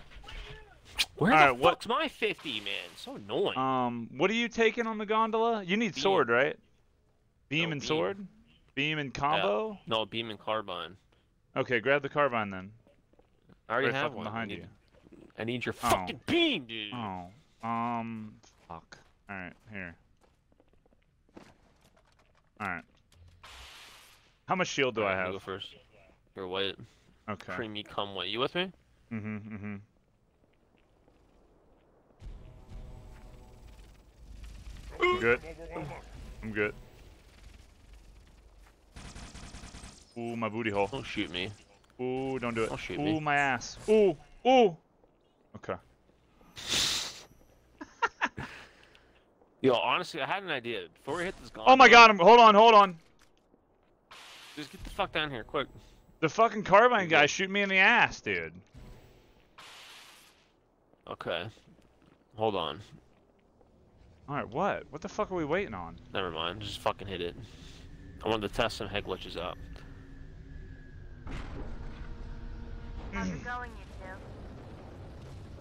Where Alright, the what- fuck's my 50, man? So annoying. Um, what are you taking on the gondola? You need Beam. sword, right? Beam No, and beam. sword? Beam and combo? No, beam and carbine. Okay, grab the carbine then. I already Right have one. behind I need, you. I need your Oh. fucking beam, dude. Oh. Um, fuck. Alright, here. Alright. How much shield do I Alright, you have? Go first. You're white. Okay. Creamy come white. You with me? Mm-hmm, mm-hmm. I'm good. I'm good. Ooh, my booty hole. Don't shoot me. Ooh, don't do it. Don't shoot Ooh, me. my ass. Ooh, ooh. Okay. Yo, honestly, I had an idea. Before we hit this Oh my god, I'm, hold on, hold on. Just get the fuck down here, quick. The fucking carbine guy shoot me in the ass, dude. Okay. Hold on. Alright, what? What the fuck are we waiting on? Never mind. Just fucking hit it. I wanted to test some head glitches out. How's it going, you two?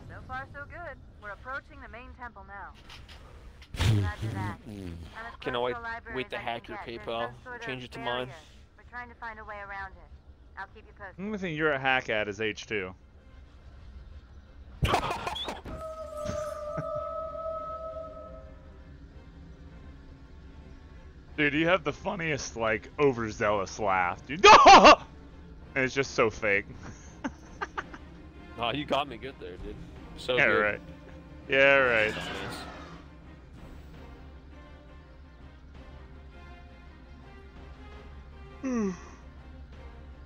So far, so good. We're approaching the main temple now. Roger that. Can I wait- to the wait to hack your get. PayPal? some sort Change it to mine. Barrier. We're trying to find a way around it. I'll keep you posted. The only thing you're a hack at is H2. Dude, you have the funniest, like, overzealous laugh, dude. and it's just so fake. Oh, you got me good there, dude. So yeah, good. right. Yeah, right.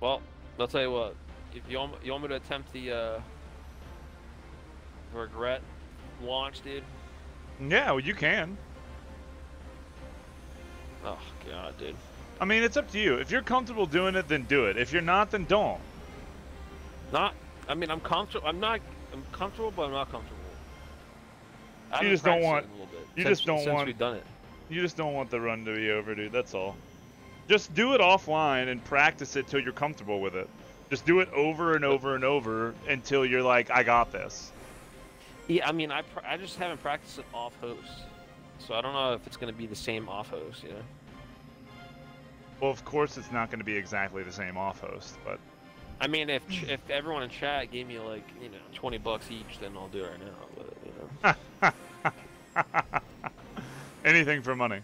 Well, I'll tell you what. If you want, you want me to attempt the uh, regret launch, dude? Yeah, well, you can. Oh god, dude. I mean, it's up to you. If you're comfortable doing it, then do it. If you're not, then don't. Not. I mean, I'm comfortable. I'm not. I'm comfortable, but I'm not comfortable. I've You just don't want- a bit you since- just don't since want- we've done it. You just don't want the run to be over, dude. That's all. Just do it offline and practice it till you're comfortable with it. Just do it over and over and over until you're like, I got this. Yeah, I mean, I pr- I just haven't practiced it off host, so I don't know if it's gonna be the same off host. You know. Well, of course, it's not going to be exactly the same off host, but I mean, if ch- if everyone in chat gave me like you know twenty bucks each, then I'll do it right now. But you know, Anything for money.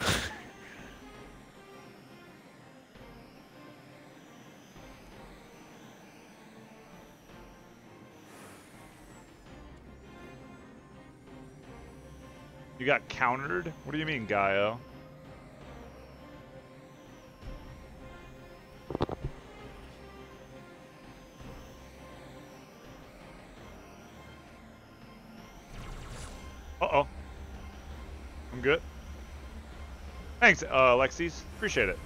You got countered? What do you mean, Gaio? Uh-oh. I'm good. Thanks, uh, Alexis. Appreciate it.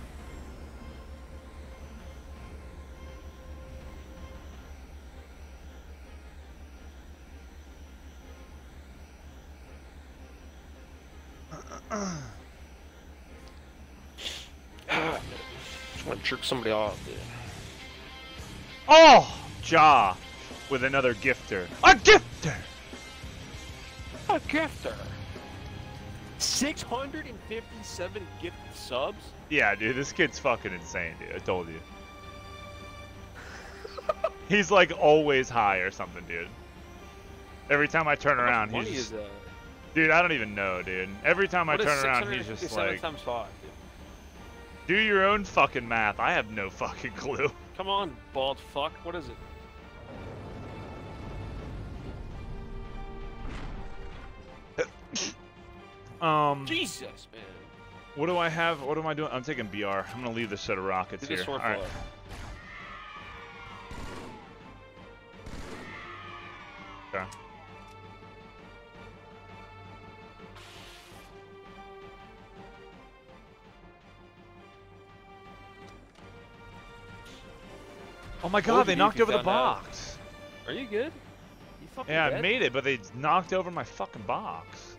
Just want to jerk somebody off, dude. Oh! Jaw with another gifter. A gifter! A gifter. 657 gift subs? Yeah, dude, this kid's fucking insane, dude. I told you. he's like always high or something, dude. Every time I turn How much around, money he's is just... that? Dude, I don't even know, dude. Every time I turn around, he's just like, times five, dude? Do your own fucking math. I have no fucking clue. Come on, bald fuck. What is it? Um, Jesus, man. what do I have? What am I doing? I'm taking BR. I'm gonna leave this set of rockets here. All right. Okay. Oh my god, would they you do if knocked over the found out? box. Are you good? You fucking Yeah, I made it, but they knocked over my fucking box.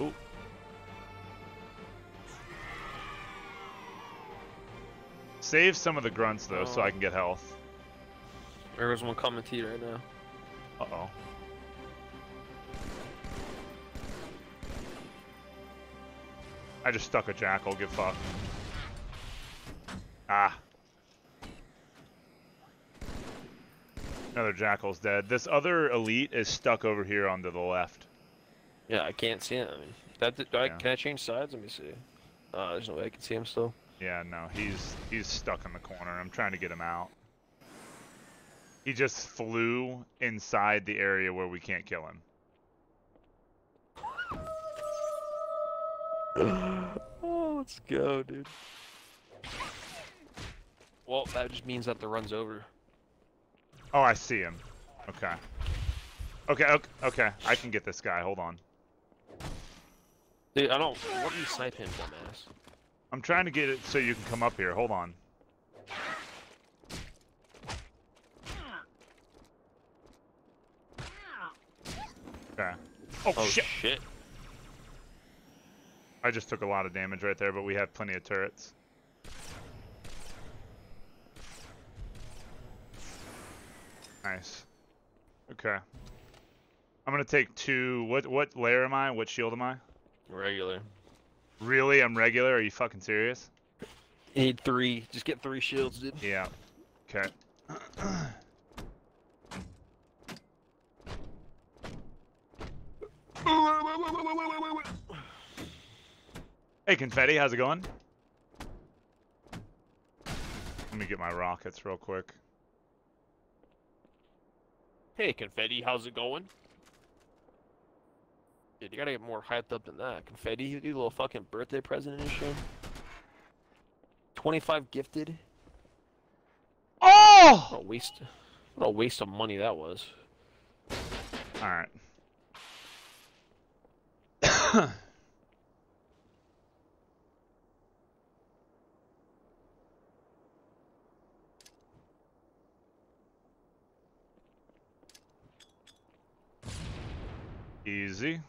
Ooh. Save some of the grunts though, so I Oh. can get health. There's one coming to you right now. Uh oh. I just stuck a jackal. Get fucked. Ah. Another jackal's dead. This other elite is stuck over here onto the left. Yeah, I can't see him. I mean, that, do I, Yeah. Can I change sides? Let me see. Uh, there's no way I can see him still. Yeah, no, he's he's stuck in the corner. I'm trying to get him out. He just flew inside the area where we can't kill him. oh, let's go, dude. Well, that just means that the run's over. Oh, I see him. Okay. Okay, okay, okay. I can get this guy. Hold on. Dude, I don't. What are you snipe him, dumbass? I'm trying to get it so you can come up here. Hold on. Okay. Oh, Oh shit. shit. I just took a lot of damage right there, but we have plenty of turrets. Nice. Okay. I'm gonna take two. What what layer am I? What shield am I? Regular. Really? I'm regular? Are you fucking serious? You need three. Just get three shields, dude. Yeah. Okay. Hey, Confetti, how's it going? Let me get my rockets real quick. Hey, confetti, how's it going? Dude, you gotta get more hyped up than that. Confetti, you do a little fucking birthday present and shit. 25 gifted. Oh! What a waste. What a waste of money that was. Alright. Easy.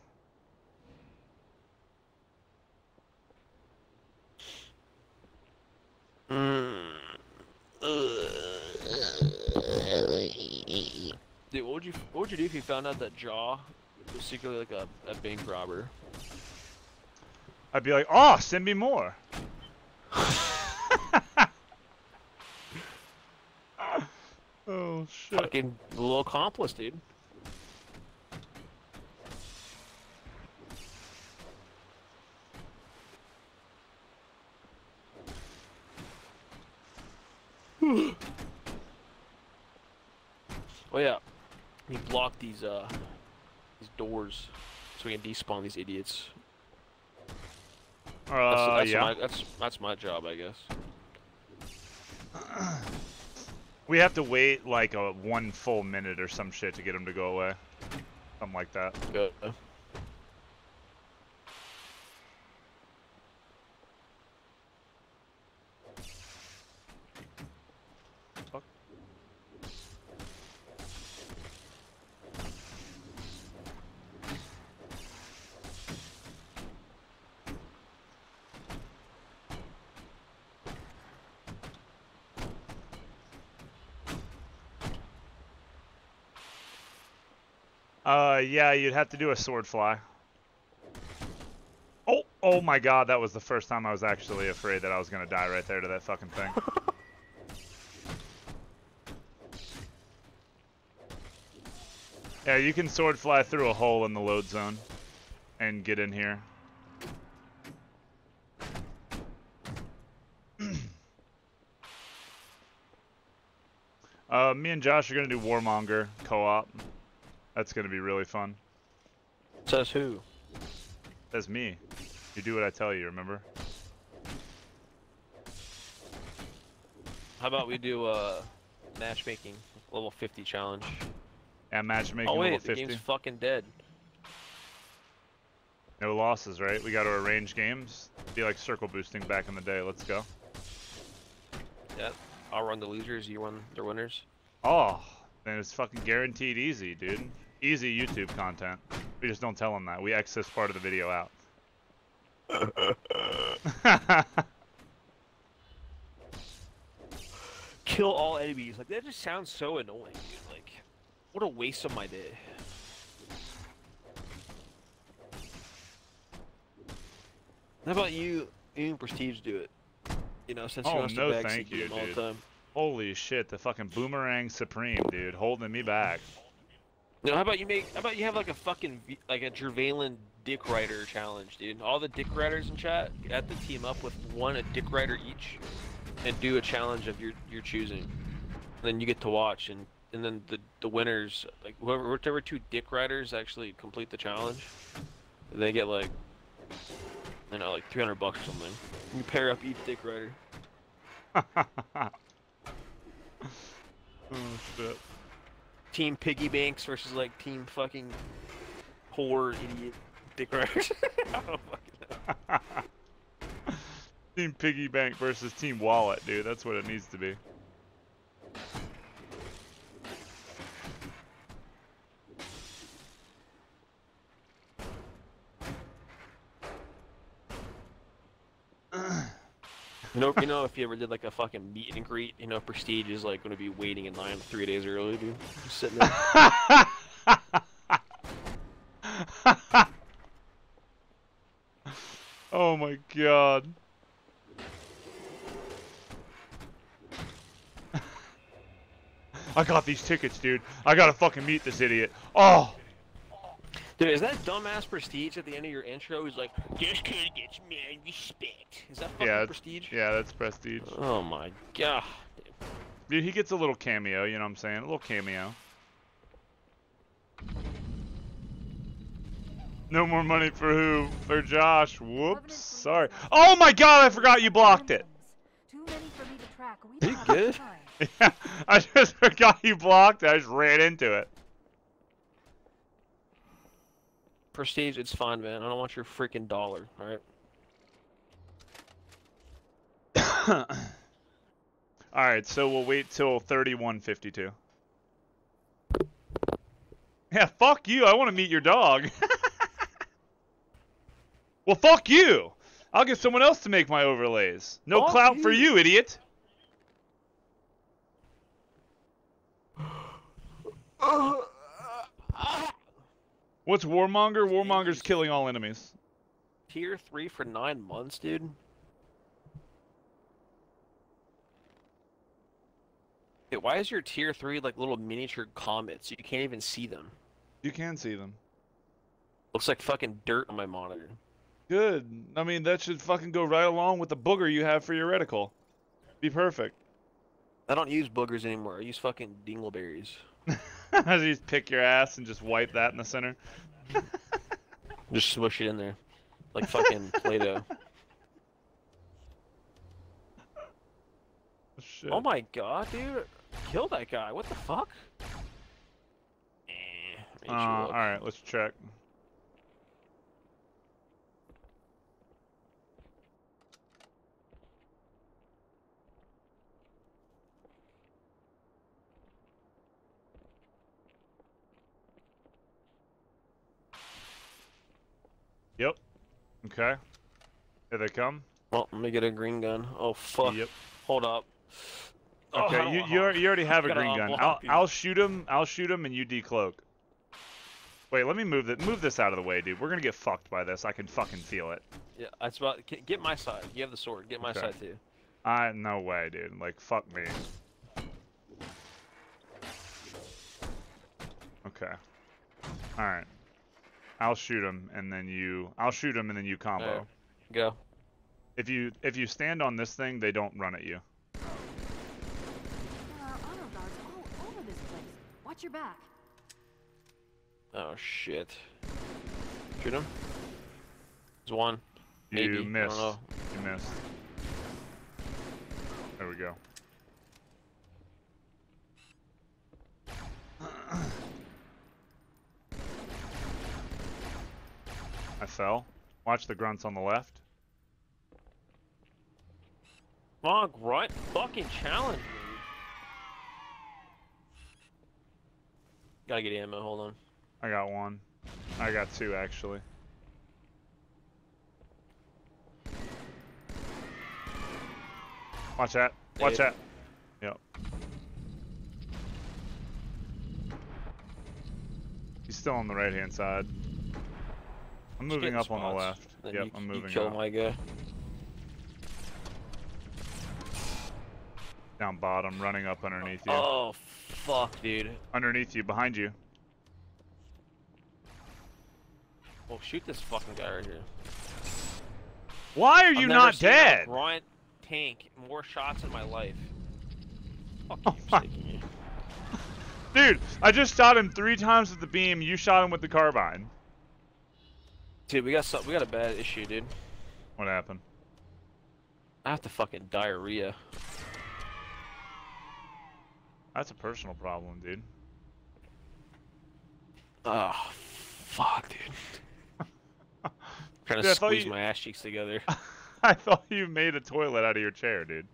Dude, what would you what would you do if you found out that Jaw was secretly like a, a bank robber? I'd be like, oh, send me more. oh shit. Fucking little accomplice, dude. These uh these doors so we can despawn these idiots. Uh, that's, that's yeah. My, that's that's my job, I guess. We have to wait like a one full minute or some shit to get them to go away. Something like that. Good. Fuck. Uh, yeah, you'd have to do a sword fly. Oh, oh my god, that was the first time I was actually afraid that I was gonna die right there to that fucking thing. yeah, you can sword fly through a hole in the load zone and get in here. uh, me and Josh are gonna do Warmonger co-op. That's gonna be really fun. Says who? That's me. You do what I tell you, remember? How about we do uh matchmaking level 50 challenge? Yeah, matchmaking oh wait, level the 50. game's fucking dead. No losses, right? We got to arrange games. Be like circle boosting back in the day. Let's go. Yeah, I'll run the losers. You run the winners. Oh, then it's fucking guaranteed easy, dude. Easy YouTube content. We just don't tell them that. We X this part of the video out. Kill all enemies. Like that just sounds so annoying, dude. Like, what a waste of my day. How about you, you and Prestige do it? You know, since oh wants no, to backseat thank you, all the time. Holy shit, the fucking boomerang supreme, dude, holding me back. No, how about you make? How about you have like a fucking like a Jervalin Dick Rider challenge, dude? All the Dick Riders in chat have to team up with one a Dick Rider each, and do a challenge of your your choosing. then you get to watch, and and then the the winners, like whoever whichever two Dick Riders actually complete the challenge, they get like, you know, like 300 bucks or something. You pair up each Dick Rider. Oh shit. Team Piggy Banks versus like Team fucking poor idiot Dick Riders. I don't fucking know. Team Piggy Bank versus Team Wallet, dude. That's what it needs to be. Know, you know, if you ever did like a fucking meet and greet, you know, Prestige is like to be waiting in line three days early, dude. Just sitting there. oh my god. I got these tickets, dude. I gotta fucking meet this idiot. Oh! Dude, is that dumbass Prestige at the end of your intro? He's like, this kid gets mad respect. Is that fucking Yeah, Prestige? yeah, that's Prestige. Oh my god. Dude, he gets a little cameo, you know what I'm saying? A little cameo. No more money for who? For Josh. Whoops. Sorry. Oh my god, I forgot you blocked it. Too many for me to track. We You don't good? Yeah, I just forgot you blocked it. I just ran into it. Prestige, it's fine, man. I don't want your freaking dollar, alright? Alright, so we'll wait till 3152. Yeah, fuck you. I want to meet your dog. well, fuck you. I'll get someone else to make my overlays. No Fuck clout for you. you, idiot. What's Warmonger? Warmonger's killing all enemies. Tier 3 for 9 months, dude? Hey, why is your tier three like little miniature comets? You can't even see them. You can see them. Looks like fucking dirt on my monitor. Good. I mean, that should fucking go right along with the booger you have for your reticle. Be perfect. I don't use boogers anymore. I use fucking dingleberries. you just pick your ass and just wipe that in the center. Just smush it in there, like fucking Play-Doh. Shit. Oh my god, dude! Kill that guy. What the fuck? Eh, Uh. Alright, let's check. Yep. Okay. Here they come. Well, let me get a green gun. Oh fuck. Yep. Hold up. Oh, Okay, don't you you, you already have a green gun. I'll you. I'll shoot him. I'll shoot him, and you decloak. Wait, let me move that. Move this out of the way, dude. We're gonna get fucked by this. I can fucking feel it. Yeah, that's about. Get, my side. You have the sword. Get my Okay. side too. I no way, dude. Like fuck me. Okay. All right. I'll shoot him, and then you. I'll shoot him, and then you combo. Alright. Go. If you if you stand on this thing, they don't run at you. There are auto guards all over this place. Watch your back. Oh shit. Shoot him. There's one. You Maybe. I missed. don't know. You missed. There we go. I fell. Watch the grunts on the left. On, grunt. Fucking challenge me. Gotta get ammo. Hold on. I got one. I got two actually. Watch that. Watch that. Yep. He's still on the right hand side. I'm moving up on the left. Yep, you, I'm you moving kill up. my guy. Down bottom, running up underneath you. Oh fuck, dude. Underneath you, behind you. Well, shoot this fucking guy right here. Why are you not dead? grunt tank more shots in my life. Fuck Oh you, my- you. Dude, I just shot him three times with the beam. You shot him with the carbine. Dude, we got some, we got a bad issue, dude. What happened? I have to fucking diarrhea. That's a personal problem, dude. Oh, fuck, dude. Trying to Dude, squeeze you- my ass cheeks together. I thought you made a toilet out of your chair, dude.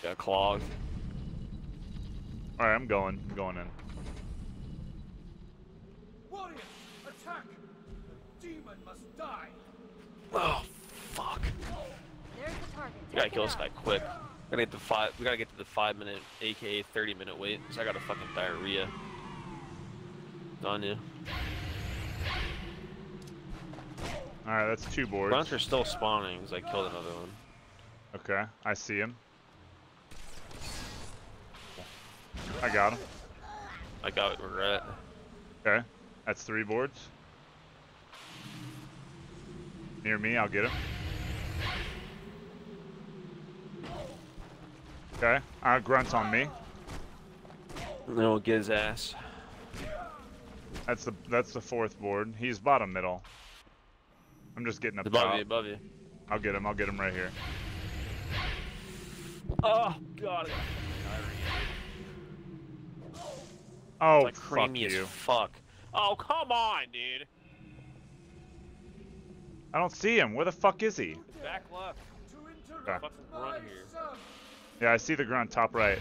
Got clogged. Alright, I'm going. I'm going in. Warriors, attack! The demon must die! Oh, fuck. There's the target. We gotta kill this guy quick. We gotta get the five. We gotta get to the five minute, aka thirty minute wait. Cause I got a fucking diarrhea. On you. Alright, that's two boards. Grunts are still spawning. Cause I killed another one. Okay, I see him. I got him. I got regret. Okay, that's three boards. Near me, I'll get him. Okay, uh, grunts on me. And then we'll get his ass. That's the that's the fourth board. He's bottom middle. I'm just getting up Above top. you, above you. I'll get him. I'll get him right here. Oh god. Oh, It's like fuck you. fuck. Oh come on, dude. I don't see him. Where the fuck is he? Back left. Okay. Yeah, I see the grunt top right.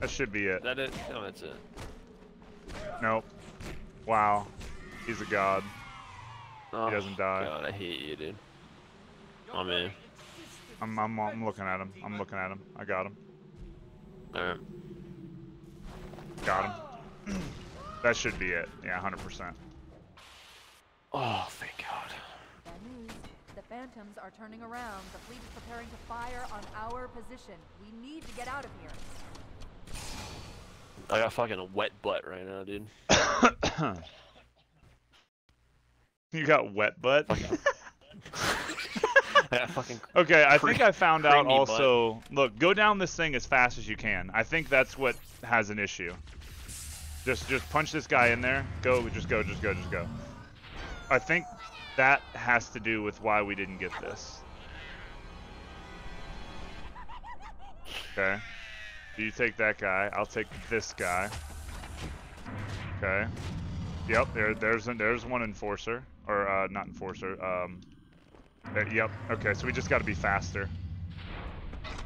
That should be it. That it? No, that's it. Nope. Wow. He's a god. Oh, doesn't die. God, I hate you, dude. Oh man. I'm, I'm, I'm looking at him. I'm looking at him. I got him. Alright. Got him. that should be it. Yeah, 100%. Oh, thank God. Bad news. phantoms are turning around. The fleet is preparing to fire on our position. We need to get out of here. I got fucking a wet butt right now, dude. You got wet butt. I fucking. Okay, I think I found out creamy butt. also. Look, go down this thing as fast as you can. I think that's what has an issue. Just, just punch this guy in there. Go, just go, just go, just go. I think that has to do with why we didn't get this. Okay. Do you take that guy. I'll take this guy. Okay. Yep. There, there's there's one enforcer, or uh, not enforcer. Um. there- yep. Okay. So we just got to be faster.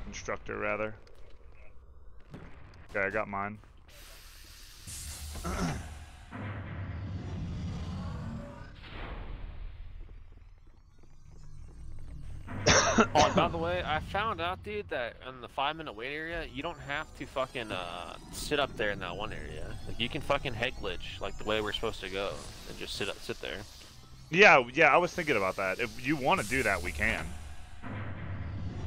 Instructor, rather. Okay, I got mine. Oh, and by the way, I found out, dude, that in the five minute wait area, you don't have to fucking uh, sit up there in that one area. Like you can fucking head glitch like the way we're supposed to go and just sit up, sit there. Yeah, yeah. I was thinking about that. If you want to do that, we can.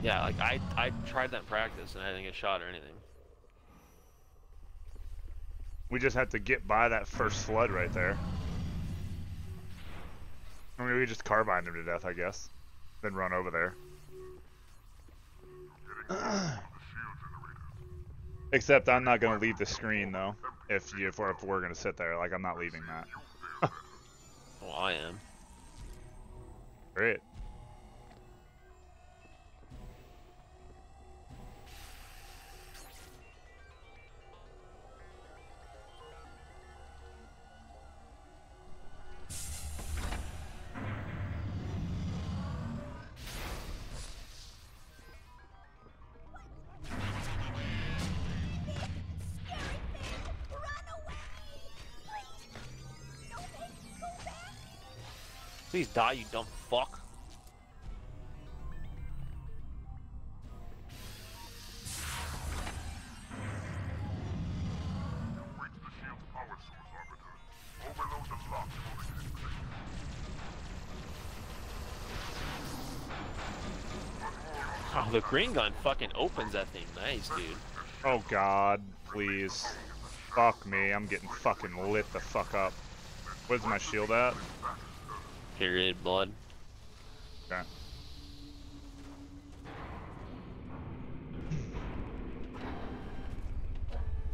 Yeah, like I I tried that in practice and I didn't get shot or anything. We just have to get by that first flood right there. I mean, we just carbine him to death, I guess. Then run over there. Except I'm not gonna leave the screen though. If you if we're, if we're gonna sit there, like I'm not leaving that. Well, I am. Great. Please die, you dumb fuck. Oh, the green gun fucking opens that thing. Nice, dude. Oh god, please. Fuck me, I'm getting fucking lit the fuck up. Where's my shield at? Period, blood. Okay.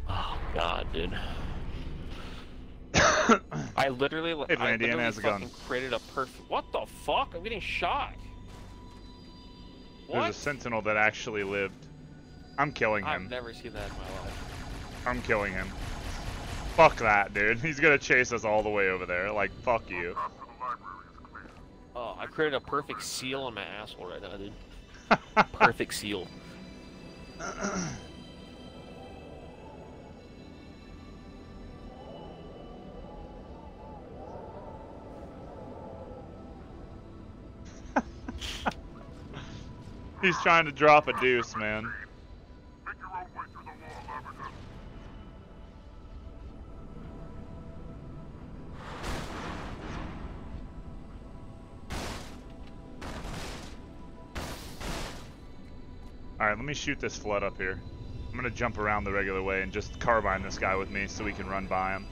Oh god, dude. I literally, Hey, I literally has a gun. created a perfect. What the fuck? I'm getting shot. There's a sentinel that actually lived. I'm killing him. I've never seen that in my life. I'm killing him. Fuck that, dude. He's gonna chase us all the way over there. Like, fuck you. Oh, I created a perfect seal on my asshole right now, dude. perfect seal. He's trying to drop a deuce, man. Alright, let me shoot this flood up here. I'm gonna jump around the regular way and just carbine this guy with me so we can run by him.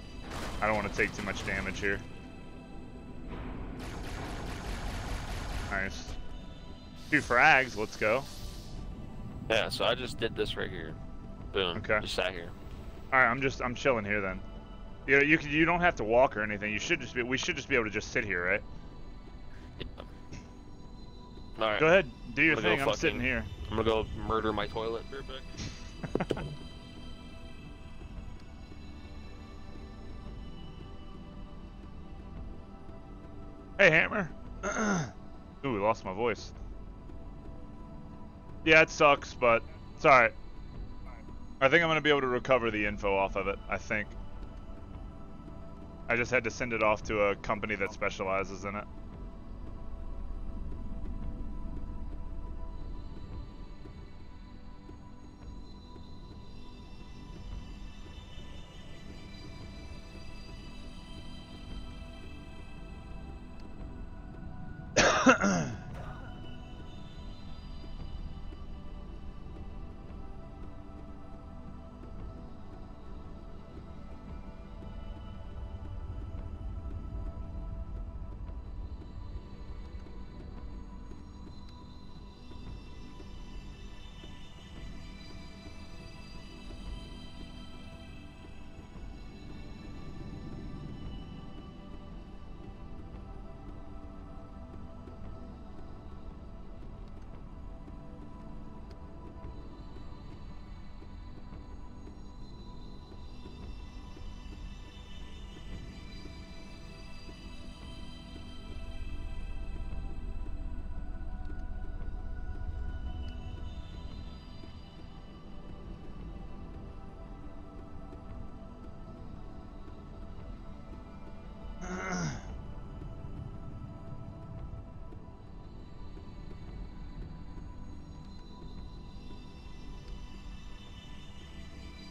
I don't want to take too much damage here. Nice. Two frags, let's go. Yeah, so I just did this right here. Boom. Okay. Just sat here. All right, I'm just I'm chilling here then. You you can, you don't have to walk or anything. You should just be we should just be able to just sit here, right? Right. Go ahead, do your I'm thing. go I'm sitting here. I'm gonna go murder my toilet real. Hey, Hammer. Ooh, we lost my voice. Yeah, it sucks, but it's alright. I think I'm gonna be able to recover the info off of it. I think. I just had to send it off to a company that specializes in it.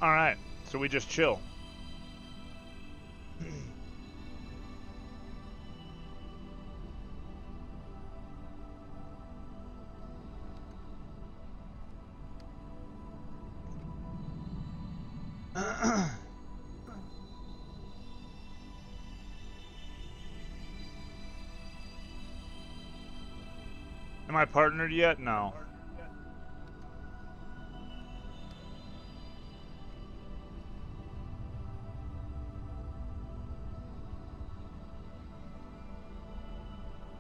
All right, so we just chill. Am I partnered yet? No.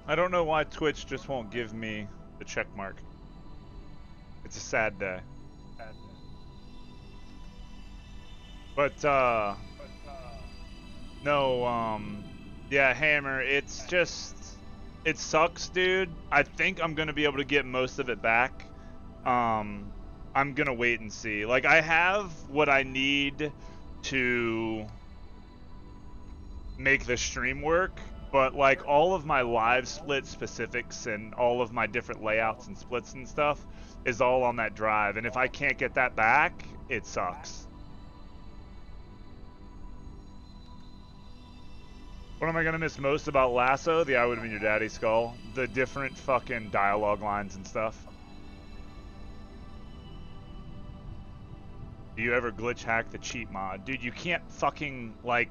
I don't know why Twitch just won't give me the check mark. It's a sad day. But, uh, no, um, yeah, Hammer, it's just, it sucks, dude. I think I'm gonna be able to get most of it back. Um, I'm gonna wait and see. Like, I have what I need to make the stream work, but like all of my LiveSplit specifics and all of my different layouts and splits and stuff is all on that drive. And if I can't get that back, it sucks. What am I gonna miss most about LASO? The I would have been your daddy skull. The different fucking dialogue lines and stuff. Do you ever glitch hack the cheat mod? Dude, you can't fucking like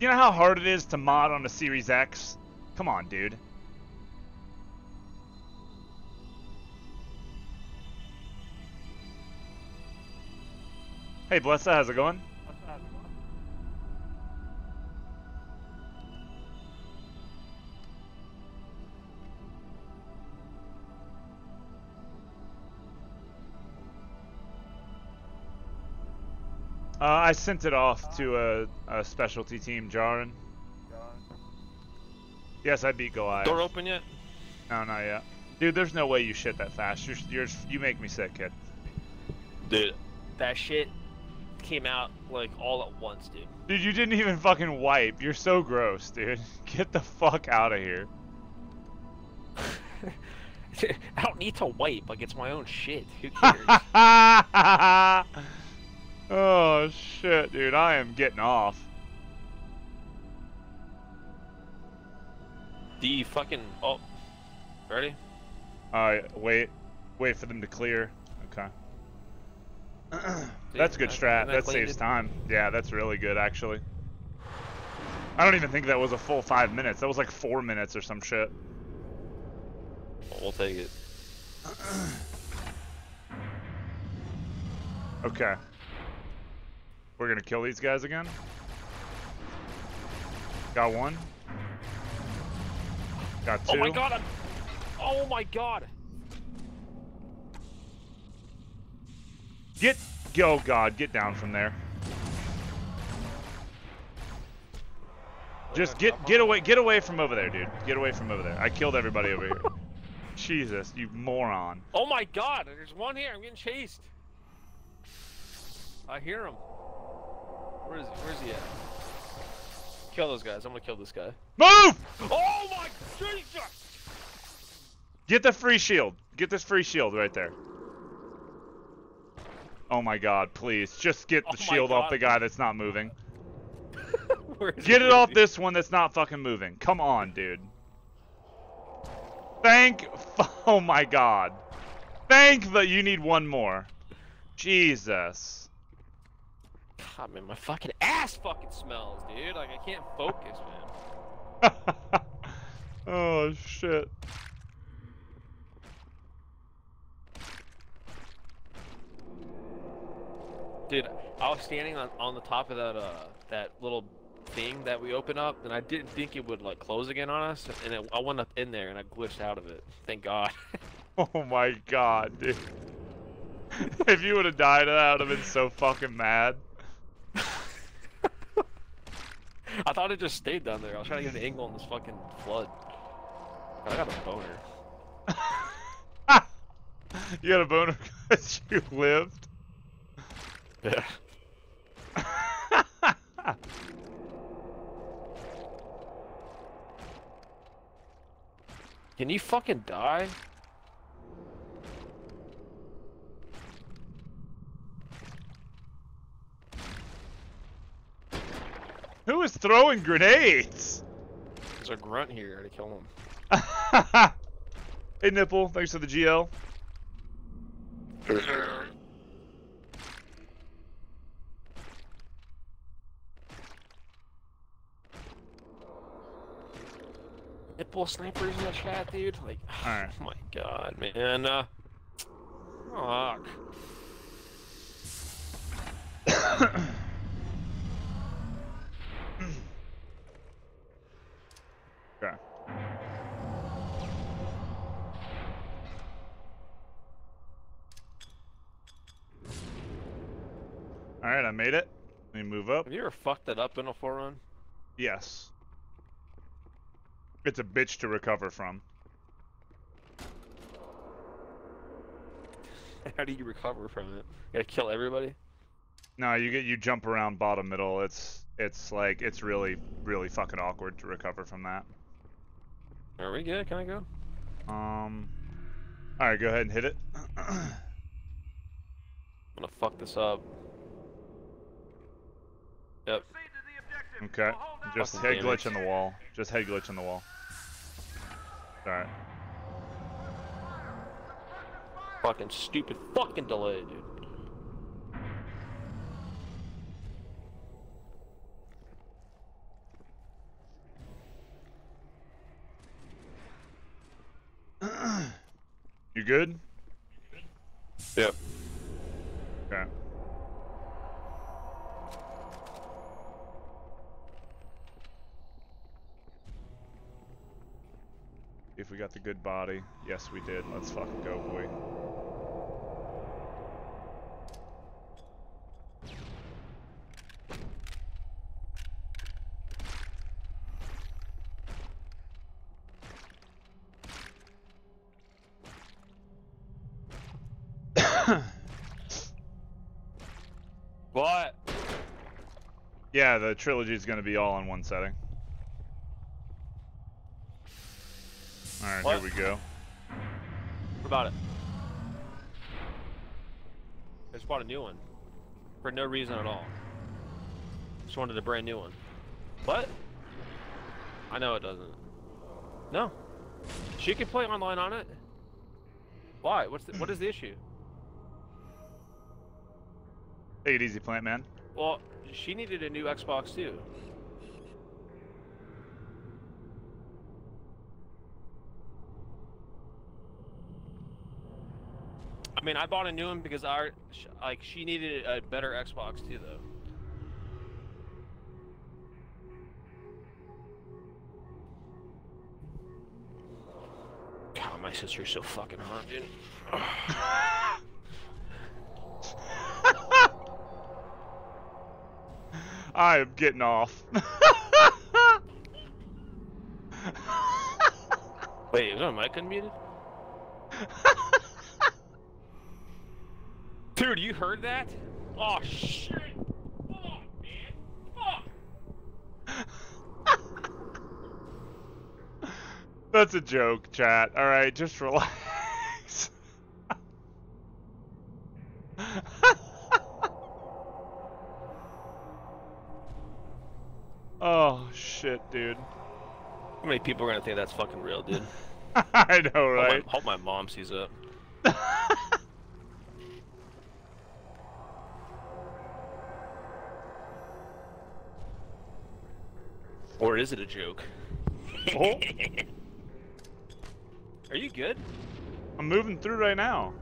you know how hard it is to mod on a Series X? Come on, dude. Hey, Blessa, how's it going? Uh, I sent it off to a, a specialty team, Jaren. Yes, I beat Goliath. Door open yet? No, not yet. Dude, there's no way you shit that fast. You're, you're, you make me sick, kid. Dude, that shit came out like all at once, dude. Dude, you didn't even fucking wipe. You're so gross, dude. Get the fuck out of here. I don't need to wipe. Like it's my own shit. Who cares? Oh shit, dude. I am getting off. the fucking oh, ready? Uh, wait, wait for them to clear. Okay. that's a good strat. I That saves it. time. Yeah, that's really good actually. I don't even think that was a full five minutes. That was like four minutes or some shit. We'll take it. Okay. We're gonna kill these guys again. Got one. Got two. Oh my god! I'm... Oh my god! Get, oh god, get down from there. Just get, get away, get away from over there, dude. Get away from over there. I killed everybody over here. Jesus, you moron. Oh my god! There's one here. I'm getting chased. I hear him. Where is he? Where's he at? Kill those guys. I'm gonna kill this guy. Move! Oh my Jesus! Get the free shield. Get this free shield right there. Oh my god, please. Just get the Oh shield off the guy that's not moving. Get it off this one that's not fucking moving. Come on, dude. Thank. Oh my god. Thank that you need one more. Jesus. God, man, my fucking ass fucking smells, dude. Like I can't focus, man. oh shit. Dude, I was standing on, on the top of that uh that little thing that we opened up, and I didn't think it would like close again on us, and it, I went up in there and I glitched out of it. Thank God. Oh my god, dude. if you would have died, I would have been so fucking mad. I thought it just stayed down there. I was trying to get an angle on this fucking flood. I got a boner. You got a boner because you lived? Yeah. Can you fucking die? Who is throwing grenades? There's a grunt here to kill him. hey, Nipple, thanks for the GL. Nipple snipers in the chat, dude. Like, Alright. oh my god, man. Uh, fuck. Okay. Alright, I made it. Let me move up. Have you ever fucked that up in a forerun? Yes. It's a bitch to recover from. How do you recover from it? You gotta kill everybody? No, you get you jump around bottom middle. It's it's like it's really really fucking awkward to recover from that. Are we good? Can I go? Um. All right, go ahead and hit it. I'm gonna fuck this up. Yep. Okay. Just head glitch in the wall. Just head glitch in the wall. Alright. Fucking stupid fucking delay, dude. You good? Yep. Okay. If we got the good body. Yes, we did. Let's fucking go, boy. What? Yeah, the trilogy is going to be all in one setting. Alright, What? here we go. What about it? I just bought a new one. For no reason at all. Just wanted a brand new one. What? I know it doesn't. No. She can play online on it. Why? What's the, what is the issue? Take it easy, Plant Man. Well, she needed a new Xbox too. I mean, I bought a new one because our like she needed a better Xbox too, though. God, my sister's so fucking hot, dude. I am getting off. Wait, is my mic unmuted? Dude, you heard that? Oh shit! Fuck, man! Fuck! That's a joke, chat. Alright, just relax. Oh, shit, dude. How many people are gonna think that's fucking real, dude? I know, Hope my- right? Hope my, mom sees it. or is it a joke? Oh. Are you good? I'm moving through right now.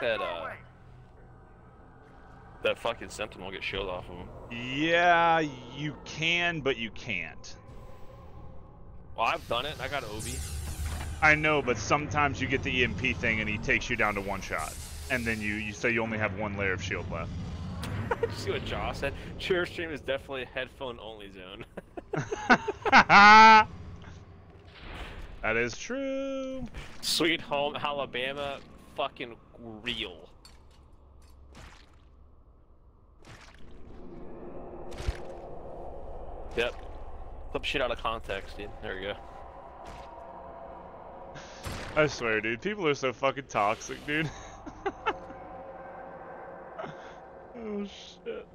That uh that fucking sentinel get shield off of him. Yeah, you can, but you can't. Well, I've done it. I got Obi. I know, but sometimes you get the EMP thing and he takes you down to one shot. And then you, you say you only have one layer of shield left. Did you see what Josh said? Cheer stream is definitely a headphone only zone. that is true. Sweet home Alabama, fucking real. Yep. Flip shit out of context, dude. There we go. I swear, dude, people are so fucking toxic, dude. oh shit.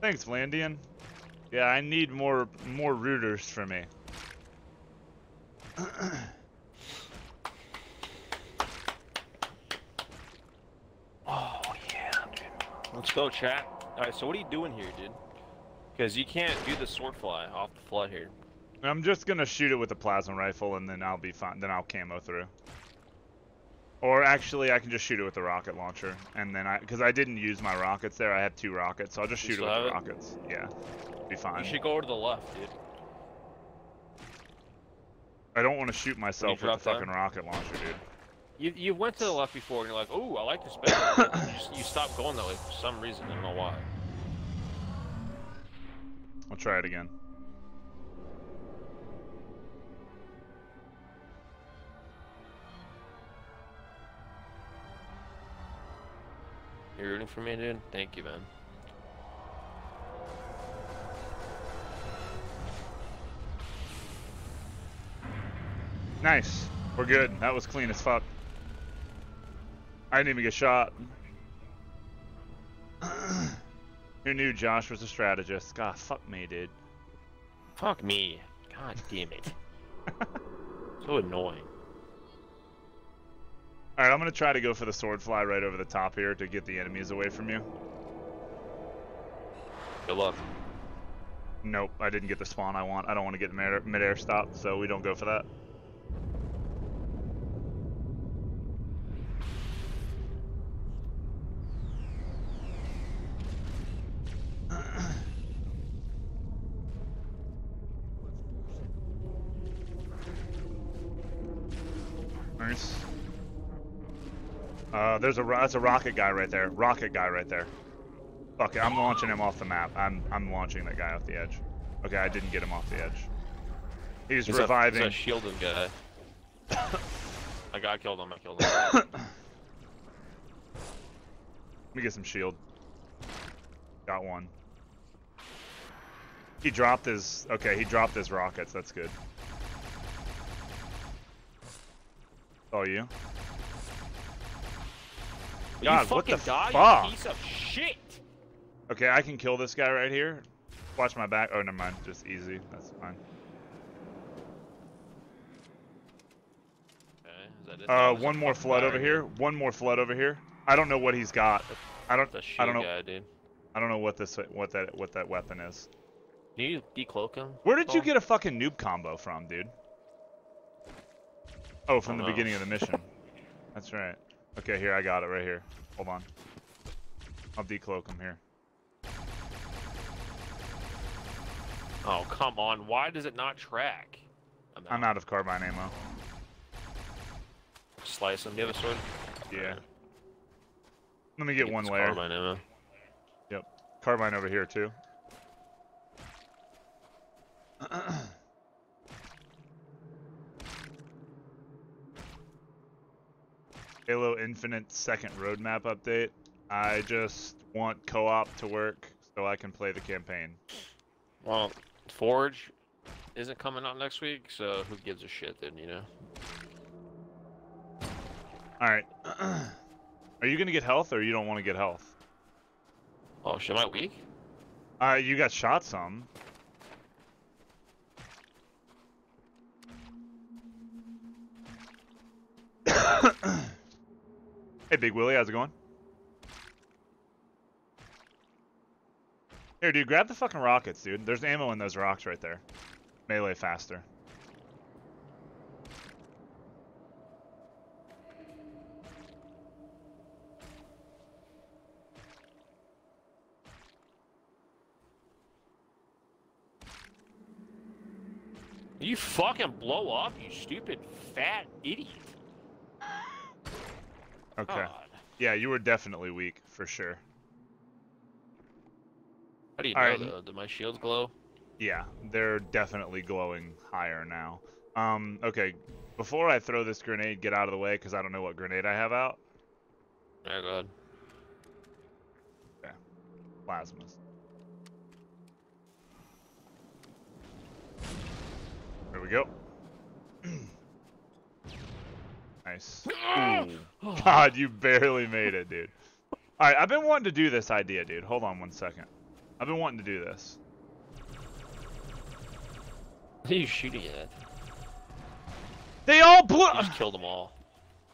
Thanks, Landian. Yeah, I need more more rooters for me. Oh yeah, dude. Let's go, chat. All right, so what are you doing here, dude? Because you can't do the sword fly off the fly here. I'm just gonna shoot it with a plasma rifle and then I'll be fine. Then I'll camo through. Or actually, I can just shoot it with the rocket launcher, and then I, because I didn't use my rockets there, I had two rockets, so I'll just You shoot it with the it? rockets. Yeah, be fine. You should go over to the left, dude. I don't want to shoot myself with the down? fucking rocket launcher, dude. You you went to the left before and you're like, oh, I like this better. you, just- you stopped going that way for some reason. I don't know why. I'll try it again. You're rooting for me, dude. Thank you, man. Nice. We're good. That was clean as fuck. I didn't even get shot. Who knew Josh was a strategist? God, fuck me, dude. Fuck me. God damn it. so annoying. Alright, I'm gonna try to go for the sword fly right over the top here to get the enemies away from you. Good luck. Nope, I didn't get the spawn I want. I don't want to get mid mid-air stop, so we don't go for that. Nice. Uh, there's a that's a rocket guy right there. Rocket guy right there. Fuck it, I'm launching him off the map. I'm I'm launching that guy off the edge. Okay, I didn't get him off the edge. He's, a- reviving. he's a shielded guy. I got killed him. I killed him. Let me get some shield. Got one. He dropped his. Okay, he dropped his rockets. That's good. Oh, you? you God, what fucking the die, fuck? you piece of shit. Okay, I can kill this guy right here. Watch my back. Oh, never mind. Just easy. That's fine. Okay, is that it? Uh, one more flood over here. One more flood over here. I don't know what he's got. I don't. I don't know. guy, dude. I don't know what this what that what that weapon is. Can you decloak him? Where did you get a fucking noob combo from, dude? Oh, from Oh, the no. beginning of the mission. That's right. Okay, here I got it right here. Hold on. I'll decloak him here. Oh come on! Why does it not track? I'm out. I'm out of carbine ammo. Slice him. Do you have a sword? Yeah. Let me get Get one layer. Carbine ammo. Yep. Carbine over here too. Halo Infinite second roadmap update. I just want co-op to work so I can play the campaign. Well, Forge isn't coming out next week, so who gives a shit then, you know? All right. Are you gonna get health or you don't want to get health? Oh shit, am I weak? Uh, you got shot some. Hey, Big Willie, how's it going? Here, dude, grab the fucking rockets, dude. There's ammo in those rocks right there. Melee faster. You fucking blow up, you stupid fat idiot. Okay. God. Yeah, you were definitely weak, for sure. How do you All know right. though? Do my shields glow? Yeah, they're definitely glowing higher now. Um, okay, before I throw this grenade, get out of the way, because I don't know what grenade I have out. Oh god. Okay, plasmas. There we go. nice. Ooh. God, you barely made it, dude. Alright, I've been wanting to do this idea, dude. Hold on one second. I've been wanting to do this. What are you shooting at? They all blew. You just killed them all.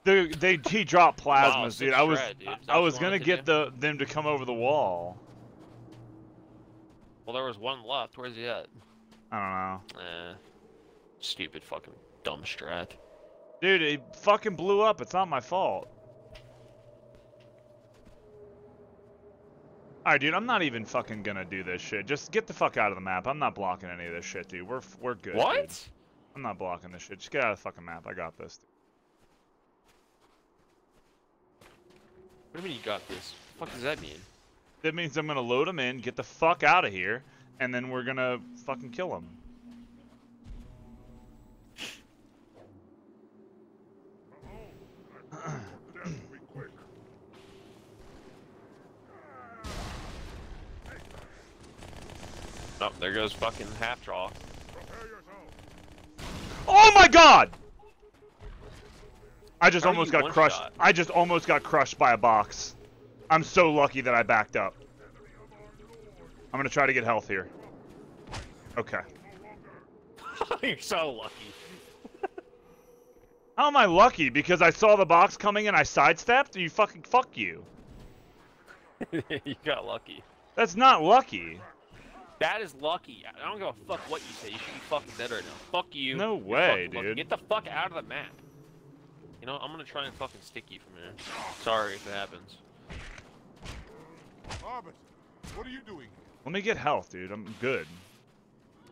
They, they he dropped plasmas, Wow, dude. I was shred, dude. I was gonna get the them to come over the wall. Well, there was one left. Where's he at? I don't know. Eh. Stupid fucking dumb strat. Dude, it fucking blew up. It's not my fault. Alright, dude, I'm not even fucking gonna do this shit. Just get the fuck out of the map. I'm not blocking any of this shit, dude. We're we're good. What? dude. I'm not blocking this shit. Just get out of the fucking map. I got this. What do you mean you got this? What the fuck does that mean? That means I'm gonna load them in, get the fuck out of here, and then we're gonna fucking kill them. Oh, there goes fucking half draw. Oh my god! I just How almost got crushed. one-shot? I just almost got crushed by a box. I'm so lucky that I backed up. I'm gonna try to get health here. Okay. You're so lucky. How am I lucky? Because I saw the box coming and I sidestepped? You fucking fuck you. you got lucky. That's not lucky. That is lucky. I don't give a fuck what you say. You should be fucking dead right now. Fuck you. No way, fucking lucky. dude. Get the fuck out of the map. You know, I'm gonna try and fucking stick you from here. Sorry if it happens. Arbiter, what are you doing? Let me get health, dude. I'm good.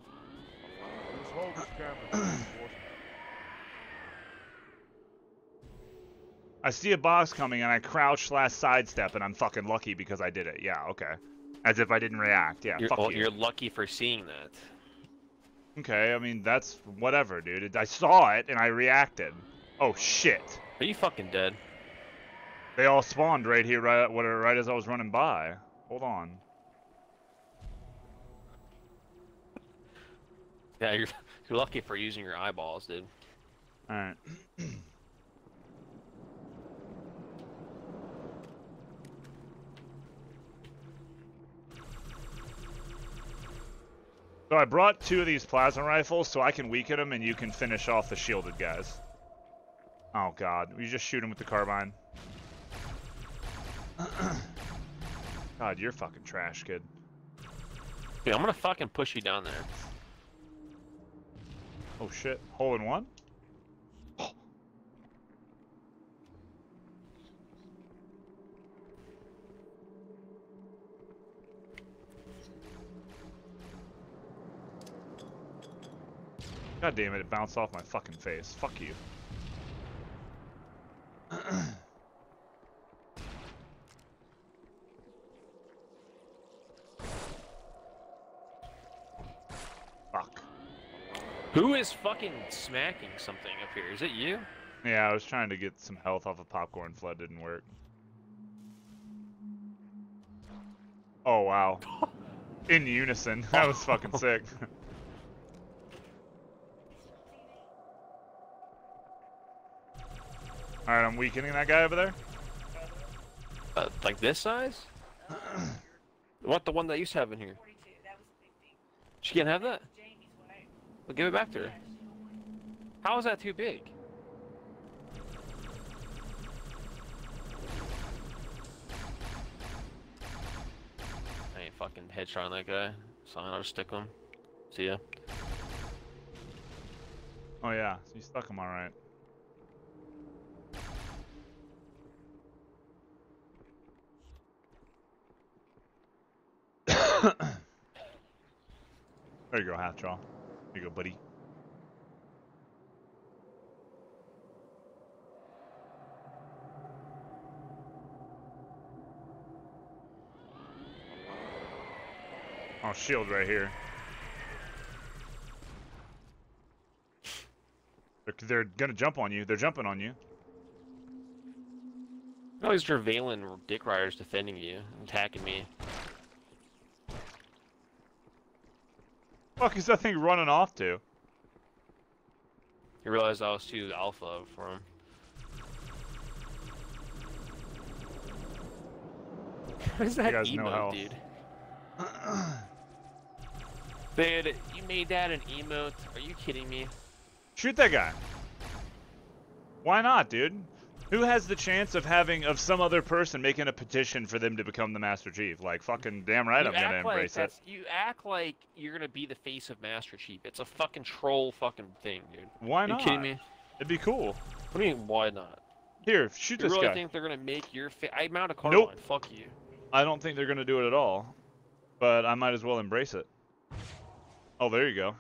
This hold this camp is reinforcement. I see a box coming and I crouch slash sidestep and I'm fucking lucky because I did it. Yeah, okay. As if I didn't react. Yeah, You're, fuck well, you. you're lucky for seeing that. Okay, I mean that's whatever, dude. I saw it and I reacted. Oh shit! Are you fucking dead? They all spawned right here, right, what- right as I was running by. Hold on. Yeah, you're you're lucky for using your eyeballs, dude. All So I brought two of these plasma rifles so I can weaken them and you can finish off the shielded guys. Oh god, you just shoot them with the carbine. god, you're fucking trash, kid. Dude, I'm gonna fucking push you down there. Oh shit, hole in one? God damn it, it bounced off my fucking face. Fuck you. Fuck. Who is fucking smacking something up here? Is it you? Yeah, I was trying to get some health off of popcorn flood, didn't work. Oh wow. In unison. That was fucking sick. Alright, I'm weakening that guy over there. Uh, like this size? what the one that I used to have in here? She can't have that. Well, give it back to her. How is that too big? I ain't fucking headshot on that guy. So I'll just stick him. See ya. Oh yeah, so you stuck him alright. There you go, half. There you go, buddy. Oh, shield right here. They're, they're gonna jump on you. They're jumping on you. All these Jervalin dick riders defending you, attacking me. Fuck is that thing running off to? He realized I was too alpha for him. What is that guys know emote, dude? Dude, you made that an emote? Are you kidding me? Shoot that guy. Why not, dude? Who has the chance of having of some other person making a petition for them to become the Master Chief? Like fucking damn right, you I'm gonna act like embrace it. You act like you're gonna be the face of Master Chief. It's a fucking troll fucking thing, dude. Why Are not? you kidding me? It'd be cool. What do you mean, why not? Here, shoot You this really guy. think they're gonna make your fa- I mount a car Nope. line. Fuck you. I don't think they're gonna do it at all. But I might as well embrace it. Oh, there you go.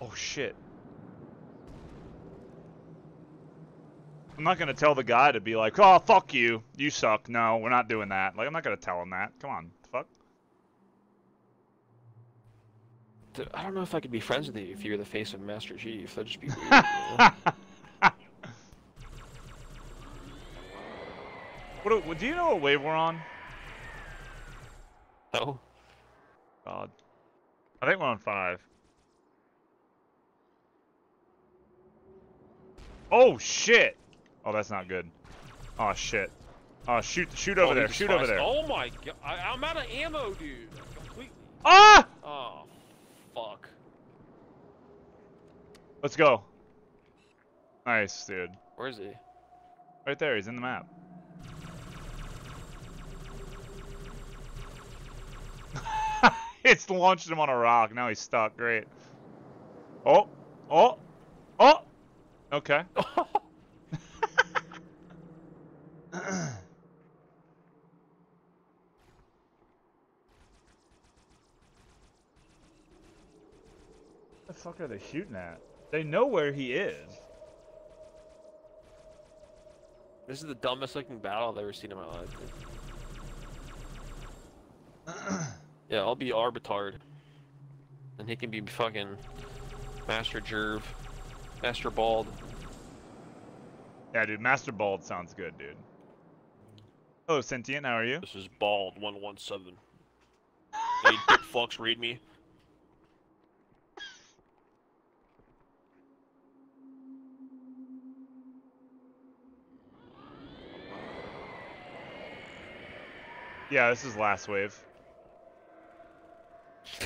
Oh shit. I'm not gonna tell the guy to be like, oh fuck you, you suck. No, we're not doing that. Like I'm not gonna tell him that. Come on, fuck. Dude, I don't know if I could be friends with you if you're the face of Master Chief. That'd just be weird. you? What, do- do you know what wave we're on? No. God. I think we're on five. Oh shit! Oh, that's not good. Oh shit. Oh shoot! Shoot over Oh, there! Shoot over there! Oh my god! I, I'm out of ammo, dude. Completely. Ah! Oh, fuck. Let's go. Nice, dude. Where is he? Right there. He's in the map. it's launched him on a rock. Now he's stuck. Great. Oh. Oh. Oh. Okay. the fuck are they shooting at? They know where he is. This is the dumbest looking battle I've ever seen in my life. yeah, I'll be Arbitard. And he can be fucking Master Jerv. Master Bald. Yeah, dude. Master Bald sounds good, dude. Hello, Sentient. How are you? This is Bald 117. Hey, dick fucks, read me. Yeah, this is last wave.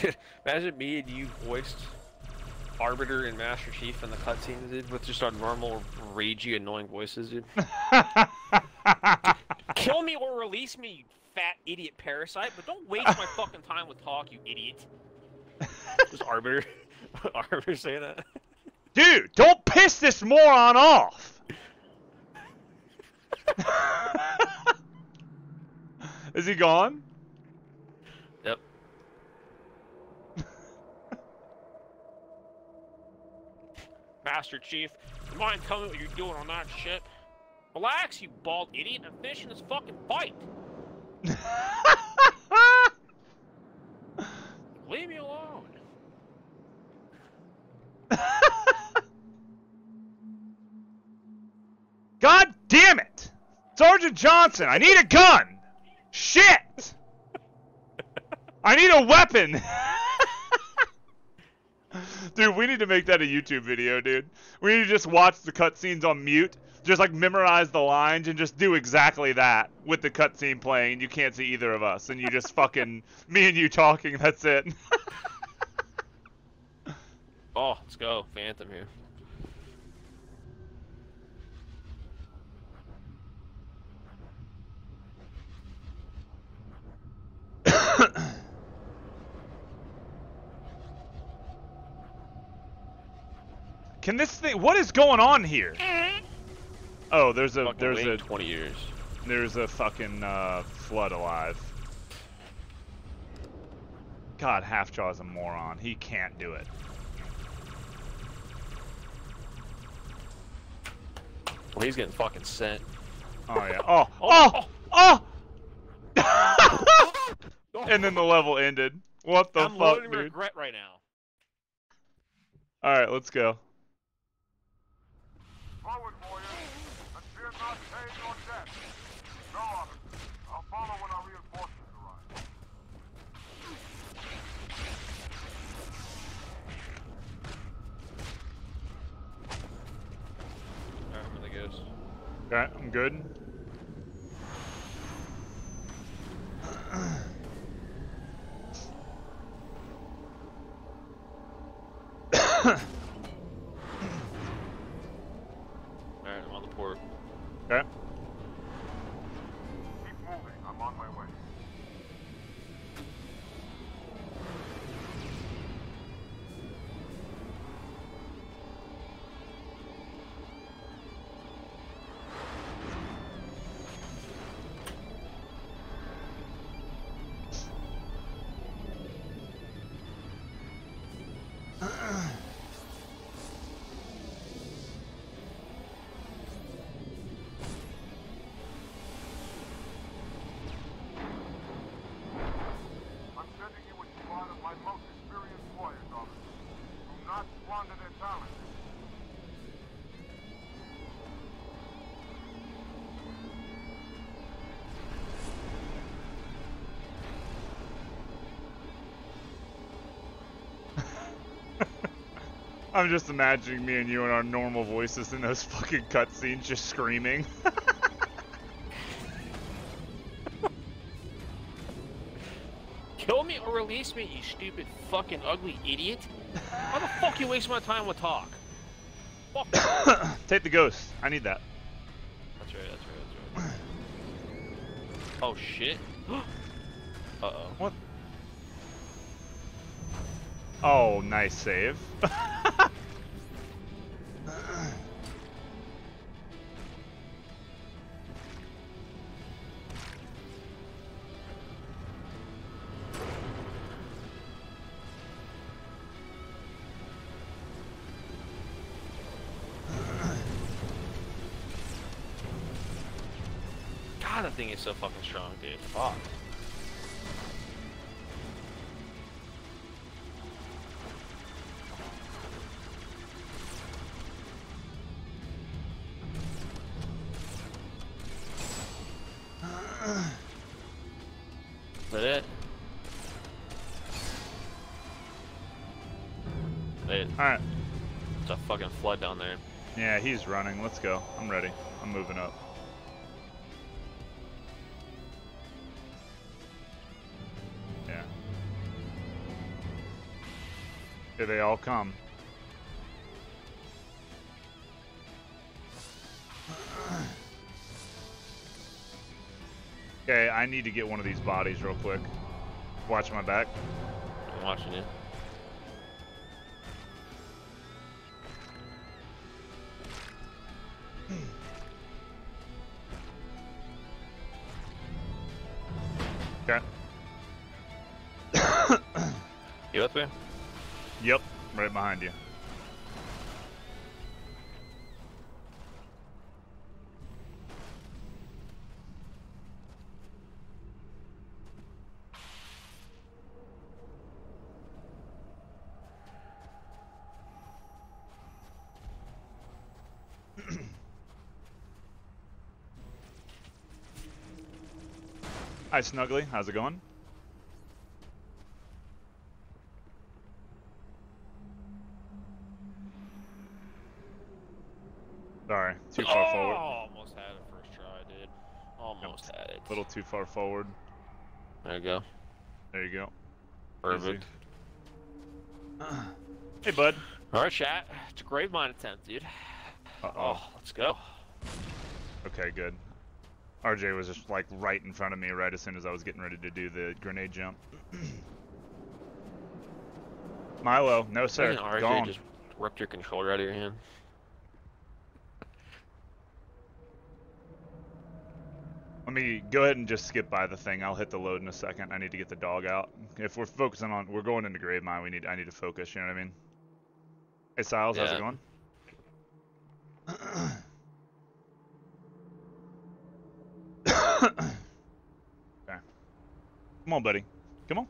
Imagine me and you voiced Arbiter and Master Chief in the cutscenes, dude, with just our normal, ragey, annoying voices, dude. Kill me or release me, you fat idiot parasite, but don't waste my fucking time with talk, you idiot. Just Arbiter. Arbiter saying that. Dude, don't piss this moron off! Is he gone? Yep. Master Chief, you mind telling me what you're doing on that ship? Relax, you bald idiot, in this fucking fight. Leave me alone. God damn it! Sergeant Johnson, I need a gun! Shit! I need a weapon! dude, we need to make that a YouTube video, dude. We need to just watch the cutscenes on mute, just like memorize the lines and just do exactly that with the cutscene playing. and You can't see either of us, and you just fucking me and you talking. That's it. Oh, let's go. Phantom here. Can this thing? What is going on here? Oh, there's a Fucking there's a 20 years. there's a fucking uh, flood alive. God, Halfjaw's a moron. He can't do it. Well, he's getting fucking sent. Oh yeah. Oh oh oh. and then the level ended. What the I'm fuck, loading dude? regret right now. All right, let's go. Forward, warriors, and fear not pain nor death. Go, officer. I'll follow when our reinforcements arrive. Okay, I'm good. Alright, I'm on the port. Okay. Not squander their talent. I'm just imagining me and you in our normal voices in those fucking cutscenes just screaming. Kill me or release me, you stupid fucking ugly idiot. Why the fuck you waste my time with talk? Fuck. Take the ghost. I need that. That's right, that's right, that's right. Oh shit. Uh-oh. What? Oh, nice save. Is so fucking strong, dude. Fuck. Is that it? Wait, Alright. it's a fucking flood down there. Yeah, he's running. Let's go. I'm ready. I'm moving up. All come. Okay, I need to get one of these bodies real quick. Watch my back. I'm watching you. Behind you. Hi, Snuggly. How's it going? Sorry, too far oh, forward. almost had it first try, dude. Almost had it. A little too far forward. There you go. There you go. Perfect. Hey, bud. All right, chat. It's a Gravemind attempt, dude. Uh oh. Oh, let's go. Okay, good. RJ was just like right in front of me right as soon as I was getting ready to do the grenade jump. Milo, no sir. RJ Gone. just ripped your controller out of your hand. Me go ahead and just skip by the thing. I'll hit the load in a second. I need to get the dog out. If we're focusing on, we're going into Gravemind. We need, I need to focus. You know what I mean? Hey, Styles, how's it going? okay. Come on, buddy. Come on.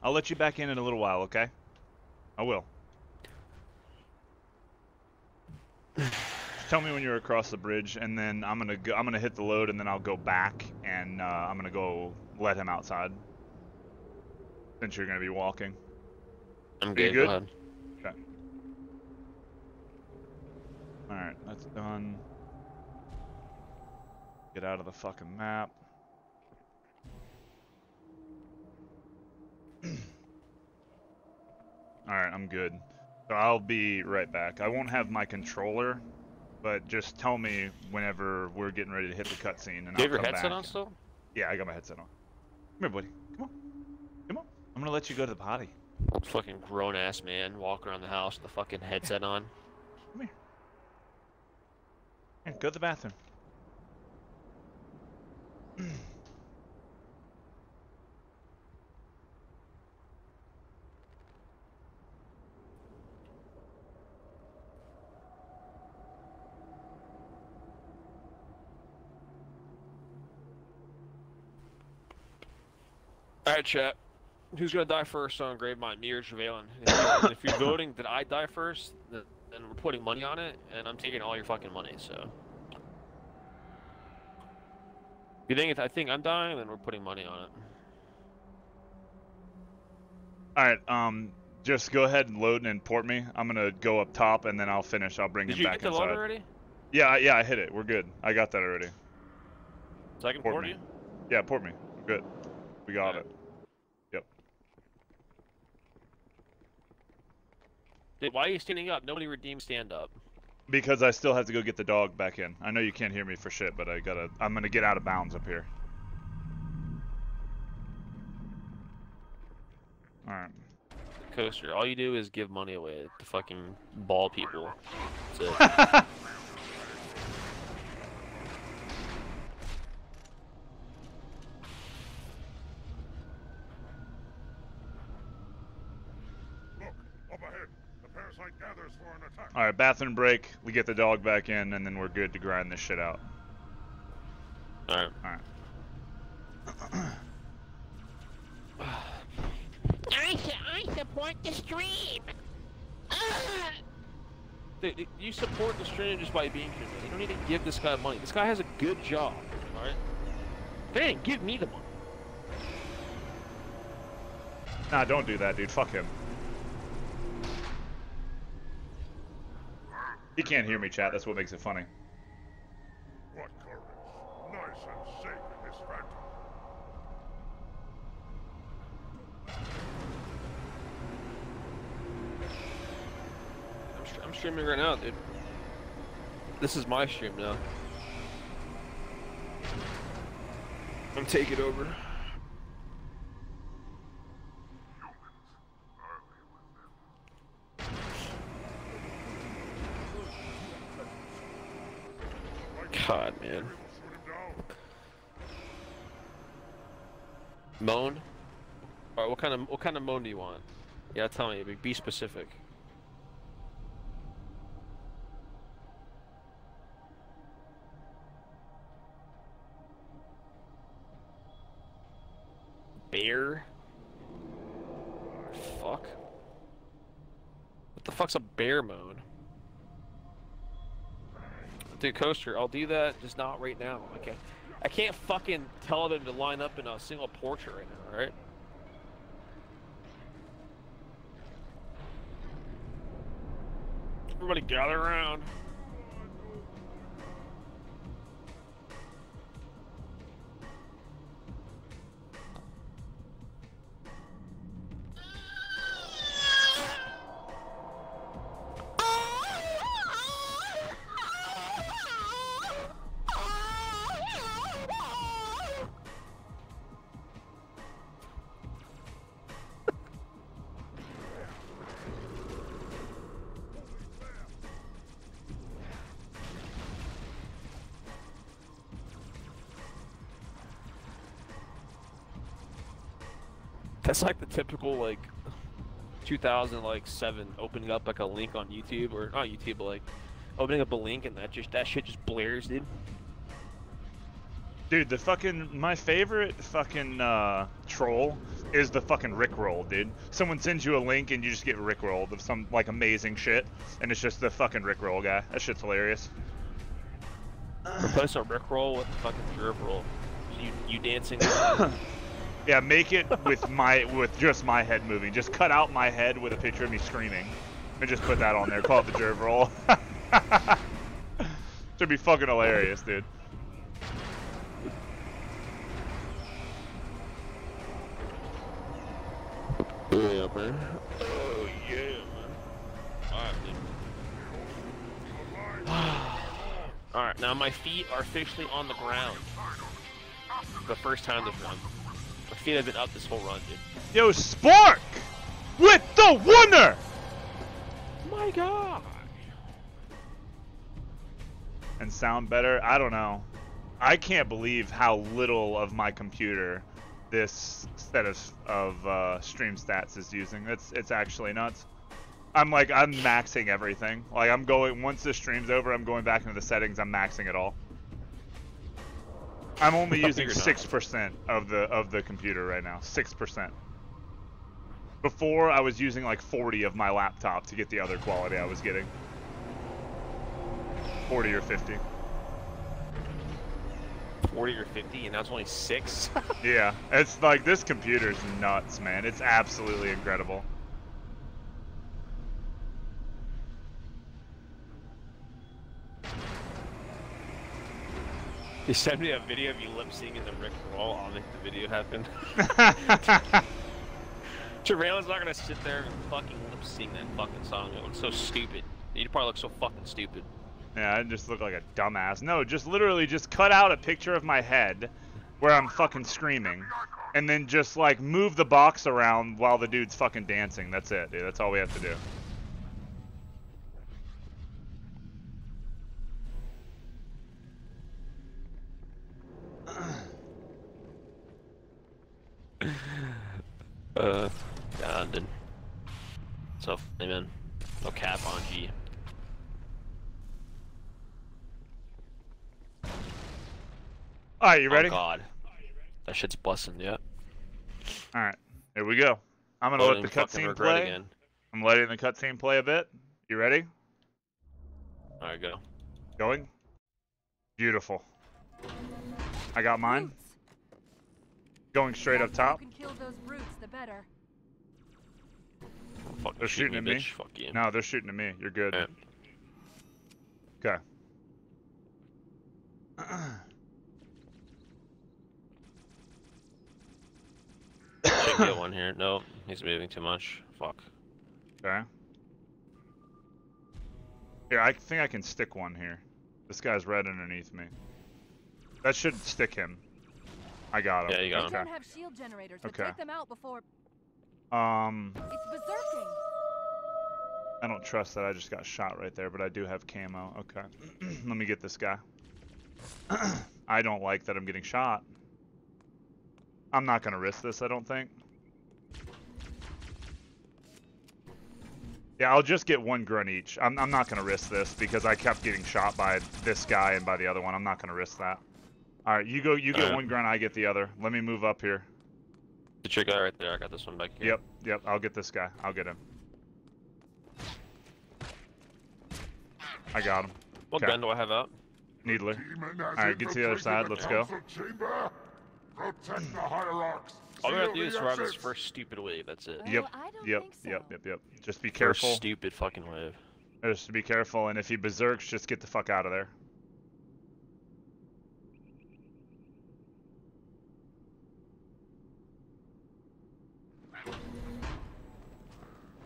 I'll let you back in in a little while. Okay? I will. Tell me when you're across the bridge, and then I'm gonna go, I'm gonna hit the load, and then I'll go back, and uh, I'm gonna go let him outside. Since you're gonna be walking. I'm good. good? Okay. All right, that's done. Get out of the fucking map. Alright, I'm good. So I'll be right back. I won't have my controller, but just tell me whenever we're getting ready to hit the cutscene, and Do you I'll have your headset back. on still? Yeah, I got my headset on. Come here, buddy. Come on. Come on. I'm gonna let you go to the potty. Fucking grown ass man walking around the house with the fucking headset on. Come here. here, go to the bathroom. Alright, chat. Who's gonna die first on Gravemind? Me or Trevelyan? If, you- if you're voting that I die first, then, we're putting money on it, and I'm taking all your fucking money, so. If you think I think I'm dying, then we're putting money on it. Alright, um, just go ahead and load and import me. I'm gonna go up top and then I'll finish. I'll bring Did him you back get the inside. load already? Yeah, I- yeah, I hit it. We're good. I got that already. So I can Port port me. you? Yeah, port me. We're good. We got it. Dude, why are you standing up? Nobody redeemed stand up. Because I still have to go get the dog back in. I know you can't hear me for shit, but I gotta. I'm gonna get out of bounds up here. All right. Coaster, all you do is give money away to fucking ball people. That's it. Look, up ahead. The parasite gathers for an attack. All right, bathroom break. We get the dog back in, and then we're good to grind this shit out. All right. All right. I, su- I support the stream. Dude, you support the stream just by being here. You don't need to give this guy money. This guy has a good job, alright? They didn't give me the money. Nah, don't do that, dude. Fuck him. He can't hear me, chat. That's what makes it funny. What courage. Nice and safe in this phantom. I'm, str- I'm streaming right now, dude. This is my stream now. I'm taking over. God, man. Moan? Alright, what kind of what kind of moan do you want? Yeah, tell me. Be, be specific. Bear? Fuck. What the fuck's a bear moan? Dude, Coaster, I'll do that, just not right now. Can't, I can't fucking tell them to line up in a single portrait right now, alright? Everybody gather around. That's like the typical like 2000 like seven opening up like a link on YouTube or not YouTube but like opening up a link and that just that shit just blares, dude. Dude, the fucking my favorite fucking uh, troll is the fucking Rickroll, dude. Someone sends you a link and you just get Rickrolled of some like amazing shit, and it's just the fucking Rickroll guy. That shit's hilarious. Replace a Rickroll with a fucking jerk roll. You you dancing. Yeah, make it with my with just my head moving. Just cut out my head with a picture of me screaming, and just put that on there. Call it the jerv roll. Should be fucking hilarious, dude. Oh yeah, man. All right, now my feet are officially on the ground. The first time this one. My feet have been up this whole run, dude. Yo, Spark! With the winner! My god! And sound better? I don't know. I can't believe how little of my computer this set of, of uh, stream stats is using. It's it's actually nuts. I'm like I'm maxing everything. Like I'm going once the stream's over, I'm going back into the settings. I'm maxing it all. I'm only using figured not. six percent of the of the computer right now. Six percent. Before I was using like 40 of my laptop to get the other quality I was getting. 40 or 50. 40 or 50, and now it's only 6? Yeah, it's like this computer's nuts, man. It's absolutely incredible. You sent me a video of you lip syncing in the Rick roll, I'll make the video happen. Trevelyan's not gonna sit there and fucking lip sync that fucking song. It looks so stupid. You'd probably look so fucking stupid. Yeah, I just look like a dumbass. No, just literally just cut out a picture of my head where I'm fucking screaming. And then just like move the box around while the dude's fucking dancing. That's it, dude. That's all we have to do. Uh, God, dude. So, amen. No cap on G. Alright, you ready? Oh God. That shit's busting, yeah. Alright, here we go. I'm gonna let the cutscene play. again. I'm letting the cutscene play a bit. You ready? Alright, go. Going? Beautiful. I got mine. Going straight up top. You can kill those brutes, the better. Fuck, They're shoot shooting at me, me. bitch. Fuck you. No, they're shooting at me. You're good. Yeah. Okay. Should get one here. No, he's moving too much. Fuck. Okay. Here, I think I can stick one here. This guy's right underneath me. That should stick him. I got him. Yeah, you got They him. don't have shield generators, but Okay. take them out before Um, it's berserking. I don't trust that I just got shot right there, but I do have camo. Okay. Let me get this guy. I don't like that I'm getting shot. I'm not gonna risk this, I don't think. Yeah, I'll just get one grunt each. I'm, I'm not gonna risk this because I kept getting shot by this guy and by the other one. I'm not gonna risk that. All right, you go. You get Alright. one grunt. I get the other. Let me move up here. The chick guy right there. I got this one back here. Yep, yep. I'll get this guy. I'll get him. I got him. What Okay. gun do I have out? Needler. Demon All has right, get to the other side. infiltrated Let's go. council Chamber. Protect the hierarchs. All we have to do is survive this first stupid wave. That's it. Yep. I Yep. so. Yep. Yep. Yep. Just be First careful. stupid fucking wave. Just be careful, and if he berserks, just get the fuck out of there.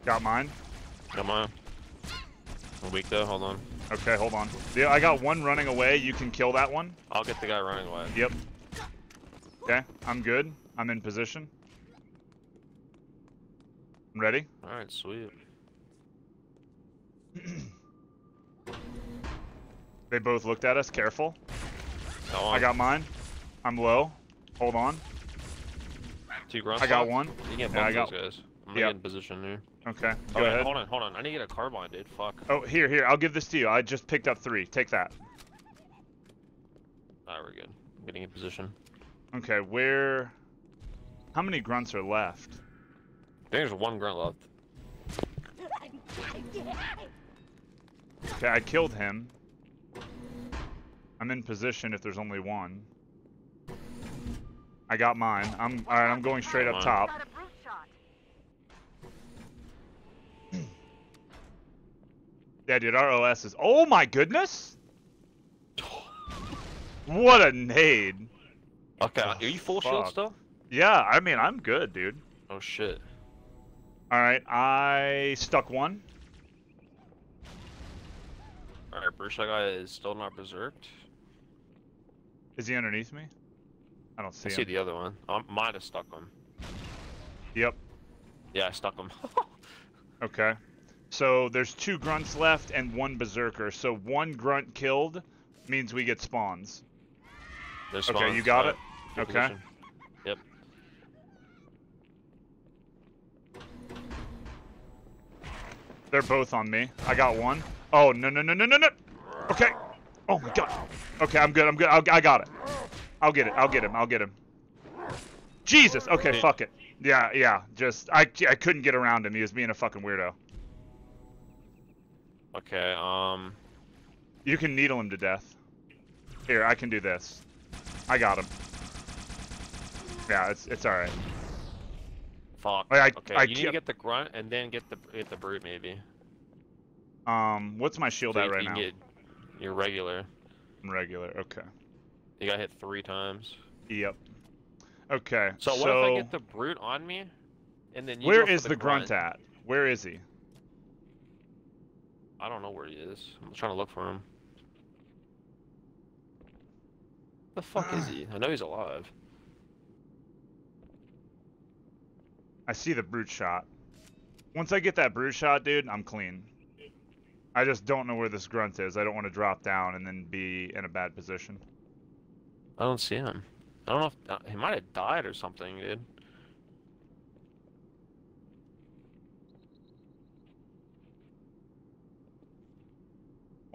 Got mine. Come on. I'm weak though. Hold on. Okay, hold on. Yeah, I got one running away. You can kill that one. I'll get the guy running away. Yep. Okay, I'm good. I'm in position. I'm ready. All right, sweet. They both looked at us. Careful. Go I got mine. I'm low. Hold on. two grunts. I got one. You can get Yeah, I got- those guys. I'm gonna Yep. get in position here. Okay. Go wait, ahead. hold on, hold on. I need to get a carbine, dude. Fuck. Oh, here, here. I'll give this to you. I just picked up three. Take that. Alright, we're good. I'm getting in position. Okay, where? How many grunts are left? I think there's one grunt left. Okay, I killed him. I'm in position if there's only one. I got mine. I'm all right. I'm going straight up top. Got a brute shot. Yeah, dude, our OS is. Oh my goodness! What a nade! Okay, Oh, are you full shield fuck. still? Yeah, I mean, I'm good, dude. Oh shit. All right, I stuck one. Alright, Bruce, that guy is still not berserked. Is he underneath me? I don't see I him. see the other one. I might have stuck him. Yep. Yeah, I stuck him. Okay. So there's two grunts left and one berserker. So one grunt killed means we get spawns. There's Okay, you got uh, it? Okay. position. Yep. They're both on me. I got one. Oh, no, no, no, no, no, no. Okay. Oh my god. Okay, I'm good. I'm good. I'll, I got it. I'll get it. I'll get him. I'll get him. Jesus. Okay, fuck it. Yeah, yeah. Just I I couldn't get around him. He was being a fucking weirdo. Okay, um... You can needle him to death. Here, I can do this. I got him. Yeah, it's it's all right. Fuck. I- I- okay, I you need to get the grunt and then get the get the brute maybe. Um, what's my shield So at right you now? Get your regular. Regular. Okay. You got hit three times. Yep. Okay. So what if I get the brute on me? And then you Where is the, grunt, grunt at? Where is he? I don't know where he is. I'm trying to look for him. The fuck is he? I know he's alive. I see the brute shot. Once I get that brute shot, dude, I'm clean. I just don't know where this grunt is. I don't want to drop down and then be in a bad position. I don't see him. I don't know if uh, he might have died or something, dude.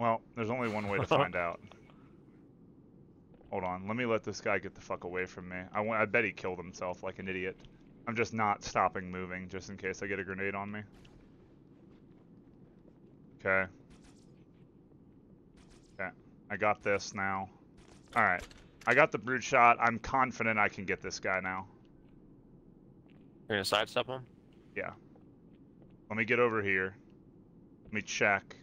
Well, there's only one way to find out. Hold on, let me let this guy get the fuck away from me. I, I bet he killed himself like an idiot. I'm just not stopping moving just in case I get a grenade on me. Okay. Okay, I got this now. Alright, I got the brute shot. I'm confident I can get this guy now. You're gonna sidestep him? Yeah. Let me get over here. Let me check.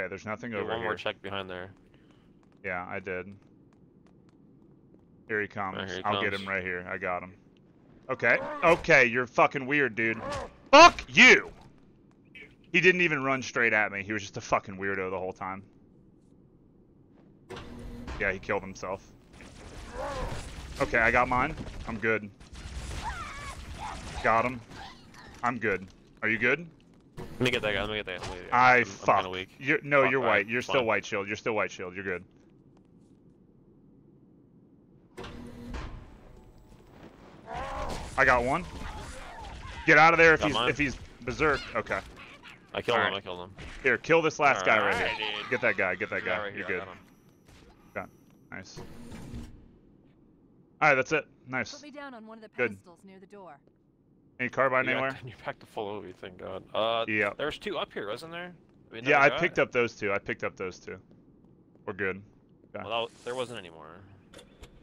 Okay, there's nothing Do over one here. more check behind there. Yeah, I did. Here he comes. here he I'll get him right here. I got him. Okay. Okay, you're fucking weird, dude. Fuck you! He didn't even run straight at me. He was just a fucking weirdo the whole time. Yeah, he killed himself. Okay, I got mine. I'm good. Got him. I'm good. Are you good? Let me get that guy. Let me get that guy. Me get that guy. I I'm- I'm fuck. weak. You're, no, Fuck, you're alright, white. You're it's still white shield. You're still white shield. You're good. I got one. Get out of there if Got he's mine. if he's berserk. Okay. I killed him. Alright. I killed him. Here, kill this last guy right Alright, here. dude. Get that guy. Get that Guy guy. right You're good. got him. Got. Nice. All right, that's it. Nice. Put me down on one of the Good. pedestals near the door. Any carbine You got- anywhere? You packed back to full OV, thank God. Uh, Yeah. There's two up here, wasn't there? We Yeah, I picked it? up those two. I picked up those two. We're good. Okay. Well, that, was- there wasn't anymore.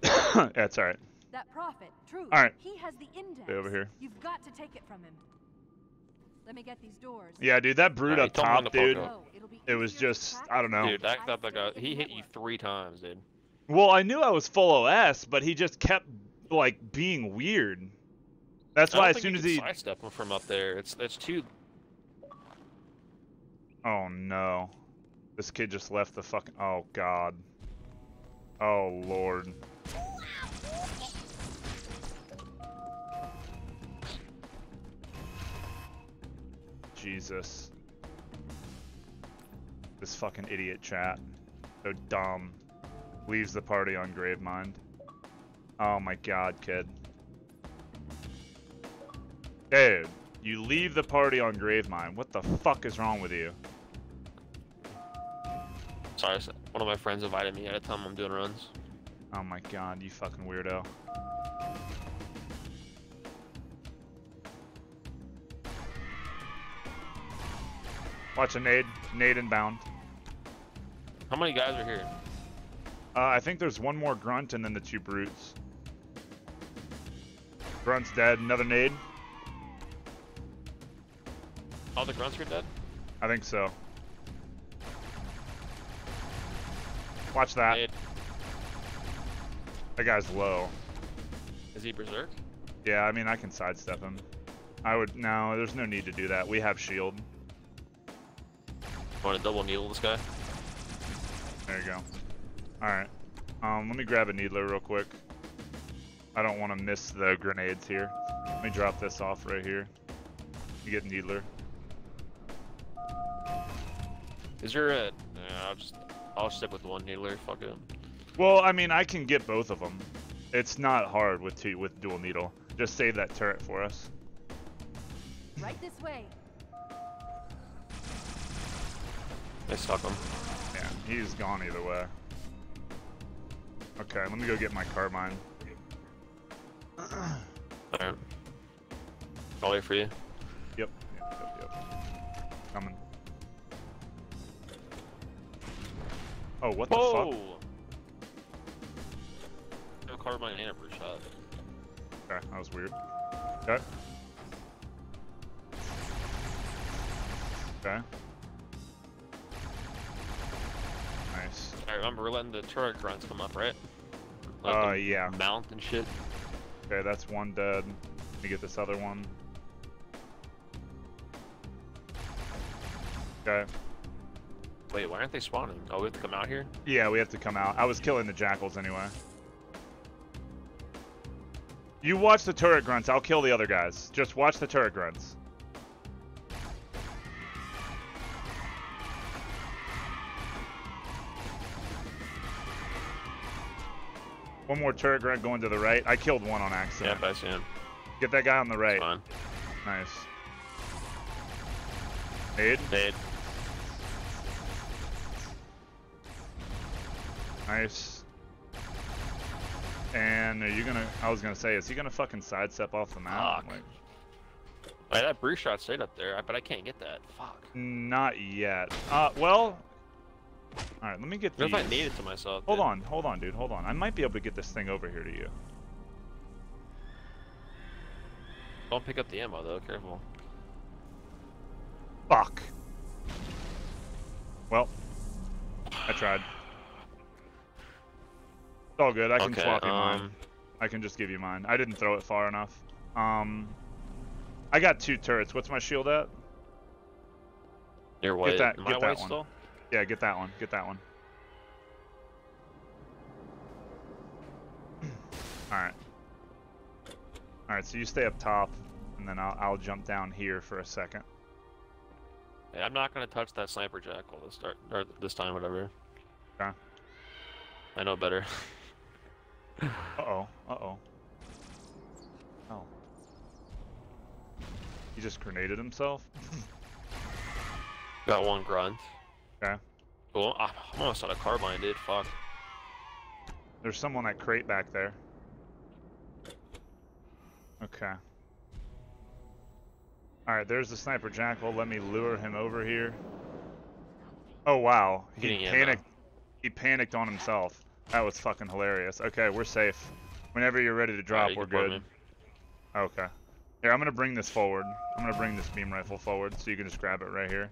That's all right. That prophet, Truth. All right. He has the index. Stay over here. You've got to take it from him. Let me get these doors. Yeah, dude, that brute Alright, up tell him when top, to dude. up. It was just, I don't know. Dude, that, that, that guy, he hit you three times, dude. Well, I knew I was full OS, but he just kept like being weird. That's why as soon as he sidestep him from up there. It's it's too. Oh no. This kid just left the fucking Oh god. Oh lord. Jesus. This fucking idiot chat. So dumb. Leaves the party on Gravemind. Oh my god, kid. Dude, you leave the party on Gravemind. What the fuck is wrong with you? Sorry, one of my friends invited me at a time I'm doing runs. Oh my god, you fucking weirdo. Watch a nade. Nade inbound. How many guys are here? Uh, I think there's one more grunt and then the two brutes. Grunt's dead. Another nade. All the grunts are dead. I think so. Watch that. Nade. That guy's low. Is he berserk? Yeah, I mean, I can sidestep him. I would no. There's no need to do that. We have shield. Want to double needle this guy? There you go. All right. Um, let me grab a needler real quick. I don't want to miss the grenades here. Let me drop this off right here. You get needler. Is there a? Nah, I'll just I'll stick with one needler. Fuck it. Well, I mean, I can get both of them. It's not hard with two with dual needle. Just save that turret for us. Right this way. I suck him. Yeah, he's gone either way. Okay, let me go get my carbine. Alright. I'll wait for you. Yep. Yep. Yep. yep. Coming. Oh, what the Whoa! fuck? No carbine and a brute shot. Okay, that was weird. Okay. Okay. Nice. I remember we're letting the turret grunts come up, right? Let Uh, yeah. Mount and shit. Okay, that's one dead. Let me get this other one. Okay. Wait, why aren't they spawning? Oh, we have to come out here? Yeah, we have to come out. I was killing the jackals anyway. You watch the turret grunts. I'll kill the other guys. Just watch the turret grunts. One more turret grunt going to the right. I killed one on accident. Yep, I see him. Get that guy on the right. Nice. Aid. Nade. Nice. And are you gonna? I was gonna say, is he gonna fucking sidestep off the map? Fuck. Like, Wait, that brute shot stayed up there, but I can't get that. Fuck. not yet. Uh, well. All right, let me get What if I need it to myself? Hold dude? on, hold on, dude, hold on. I might be able to get this thing over here to you. Don't pick up the ammo though, careful. Fuck. Well, I tried. It's all good. I can Okay, swap you mine. um, I can just give you mine. I didn't throw it far enough. Um, I got two turrets. What's my shield at? You're white. Get that. Am Get that one. still? Yeah, get that one. Get that one. All right. All right. So you stay up top, and then I'll, I'll jump down here for a second. Hey, I'm not gonna touch that sniper jackal this start or this time, whatever. Okay. I know better. Uh oh. Uh oh. Oh. He just grenaded himself. Got one grunt. Okay. Cool. Ah, I'm almost out of carbine, dude. Fuck. There's someone at crate back there. Okay. Alright, there's the sniper jackal. Let me lure him over here. Oh wow. He Getting panicked he panicked on himself. That was fucking hilarious. Okay, we're safe. Whenever you're ready to drop, you we're good. me. Okay. Here, I'm gonna bring this forward. I'm gonna bring this beam rifle forward so you can just grab it right here.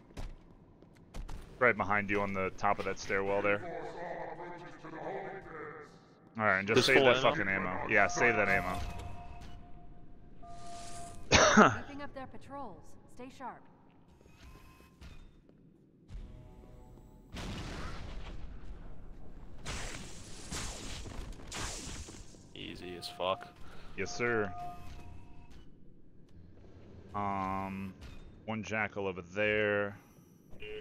Right behind you on the top of that stairwell there. Alright, and just This save full that ammo? fucking ammo. Yeah, save that ammo. Keeping up their patrols. Stay sharp. Easy as fuck. Yes, sir. Um, one jackal over there.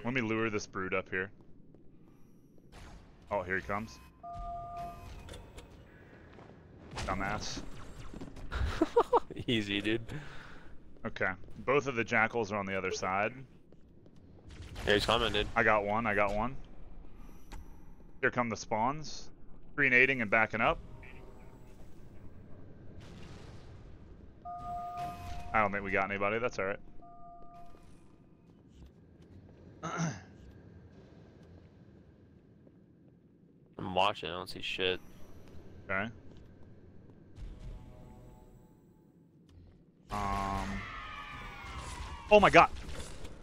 Let me lure this brood up here. Oh, here he comes. Dumbass. Easy, dude. Okay, both of the jackals are on the other side. Yeah, he's coming, dude. I got one, I got one. Here come the spawns. Grenading and backing up. I don't think we got anybody, that's alright. I'm watching. I don't see shit. Okay. Um. Oh my god!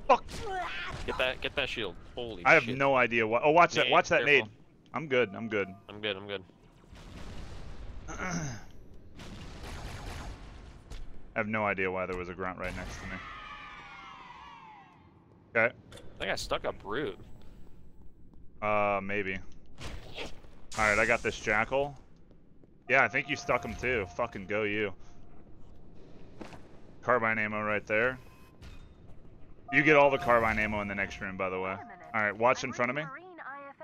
Fuck! Get that. Get that shield. Holy. Shit. I have shit. no idea what. Oh, watch that! Watch that careful. nade. I'm good. I'm good. I'm good. I'm good. have no idea why there was a grunt right next to me. Okay. I think I stuck a brute. Uh, maybe. Alright, I got this jackal. Yeah, I think you stuck him too. Fucking go you. Carbine ammo right there. You get all the carbine ammo in the next room, by the way. Alright, watch in front of me.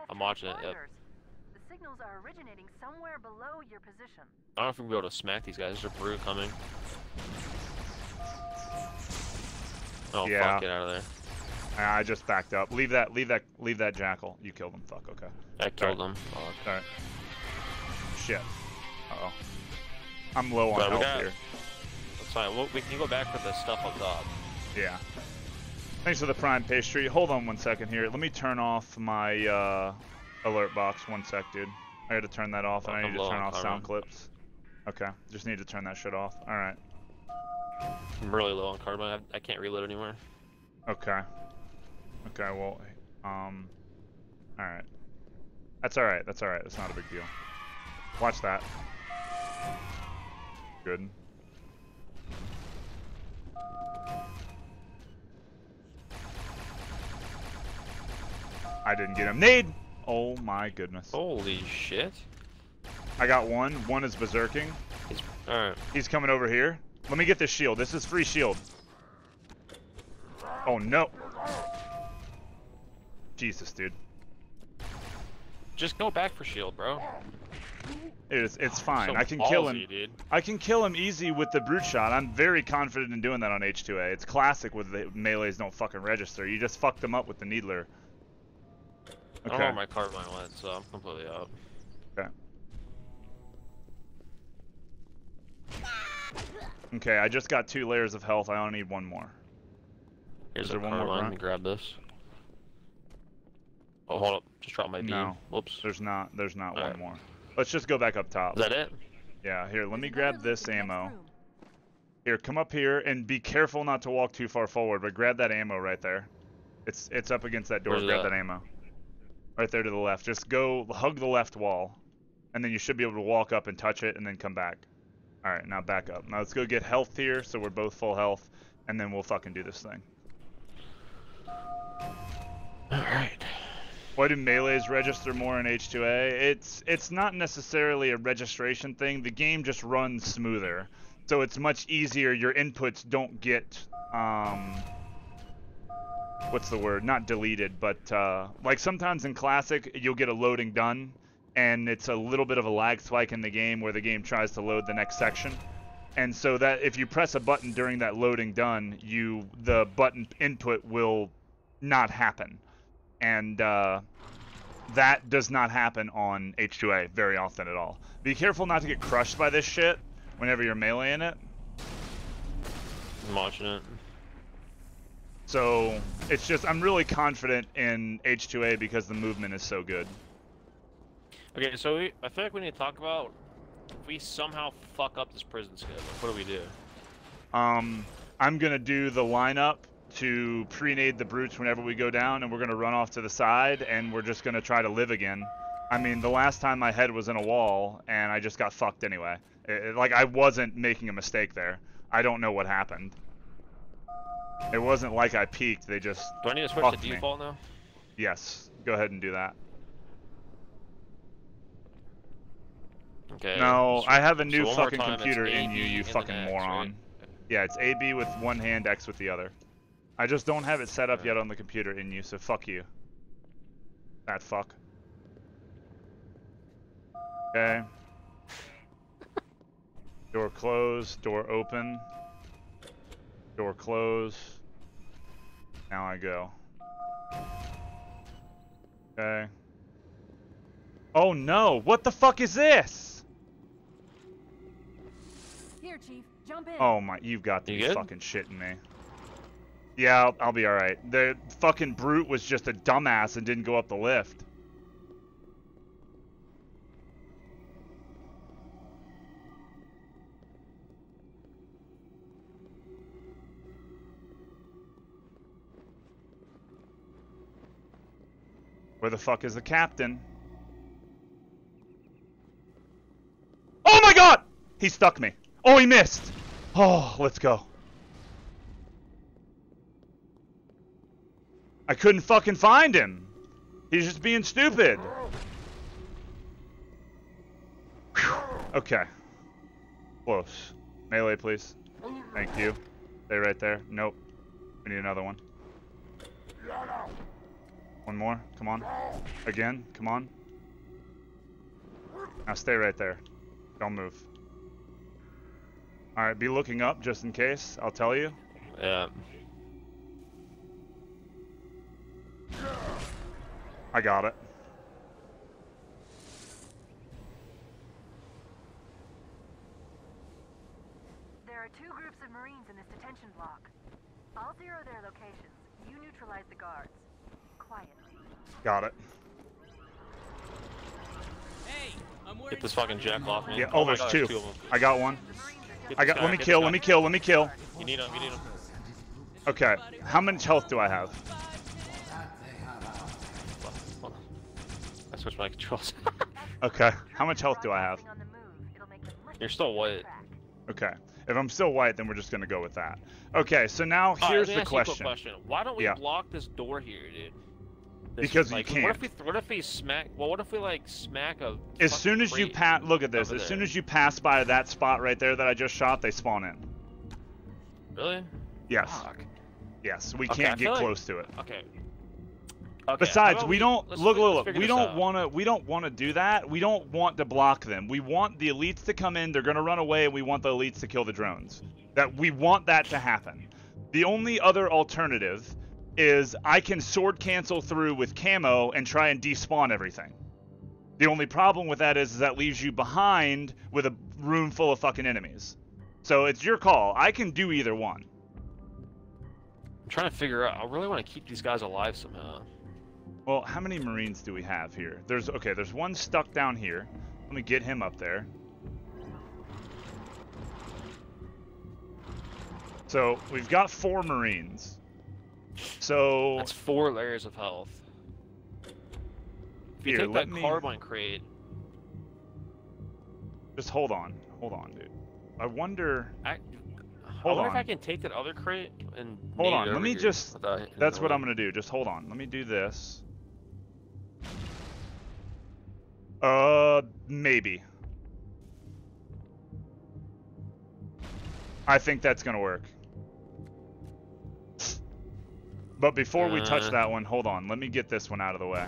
I'm watching it, yep. The signals are originating somewhere below your position. I don't know if we'll be able to smack these guys. There's a brute coming. Oh, Yeah. fuck, get out of there. I just backed up. Leave that, leave that, leave that jackal. You killed him. Fuck, okay. I killed him. Fuck. Alright. Shit. Uh oh. I'm low on But we health got- here. That's fine. We'll, we can go back for the stuff up top. Yeah. Thanks for the prime pastry. Hold on one second here. Let me turn off my uh, alert box. One sec, dude. I gotta turn that off, and I need to turn off sound clips. Okay. Just need to turn that shit off. All right. I'm really low on carbine. I, I can't reload anymore. Okay. Okay. Well, um. All right. That's all right. That's all right. That's not a big deal. Watch that. Good. I didn't get him. Nade! Oh my goodness. Holy shit. I got one. One is berserking. Alright. He's coming over here. Let me get this shield. This is free shield. Oh no. Jesus, dude. Just go back for shield, bro. It's it's fine. So I can kill him. dude. I can kill him easy with the brute shot. I'm very confident in doing that on H2A. It's classic with the melees don't fucking register. You just fuck them up with the needler. I don't know where my carbine went, so I'm completely out. Okay. Okay, I just got two layers of health. I only need one more. Here's Is a there one more carbine. Let me grab this. Oh, hold up. Just drop my beam. No. Whoops. There's not. There's not one Alright. more. Let's just go back up top. Is that it? Yeah. Here, let me grab this ammo. Here, come up here and be careful not to walk too far forward, but grab that ammo right there. It's it's up against that door. Where's grab that? that ammo. Right there to the left. Just go hug the left wall, and then you should be able to walk up and touch it, and then come back. All right, now back up. Now let's go get health here, so we're both full health, and then we'll fucking do this thing. All right. Why do melees register more in H2A? It's it's not necessarily a registration thing. The game just runs smoother, so it's much easier. Your inputs don't get um, what's the word? Not deleted, but uh, like sometimes in classic you'll get a loading done, and it's a little bit of a lag spike in the game where the game tries to load the next section. And so that if you press a button during that loading done, you the button input will not happen and uh, that does not happen on H2A very often at all. Be careful not to get crushed by this shit whenever you're meleeing it. I'm watching it. So it's just I'm really confident in H2A because the movement is so good. Okay, so we, I feel like we need to talk about if we somehow fuck up this prison schedule. What do we do? Um, I'm gonna do the lineup to pre-nade the brutes whenever we go down, and we're gonna run off to the side, and we're just gonna try to live again. I mean, the last time my head was in a wall, and I just got fucked anyway. It- it- like I wasn't making a mistake there. I don't know what happened. It wasn't like I peeked. They just Do I need to switch fucked to me. default now? Yes. Go ahead and do that. Okay. No, I have a new one more fucking time, computer in you, you and fucking X, moron. right? Yeah, it's AB with one hand, X with the other. I just don't have it set up yet on the computer in you, so fuck you. That fuck. Okay. Door closed, door open. Door closed. Now I go. Okay. Oh no, what the fuck is this? Here, Chief, jump in. Oh my, you've got to You be good? fucking shitting me. Yeah, I'll, I'll be alright. The fucking brute was just a dumbass and didn't go up the lift. Where the fuck is the captain? Oh my god! He stuck me. Oh, he missed. Oh, let's go. I couldn't fucking find him. He's just being stupid. Okay. Close. Melee, please. Thank you. Stay right there. Nope. We need another one. One more. Come on. Again. Come on. Now stay right there. Don't move. Alright, be looking up just in case. I'll tell you. Yeah. I got it. There are two groups of Marines in this detention block. I'll zero their locations. You neutralize the guards. Quietly. Got it. Get this fucking jack off me. Yeah. Oh, my there's God, two. of them. I got one. I got. guy, Let me kill. Let me kill. Let me kill. You need him. You need him. Okay. How much health do I have? I switched my controls. Okay. How much health do I have? You're still white. Okay. If I'm still white, then we're just gonna go with that. Okay. So now here's let the ask you a quick question. question. Why don't we Yeah. block this door here, dude? This- Because you can't. What if we what if we smack? Well, what if we like smack a? As soon as you pass, look at this. As there? soon as you pass by that spot right there that I just shot, they spawn in. Really? Yes. Fuck. Yes. We Okay, can't get like- close to it. Okay. Okay, Besides, about we don't look, look, look. We don't want to. We don't want to do that. We don't want to block them. We want the elites to come in. They're gonna run away, and we want the elites to kill the drones. That we want that to happen. The only other alternative is I can sword cancel through with camo and try and despawn everything. The only problem with that is, is that leaves you behind with a room full of fucking enemies. So it's your call. I can do either one. I'm trying to figure out. I really want to keep these guys alive somehow. Well, how many Marines do we have here? There's okay. There's one stuck down here. Let me get him up there. So we've got four Marines. So That's four layers of health. If you Here, take that me- carbine crate, just hold on, hold on, dude. I wonder. I, I Hold wonder on. if I can take that other crate and. Hold on. Let me just. without That's what I'm gonna do. Just hold on. Let me do this. Uh, maybe. I think that's gonna work. But before we touch Uh. that one, hold on. Let me get this one out of the way.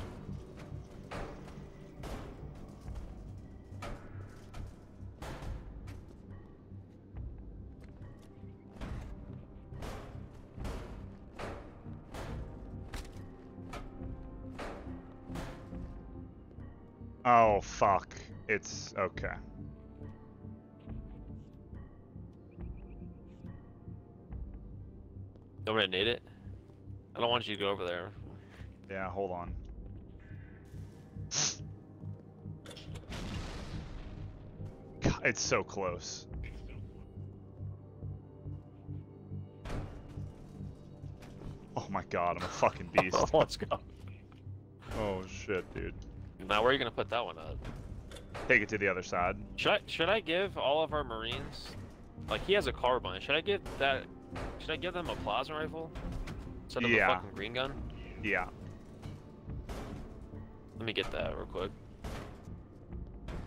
Oh, fuck. It's okay. You want me to nade it? I don't want you to go over there. Yeah, hold on. God, it's so close. Oh my god, I'm a fucking beast. Let's go. Oh shit, dude. Now where are you gonna put that one at? Take it to the other side. Should I should I give all of our Marines like he has a carbine? Should I give that? Should I give them a plasma rifle instead of Yeah. a fucking green gun? Yeah. Let me get that real quick.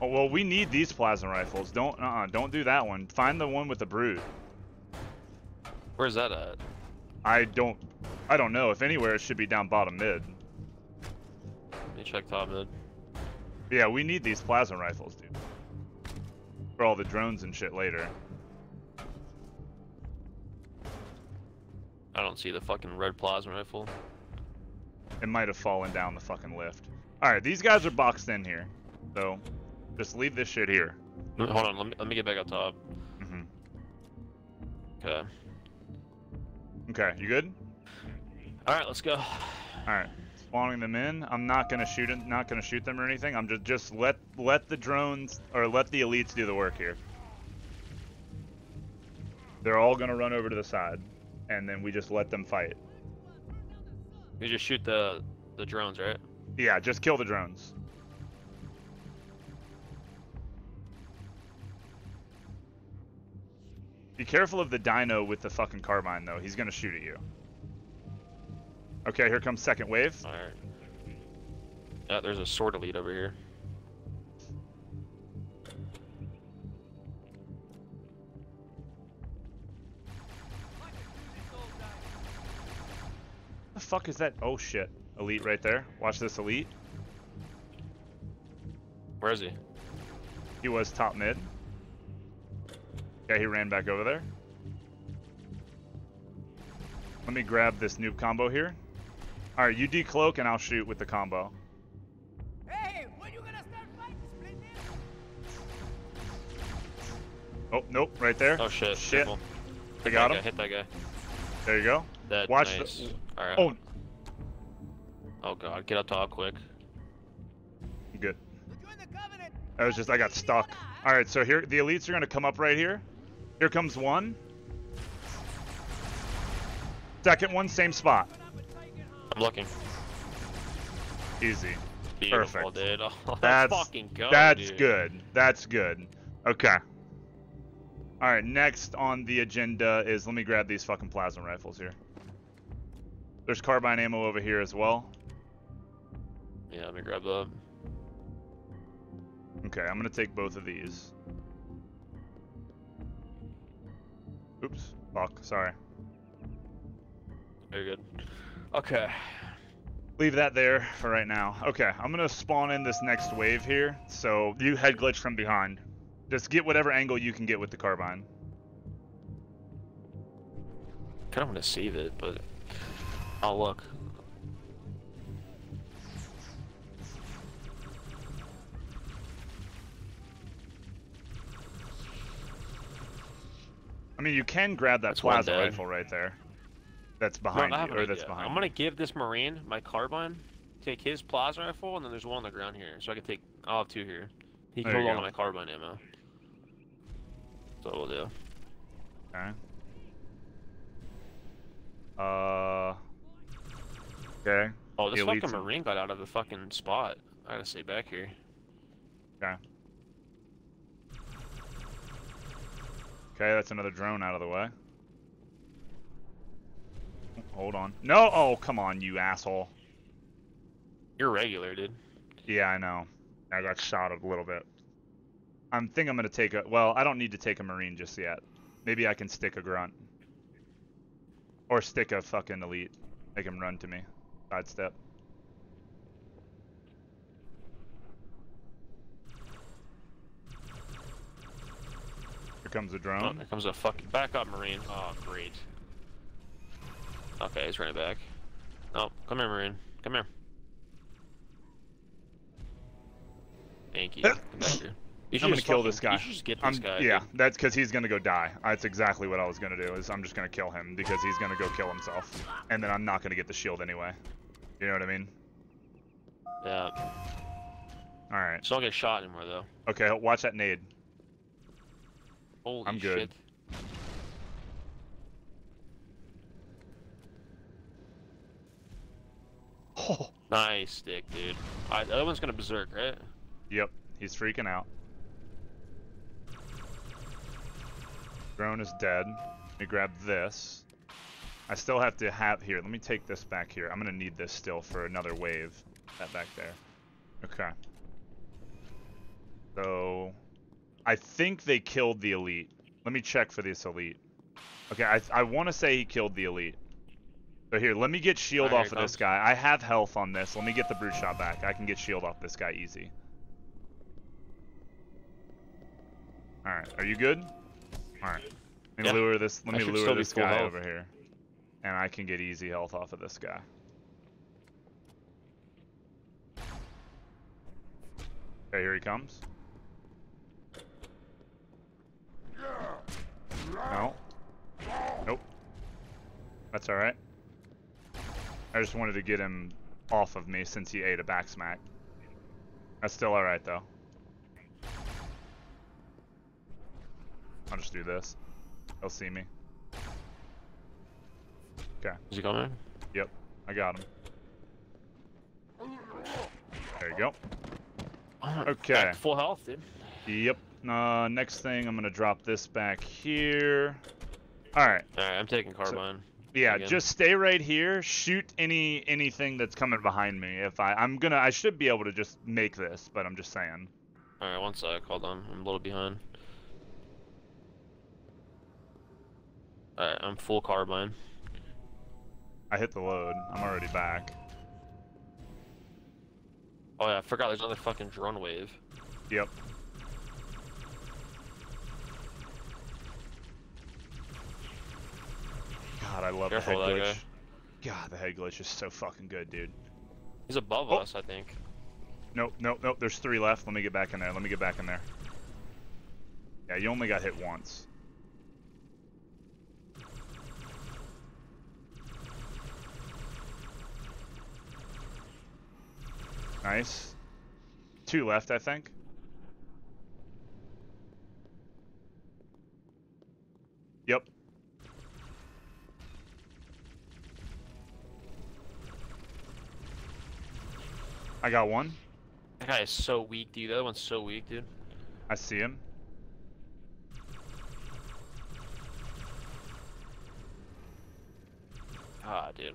Oh, well, we need these plasma rifles. Don't, uh, don't do that one. Find the one with the brute. Where's that at? I don't, I don't know. If anywhere, it should be down bottom mid. Let me check top mid. Yeah, we need these plasma rifles, dude. For all the drones and shit later. I don't see the fucking red plasma rifle. It might have fallen down the fucking lift. Alright, these guys are boxed in here. So, just leave this shit here. Hold on, let me let me get back up top. hmm Okay. Okay, you good? All right, let's go. Alright. Spawning them in. I'm not gonna shoot it, not gonna shoot them or anything. I'm just just let let the drones or let the elites do the work here. They're all gonna run over to the side, and then we just let them fight. You just shoot the the drones, right? Yeah, just kill the drones. Be careful of the dino with the fucking carbine, though. He's gonna shoot at you. Okay, here comes second wave. Alright. Yeah, there's a sword elite over here. Fuck is that? Oh shit. Elite right there. Watch this elite. Where is he? He was top mid. Okay, he ran back over there. Let me grab this noob combo here. Alright, you decloak and I'll shoot with the combo. Hey, when you gonna start fighting, Oh, nope, right there. Oh shit. Shit. Careful. I got that him. Guy, hit that guy. There you go. That Watch nice. the. Alright. Oh, Oh god, get up top quick. good. To join. I was just, I got stuck. Alright, so here, the elites are gonna come up right here. Here comes one. Second one, same spot. I'm looking. Easy. Beautiful, Perfect. dude. Oh, That's fucking go, that's dude. good. That's good. Okay. All right. Next on the agenda is let me grab these fucking plasma rifles here. There's carbine ammo over here as well. Yeah, let me grab that. Okay, I'm gonna take both of these. Oops. Fuck. Sorry. Very good. Okay. Leave that there for right now. Okay, I'm gonna spawn in this next wave here. So you head glitch from behind. Just get whatever angle you can get with the carbine. Kind of want to save it, but I'll look. I mean, you can grab that That's plasma rifle right there. That's behind I you, or that's behind. I'm gonna give this marine my carbine, take his plasma rifle, and then there's one on the ground here, so I can take. I'll have two here. He can hold on to my carbine ammo. That's what we'll do. Okay. Uh. Okay. Oh, this fucking marine got out of the fucking spot. I gotta stay back here. Okay. Okay, that's another drone out of the way. Hold on. No! Oh, come on, you asshole. You're regular, dude. Yeah, I know. I got shot a little bit. I'm think I'm gonna take a. Well, I don't need to take a marine just yet. Maybe I can stick a grunt. Or stick a fucking elite. Make him run to me. Sidestep. Here comes a Oh, drone. there comes a fucking back up marine. Oh, great. Okay, he's running back. Oh, come here, marine. Come here. Thank you. Come back here. You I'm gonna kill fucking- this guy. You just get this I'm- guy. yeah, dude. that's because he's gonna go die. That's exactly what I was gonna do. Is I'm just gonna kill him because he's gonna go kill himself, and then I'm not gonna get the shield anyway. You know what I mean? Yeah. All right. So don't get shot anymore, though. Okay, watch that nade. Holy I'm good. shit. Oh. Nice stick, dude. Alright, the other one's gonna berserk, right? Yep, he's freaking out. Drone is dead. Let me grab this. I still have to have here. Let me take this back here. I'm gonna need this still for another wave. That back there. Okay. So, I think they killed the elite. Let me check for this elite. Okay, I I want to say he killed the elite. But here, let me get shield Alright, off of this guy. I have health on this. Let me get the brute shot back. I can get shield off this guy easy. All right, are you good? All right. Let me Yeah. lure this. Let I me lure this guy over here, and I can get easy health off of this guy. Okay, here he comes. No. Nope. That's alright. I just wanted to get him off of me since he ate a back smack. That's still alright though. I'll just do this. He'll see me. Okay. Is he coming? Yep. I got him. There you go. Okay. Full health, dude. Yep. Uh, next thing, I'm gonna drop this back here. All right. All right, I'm taking carbine. Yeah, again. just stay right here. Shoot any anything that's coming behind me. If I I'm gonna I should be able to just make this, but I'm just saying. All right, one sec. Hold on, I'm a little behind. All right, I'm full carbine. I hit the load. I'm already back. Oh yeah, I forgot. There's another fucking drone wave. Yep. God, I love Careful, the head glitch. God, the head glitch is so fucking good, dude. He's above Oh. us, I think. Nope, nope, nope. There's three left. Let me get back in there. Let me get back in there. Yeah, you only got hit once. Nice. Two left, I think. Yep. I got one. That guy is so weak, dude. The other one's so weak, dude. I see him. Ah, dude.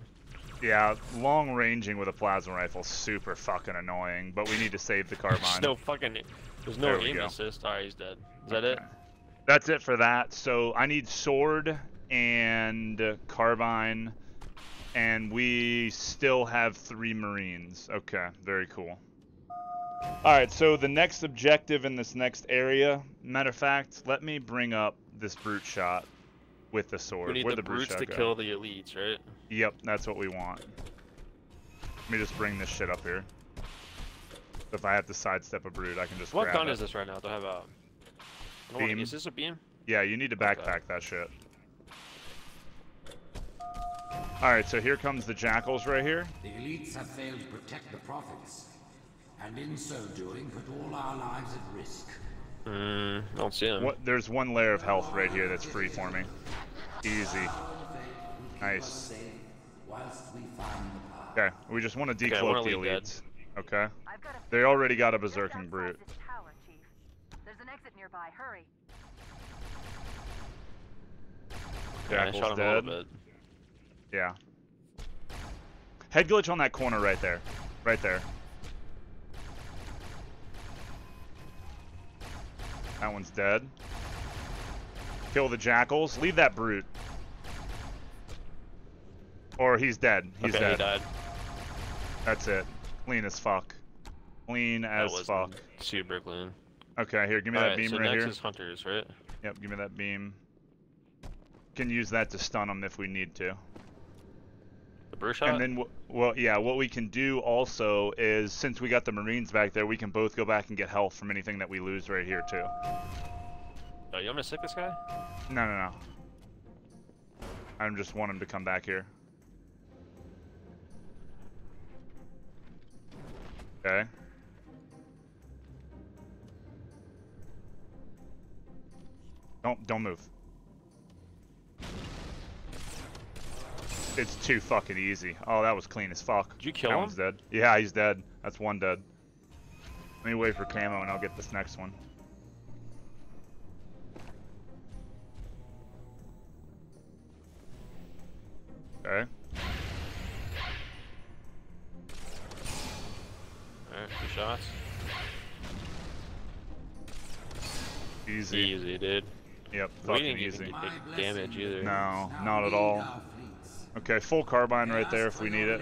Yeah, long ranging with a plasma rifle super fucking annoying, but we need to save the carbine. There's no fucking. There's no There aim assist. Alright, he's dead. Is that it? That's it for that. So I need sword and carbine, and we still have three marines. Okay, very cool. All right, so the next objective in this next area, matter of fact, let me bring up this brute shot with the sword. We need Where'd the, the brute brutes shot to go? kill the elites, right? Yep, that's what we want. Let me just bring this shit up here. If I have to sidestep a brute, I can just What grab gun it. is this right now? Do I have a? I don't wanna- Beam. Is this a beam? Yeah, you need to Okay. backpack that shit. Alright, so here comes the jackals right here. The elites have failed to protect the prophets, and in so doing put all our lives at risk. Hmm. I don't see him. What, there's one layer of health right here that's free for me. Easy. Nice. Okay, we just want to Okay, decloak one the elite dead. elites. Okay. I've got a They already got a berserking brute. tower, Chief. There's an exit nearby. Hurry. Jackal's shot him a dead. Yeah. Head glitch on that corner right there. Right there. That one's dead. Kill the jackals. Leave that brute. Or he's dead. He's okay, dead. he died. That's it. Clean as fuck. Clean as fuck. super clean. Okay, here, give me that Alright, beam so right next here. is hunters, right? Yep, give me that beam. Can use that to stun them if we need to. The brute shot. And then, well, yeah, what we can do also is, since we got the Marines back there, we can both go back and get health from anything that we lose right here, too. Oh, you want me to sick this guy? No, no, no. I just want him to come back here. Okay. Don't, don't move. It's too fucking easy. Oh, that was clean as fuck. Did you kill that him? one's dead. Yeah, he's dead. That's one dead. Let me wait for camo and I'll get this next one. Okay. Alright, two shots. Easy. Easy, dude. Yep, We fucking didn't easy. even get damage either. No, not at all. Okay, full carbine right there if we need it.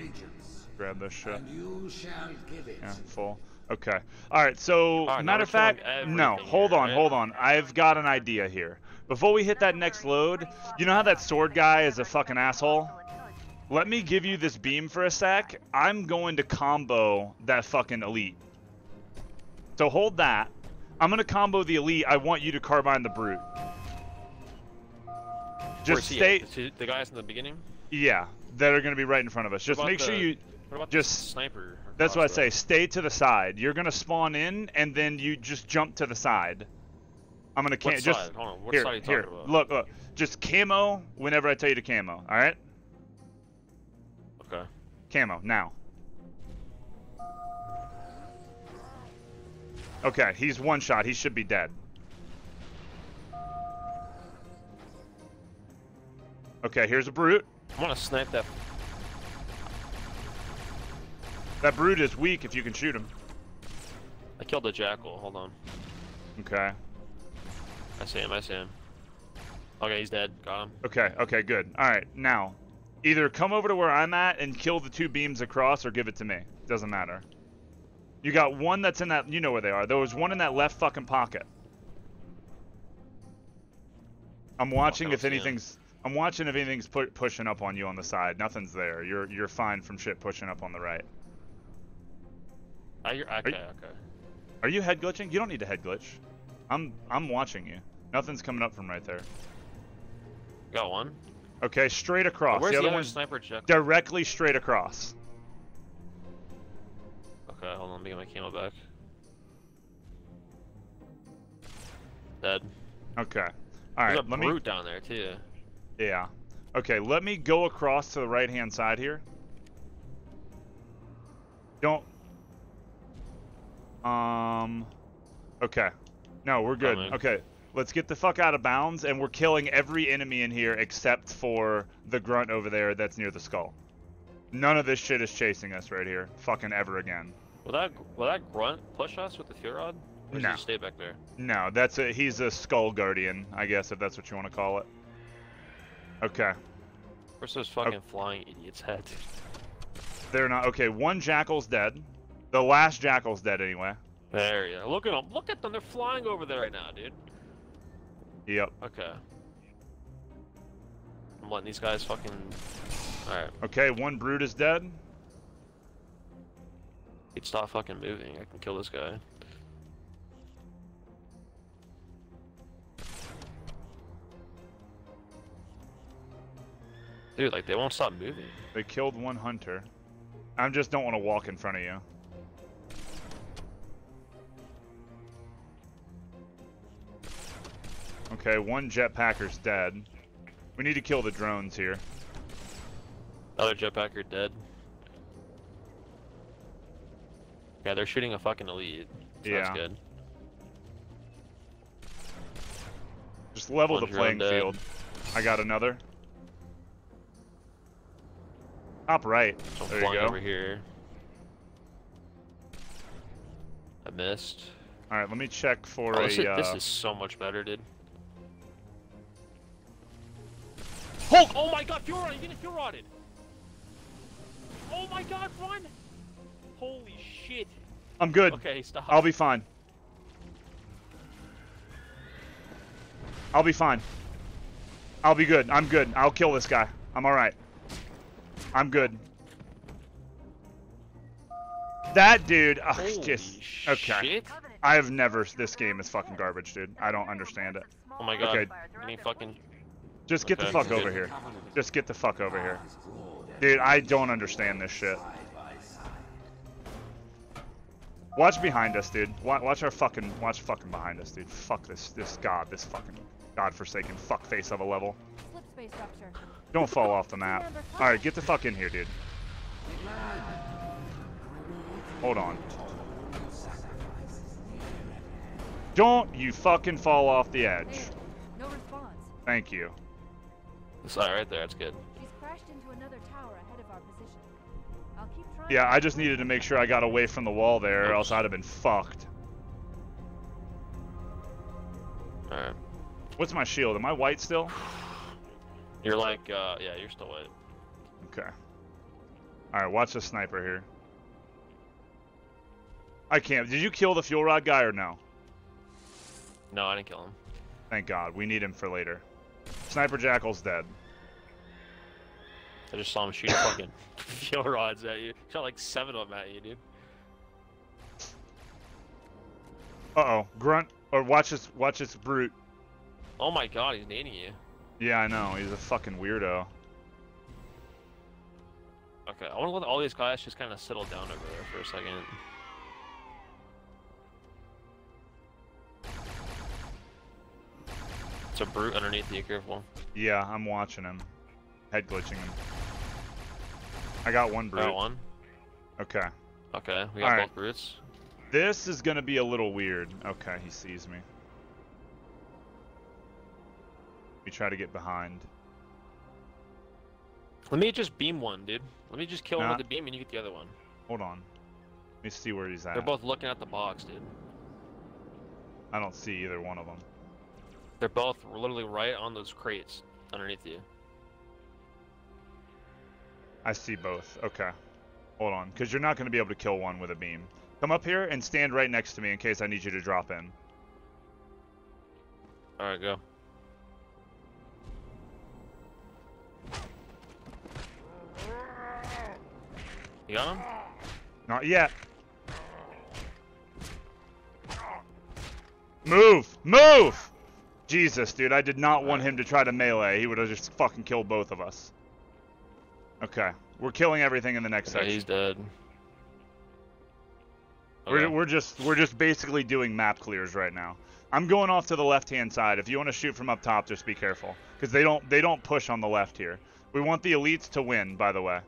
Grab this shit. You shall give it. Yeah, full. Okay. Alright, so, Alright, matter of fact, no, hold on, hold on. I've got an idea here. Before we hit that next load, you know how that sword guy is a fucking asshole? Let me give you this beam for a sec. I'm going to combo that fucking elite. So hold that. I'm going to combo the elite. I want you to carbine the brute. Just he stay. at? The, guys in the beginning? Yeah, that are going to be right in front of us. Just make sure you What about just the sniper? That's what I say. Stay to the side. You're gonna spawn in, and then you just jump to the side. I'm gonna What can just side? Hold on, what here, side are you here. about? Look, look. Just camo whenever I tell you to camo. All right? Okay. Camo now. Okay, he's one shot. He should be dead. Okay, here's a brute. I want to snipe that. That brute is weak if you can shoot him. I killed the jackal. Hold on. Okay. I see him. I see him. Okay, he's dead. Got him. Okay, okay, good. Alright, now. Either come over to where I'm at and kill the two beams across or give it to me. Doesn't matter. You got one that's in that, you know where they are. There was one in that left fucking pocket. I'm watching if anything's, I'm watching if anything's pu pushing up on you on the side. Nothing's there. You're you're fine from shit pushing up on the right. I. Okay. Okay. Are you head glitching? You don't need to head glitch. I'm I'm watching you. Nothing's coming up from right there. Got one. Okay, straight across. Where's the the other other one's sniper jack? directly straight across. Okay, hold on. Let me get my camo back. Dead. Okay. All There's a Let brute me. down there too. Yeah. Okay. Let me go across to the right hand side here. Don't. Um. Okay. No, we're good. Okay. Let's get the fuck out of bounds, and we're killing every enemy in here except for the grunt over there that's near the skull. None of this shit is chasing us right here. Fucking ever again. Will that will that grunt push us with the fuel rod? Or No. stay back there? No, that's a he's a skull guardian, I guess if that's what you want to call it. Okay. Where's those fucking oh. flying idiots' heads? They're not okay, one jackal's dead. The last jackal's dead anyway. There you go. Look at them. Look at them. They're flying over there right now, dude. Yep. Okay. I'm letting these guys fucking. Alright. Okay, one brute is dead. He'd stop fucking moving. I can kill this guy. Dude, like they won't stop moving. They killed one hunter. I just don't want to walk in front of you. Okay, one jetpacker's dead. We need to kill the drones here. Other jetpacker dead. Yeah, they're shooting a fucking elite. So Yeah. That's good. Just level One the playing dead. field. I got another. Top right. I'm There you go. over here. I missed. All right, let me check for Oh, a. is, uh, this is so much better, dude. Hulk! Oh my god, fuel rod! You getting fuel rotted! Oh my god, run! Holy shit! I'm good. Okay, stop. I'll be fine. I'll be fine. I'll be good. I'm good. I'll kill this guy. I'm alright. I'm good. That dude, ugh, Holy just okay. shit. I have never. This game is fucking garbage, dude. I don't understand it. Oh my god. Okay. Any fucking. Just get the fuck over here. Just get the fuck over here. Dude, I don't understand this shit. Watch behind us, dude. Watch, watch our fucking, watch fucking behind us, dude. Fuck this, this god, this fucking godforsaken fuckface of a level. Slip space structure. Don't fall off the map. All right, get the fuck in here, dude. Hold on. Don't you fucking fall off the edge. Thank you. It's alright right there, that's good. She's crashed into another tower ahead of our position. I'll keep trying. Yeah, I just needed to make sure I got away from the wall there, or else I'd have been fucked. Alright. What's my shield? Am I white still? You're like, uh, yeah, you're still white. Okay. Alright, watch the sniper here. I can't. Did you kill the fuel rod guy or no? No, I didn't kill him. Thank God. We need him for later. Sniper Jackal's dead. I just saw him shoot fucking fuel rods at you. Shot like seven of them at you, dude. Uh-oh. Grunt. Or watch this, watch this brute. Oh my god, he's nading you. Yeah, I know. He's a fucking weirdo. Okay, I want to let all these guys just kind of settle down over there for a second. It's a brute underneath you, careful. Yeah, I'm watching him. Head glitching him. I got one brute. Got one. Okay. Okay, we got Alright. both brutes. This is gonna be a little weird. Okay, he sees me. We try to get behind. Let me just beam one, dude. Let me just kill one Nah. with the beam and you get the other one. Hold on. Let me see where he's at. They're both looking at the box, dude. I don't see either one of them. They're both literally right on those crates underneath you. I see both. Okay. Hold on, because you're not going to be able to kill one with a beam. Come up here and stand right next to me in case I need you to drop in. Alright, go. You got him? Not yet. Move! Move! Jesus, dude, I did not want him to try to melee. He would have just fucking killed both of us. Okay, we're killing everything in the next Yeah, section. he's dead. We're, Okay. we're just we're just basically doing map clears right now. I'm going off to the left hand side. If you want to shoot from up top, just be careful because they don't they don't push on the left here. We want the elites to win, by the way.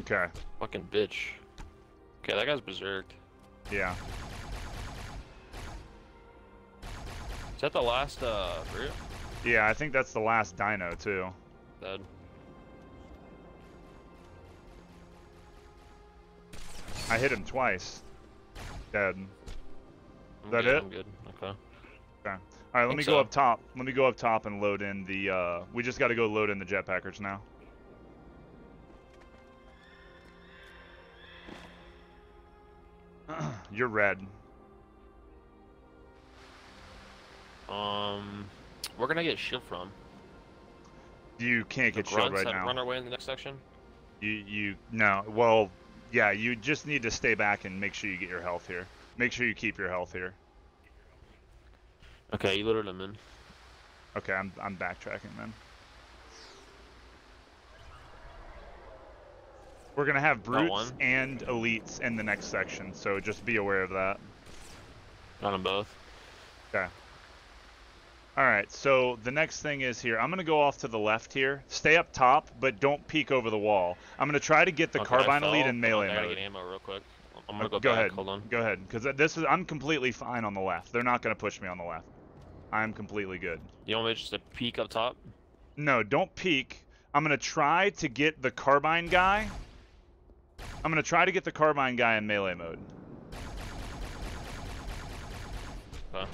Okay. Fucking bitch. Okay, that guy's berserked. Yeah. Is that the last, uh, brute? Yeah, I think that's the last dino too. Dead. I hit him twice. Dead. Is that good, it? I'm good. Okay. Okay. All right, let me go up top. Let me go up top and load in the. Uh, we just got to go load in the jetpackers now. You're red. Um, we're gonna get shield from. You can't The get shield right now. Run our way in the next section. You you no. Well, yeah. You just need to stay back and make sure you get your health here. Make sure you keep your health here. Okay, you loaded them in. Okay, I'm I'm backtracking then. We're gonna have brutes and elites in the next section, so just be aware of that. Got them both. Okay. All right, so the next thing is here. I'm gonna go off to the left here. Stay up top, but don't peek over the wall. I'm gonna try to get the Okay, carbine elite in Hold on, melee I get ammo real quick. I'm Uh, gonna go, go back. ahead. Hold on. Go ahead, because this is I'm completely fine on the left. They're not gonna push me on the left. I'm completely good. You want me just to peek up top? No, don't peek. I'm gonna try to get the carbine guy. I'm gonna try to get the carbine guy in melee mode. Okay.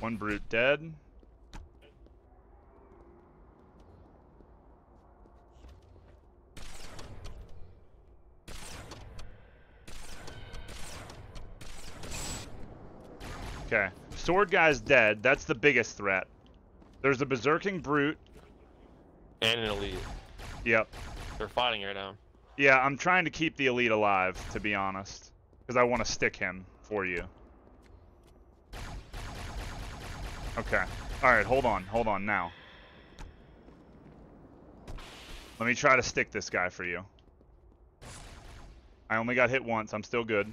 One brute dead. Okay. Sword guy's dead. That's the biggest threat. There's a berserking brute. And an elite. Yep. They're fighting right now. Yeah, I'm trying to keep the elite alive, to be honest. Because I want to stick him for you. Okay. Alright, hold on. Hold on now. Let me try to stick this guy for you. I only got hit once. I'm still good.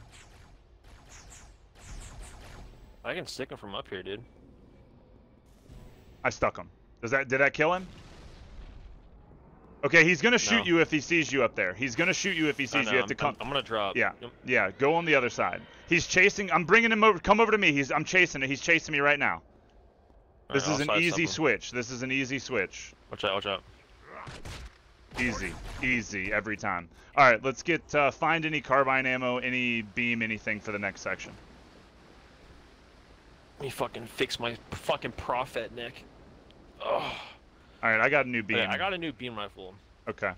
I can stick him from up here, dude. I stuck him. Does that did that kill him? Okay, he's gonna shoot No. you if he sees you up there. He's gonna shoot you if he I sees know, you. You have to I'm- come. I'm gonna drop. Yeah, yeah. Go on the other side. He's chasing. I'm bringing him over. Come over to me. He's. I'm chasing it. He's chasing me right now. Alright, This I'll is an easy switch. This is an easy switch. Watch out! Watch out! Easy, easy every time. All right, let's get uh, find any carbine ammo, any beam, anything for the next section. Let me fucking fix my fucking prophet, Nick. Oh. All right, I got a new beam. Okay, I got a new beam rifle. Okay.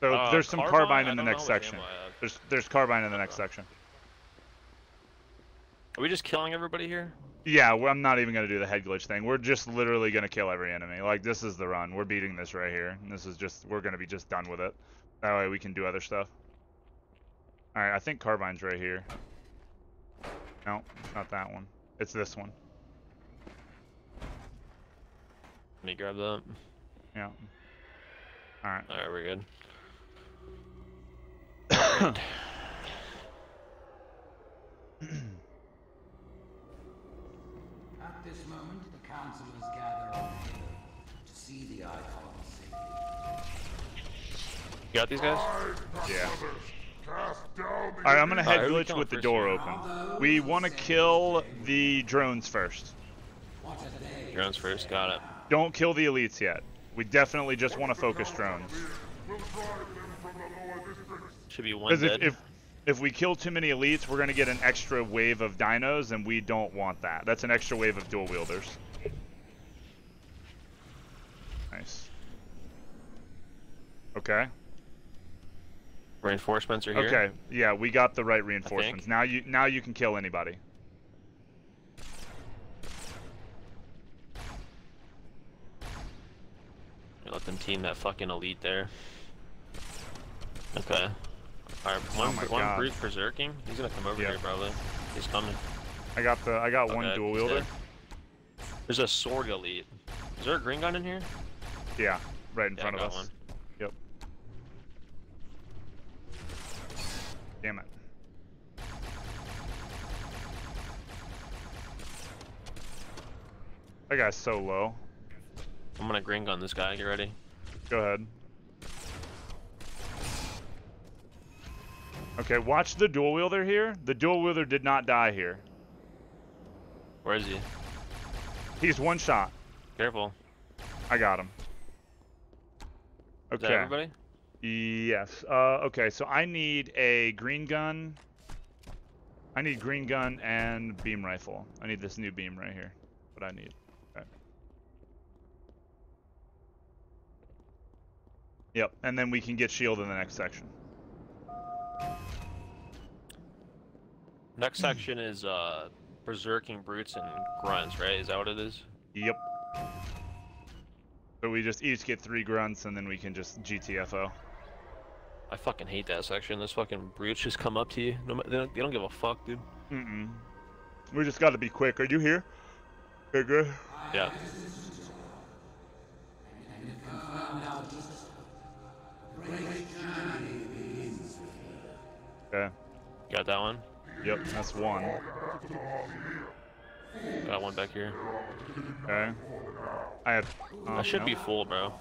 So Uh, there's some carbine? carbine in the next section. ammo I have. There's there's carbine in the next section. Are we just killing everybody here? Yeah, well, I'm not even gonna do the head glitch thing. We're just literally gonna kill every enemy. Like this is the run. We're beating this right here. And this is just we're gonna be just done with it. That way we can do other stuff. All right, I think carbine's right here. No, it's not that one. It's this one. Let me grab that. Yeah. All right. Alright, we're good. At this moment, the councillors gather on to see the icon sacred. You got these guys? Yeah. Cast down the All right, I'm gonna head who we glitch with the door open. We want to kill the drones first. Drones first, got it. Don't kill the elites yet. We definitely just want to focus drones. We'll drive them from the lower districts. Should be one Because dead. if, if if we kill too many elites, we're gonna get an extra wave of dinos, and we don't want that. That's an extra wave of dual wielders. Nice. Okay. Reinforcements are here. Okay. Yeah, we got the right reinforcements. Now you now you can kill anybody. Let them team that fucking elite there. Okay. Alright, one, Oh one God. brute berserking. He's gonna come over here probably. He's coming. I got the I got one dual wielder. dead. There's a sword elite. Is there a green gun in here? Yeah, right in Yeah, front of us. one. Yep. Damn it. That guy's so low. I'm gonna green gun this guy. Get ready. Go ahead. Okay, watch the dual wielder here. The dual wielder did not die here. Where is he? He's one shot. Careful. I got him. Is that Okay. everybody? Yes. Uh, okay, so I need a green gun. I need green gun and beam rifle. I need this new beam right here. What I need. Okay. Yep, and then we can get shield in the next section. Next section is uh berserking brutes and grunts, right? Is that what it is? Yep. So we just each get three grunts and then we can just GTFO. I fucking hate that section. Those fucking brutes just come up to you. No, they, don't, they don't give a fuck, dude. Mm-mm. We just gotta be quick. Are you here? Good. Yeah. Okay. Got that one. Yep, that's one. Got one back here. Okay. I have. I oh, um, should no. be full, bro.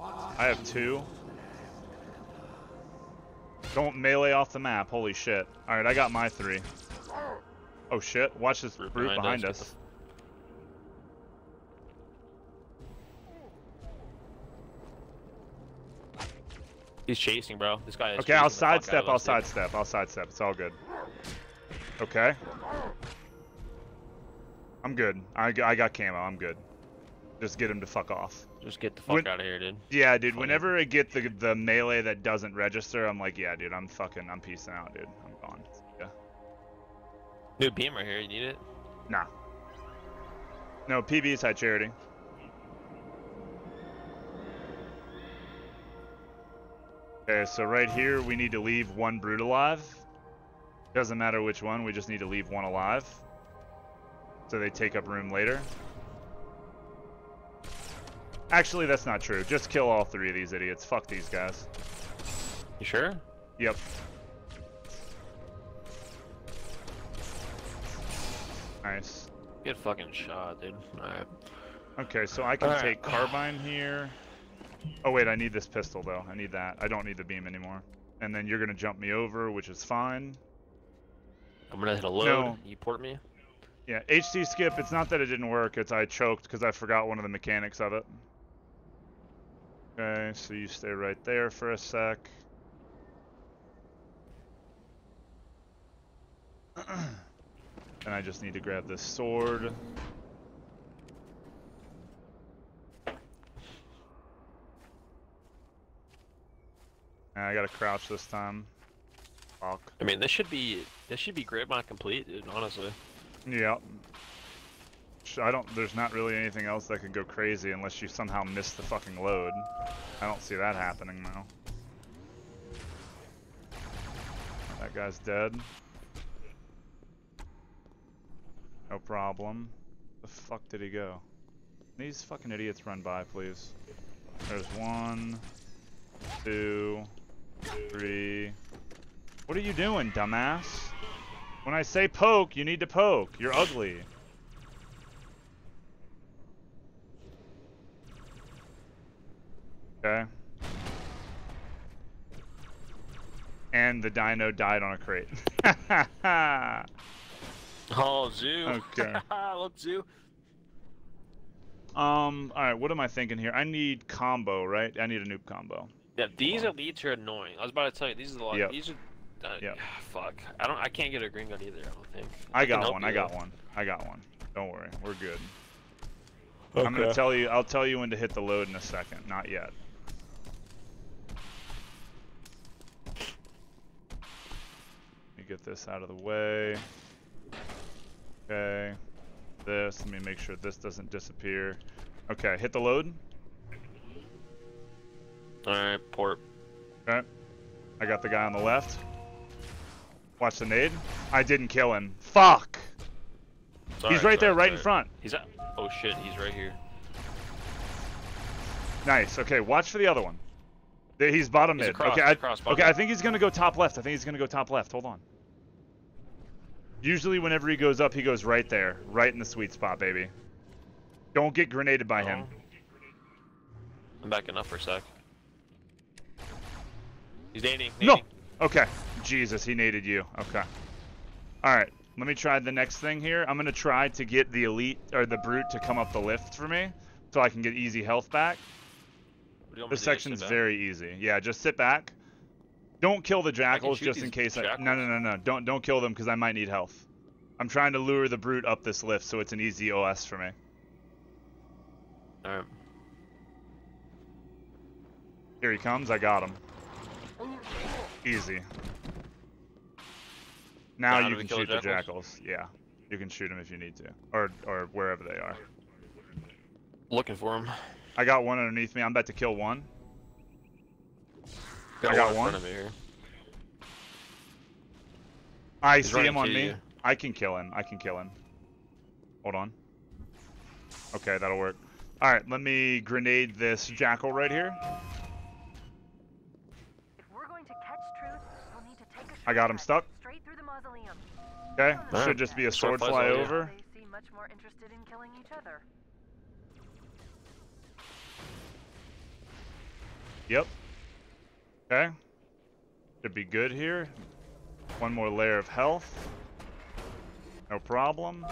I have two. Don't melee off the map. Holy shit. Alright, I got my three. Oh shit. Watch this brute, behind behind, us, us. He's chasing, bro. This guy is Okay, I'll chasing the fuck out sidestep, I'll sidestep, I'll sidestep. It's all good. Okay. I'm good. I, I got camo, I'm good. Just get him to fuck off. Just get the fuck When- out of here, dude. Yeah, dude, whenever I get the, the melee that doesn't register, I'm like, yeah, dude, I'm fucking, I'm peacing out, dude. I'm gone. Yeah. New beam right here. You need it? Nah. No, PB's high charity. Okay, so right here we need to leave one brute alive. Doesn't matter which one, we just need to leave one alive. So they take up room later. Actually, that's not true. Just kill all three of these idiots. Fuck these guys. You sure? Yep. Nice. Get fucking shot, dude. Alright. Okay, so I can Alright. take carbine here. Oh wait, I need this pistol though. I need that. I don't need the beam anymore. And then you're gonna jump me over, which is fine. I'm gonna hit a load. No. You port me? Yeah, HC skip. It's not that it didn't work. It's I choked because I forgot one of the mechanics of it. Okay, so you stay right there for a sec. and I just need to grab this sword. And I gotta crouch this time. Fuck. I mean, this should be this should be grip mod complete, dude. Honestly. Yeah. I don't. There's not really anything else that could go crazy unless you somehow miss the fucking load. I don't see that happening now. That guy's dead. No problem. The fuck did he go? These fucking idiots run by, please. There's one, two, three. What are you doing, dumbass? When I say poke, you need to poke. You're ugly. Okay. And the dino died on a crate. Oh, zoo. Okay. Look, zoo. um, alright, what am I thinking here? I need combo, right? I need a noob combo. Yeah, these elites are annoying. I was about to tell you, these are the Yep. these are. Uh, Yep. Fuck. I don't. I can't get a green gun either. I don't think. I can got one, I got though. one. I got one. Don't worry, we're good. Okay. I'm gonna tell you I'll tell you when to hit the load in a second. Not yet. Let me get this out of the way. Okay. This, let me make sure this doesn't disappear. Okay, hit the load. Alright, port. Okay. I got the guy on the left. Watch the nade. I didn't kill him. Fuck! It's He's right there, right in front. He's at. Oh shit, he's right here. Nice. Okay, watch for the other one. He's bottom He's mid. across, okay, I, across, bottom okay. I think he's gonna go top left. I think he's gonna go top left. Hold on. Usually, whenever he goes up, he goes right there, right in the sweet spot, baby. Don't get grenaded by him. Oh. I'm backing up for a sec. He's nading. No. Okay. Jesus, he needed you. Okay. All right. Let me try the next thing here. I'm gonna try to get the elite or the brute to come up the lift for me, so I can get easy health back. What do you want me This section's very easy. Yeah, just sit back. Don't kill the jackals just in case I. No, no, no, no. Don't don't kill them cuz I might need health. I'm trying to lure the brute up this lift so it's an easy OS for me. Alright. Here he comes. I got him. Easy. Now you can shoot the jackals? jackals. Yeah. You can shoot them if you need to or or wherever they are. Looking for them. I got one underneath me. I'm about to kill one. Got I got in one. here. I He's see him on me. you. I can kill him. I can kill him. Hold on. Okay, that'll work. All right, let me grenade this jackal right here. If we're going to catch truth, we'll need to take a I got him stuck. straight through the mausoleum. Okay, Alright. should just be a Sword sword fly over, yeah. over. They seem much more interested in killing each other. Yep. Okay. Should be good here. One more layer of health. No problem.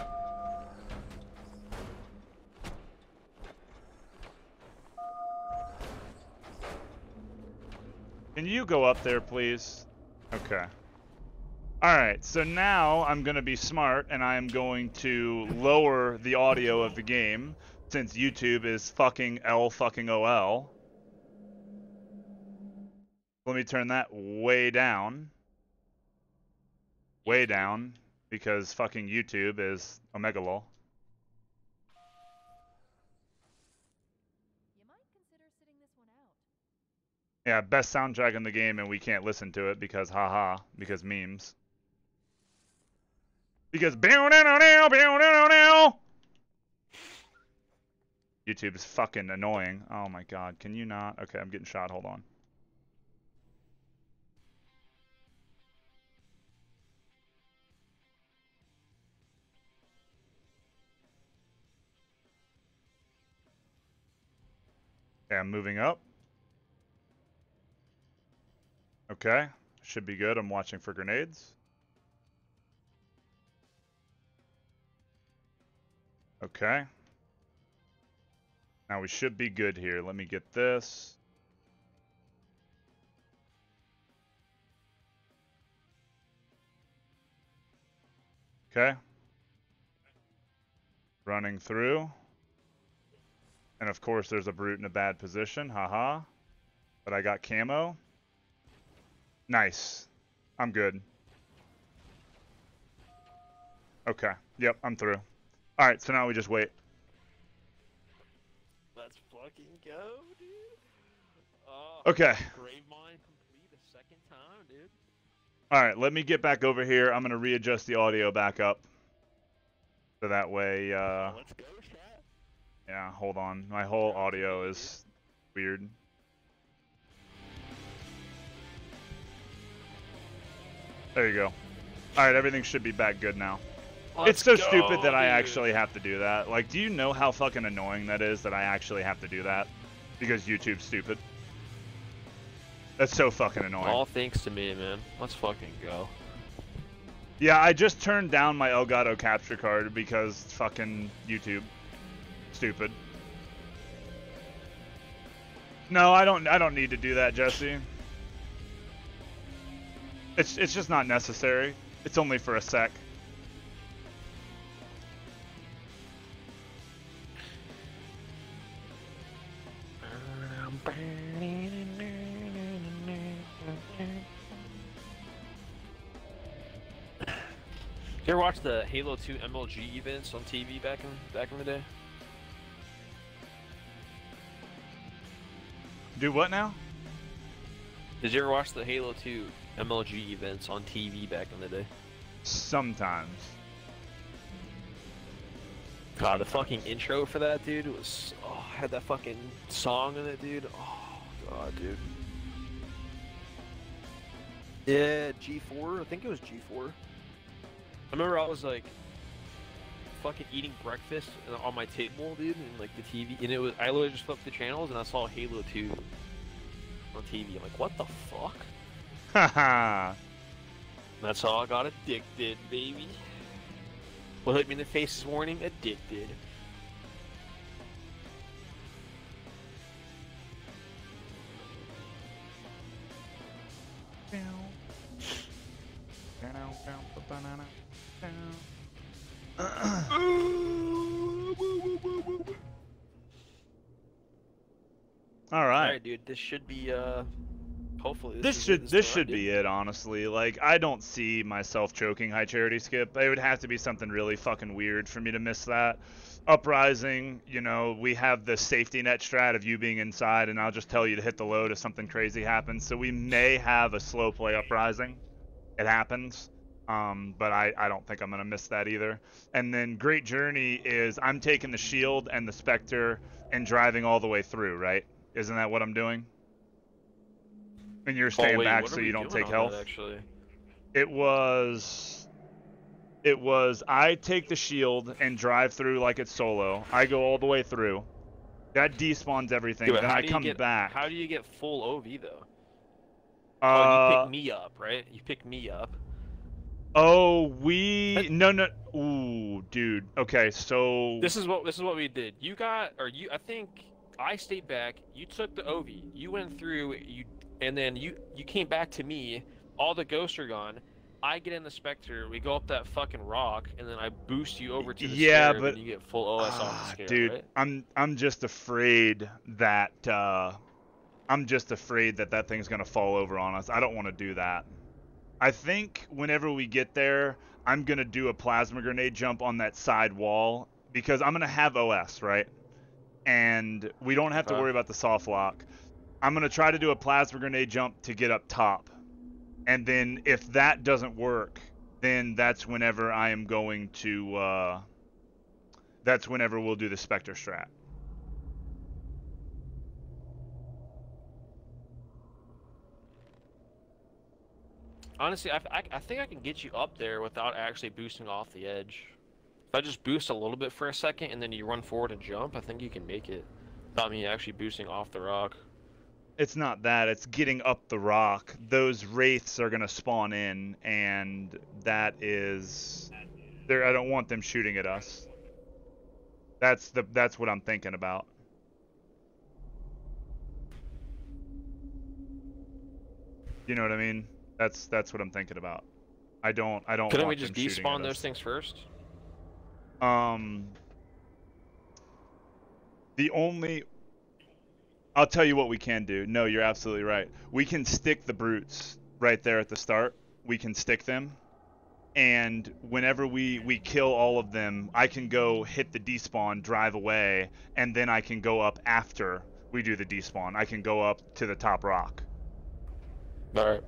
Can you go up there, please? Okay. Alright, so now I'm going to be smart and I am going to lower the audio of the game since YouTube is fucking L fucking OL. Let me turn that way down. Way down because fucking YouTube is Omega lol. Yeah, best soundtrack in the game and we can't listen to it because haha, because memes. Because bow now, bow down now. YouTube is fucking annoying. Oh my god, can you not? Okay, I'm getting shot. Hold on. Okay, I'm moving up. Okay, should be good. I'm watching for grenades. Okay. Now we should be good here. Let me get this. Okay. Running through. And of course there's a brute in a bad position. Haha. But I got camo. Nice. I'm good. Okay. Yep, I'm through. Alright, so now we just wait. Let's fucking go, dude. Oh, Okay. Gravemind complete a second time, dude. Alright, let me get back over here. I'm going to readjust the audio back up. So that way, uh... Let's go, chat. Yeah, hold on. My whole audio is weird. There you go. Alright, everything should be back good now. It's so Let's stupid go, that I dude. actually have to do that. Like, do you know how fucking annoying that is that I actually have to do that? Because YouTube's stupid. That's so fucking annoying. All thanks to me, man. Let's fucking go. Yeah, I just turned down my Elgato capture card because fucking YouTube. Stupid. No, I don't I don't need to do that, Jesse. It's it's just not necessary. It's only for a sec. You ever watch the Halo 2 MLG events on TV back in back in the day? Do what now? Did you ever watch the Halo 2 MLG events on TV back in the day? Sometimes. God, the fucking intro for that dude was oh, had that fucking song in it, dude. Oh god, dude. Yeah, G4. I think it was G4. I remember I was like fucking eating breakfast on my table, dude, and like the TV, and it was I literally just flipped the channels and I saw Halo 2 on TV. I'm like, what the fuck? Haha. That's how I got addicted, baby. What hit me in the face this morning? Addicted. All right. Alright, dude. This should be, uh. Hopefully, This is should is this should be it, honestly. Like I don't see myself choking high charity skip. It would have to be something really fucking weird for me to miss that. Uprising, you know, we have the safety net strat of you being inside, and I'll just tell you to hit the load if something crazy happens. So we may have a slow play uprising. It happens. Um, but I, I don't think I'm gonna miss that either. And then Great Journey is I'm taking the shield and the Spectre and driving all the way through, right? Isn't that what I'm doing? And you're Oh, staying wait, back so you don't take that, health. actually. It was it was I take the shield and drive through like it's solo. I go all the way through. That despawns everything. Yeah, then I come get, back. How do you get full OV though? Uh, oh, you pick me up, right? You pick me up. Oh, we no no. Ooh, dude. Okay, so This is what this is what we did. You got or you I think I stayed back. You took the OV. You went through you and then you you came back to me. All the ghosts are gone. I get in the Spectre. We go up that fucking rock, and then I boost you over to the yeah, stair, and but then you get full OS off the Ah, scare, dude, right? I'm I'm just afraid that uh, I'm just afraid that that thing's gonna fall over on us. I don't want to do that. I think whenever we get there, I'm gonna do a plasma grenade jump on that side wall because I'm gonna have OS right, and we don't have to worry about the soft lock. I'm gonna try to do a plasma grenade jump to get up top, and then if that doesn't work, then that's whenever I am going to. Uh, that's whenever we'll do the Spectre strat. Honestly, I, I, I think I can get you up there without actually boosting off the edge. If I just boost a little bit for a second and then you run forward and jump, I think you can make it. Without me actually boosting off the rock. It's not that, it's getting up the rock. Those wraiths are gonna spawn in, and that is. There, I don't want them shooting at us. That's the that's what I'm thinking about. You know what I mean? That's that's what I'm thinking about. I don't I don't. Couldn't we just despawn those things first? Um, the only. I'll tell you what we can do. No, you're absolutely right. We can stick the brutes right there at the start. We can stick them, and whenever we we kill all of them, I can go hit the despawn, drive away, and then I can go up after we do the despawn. I can go up to the top rock. All right.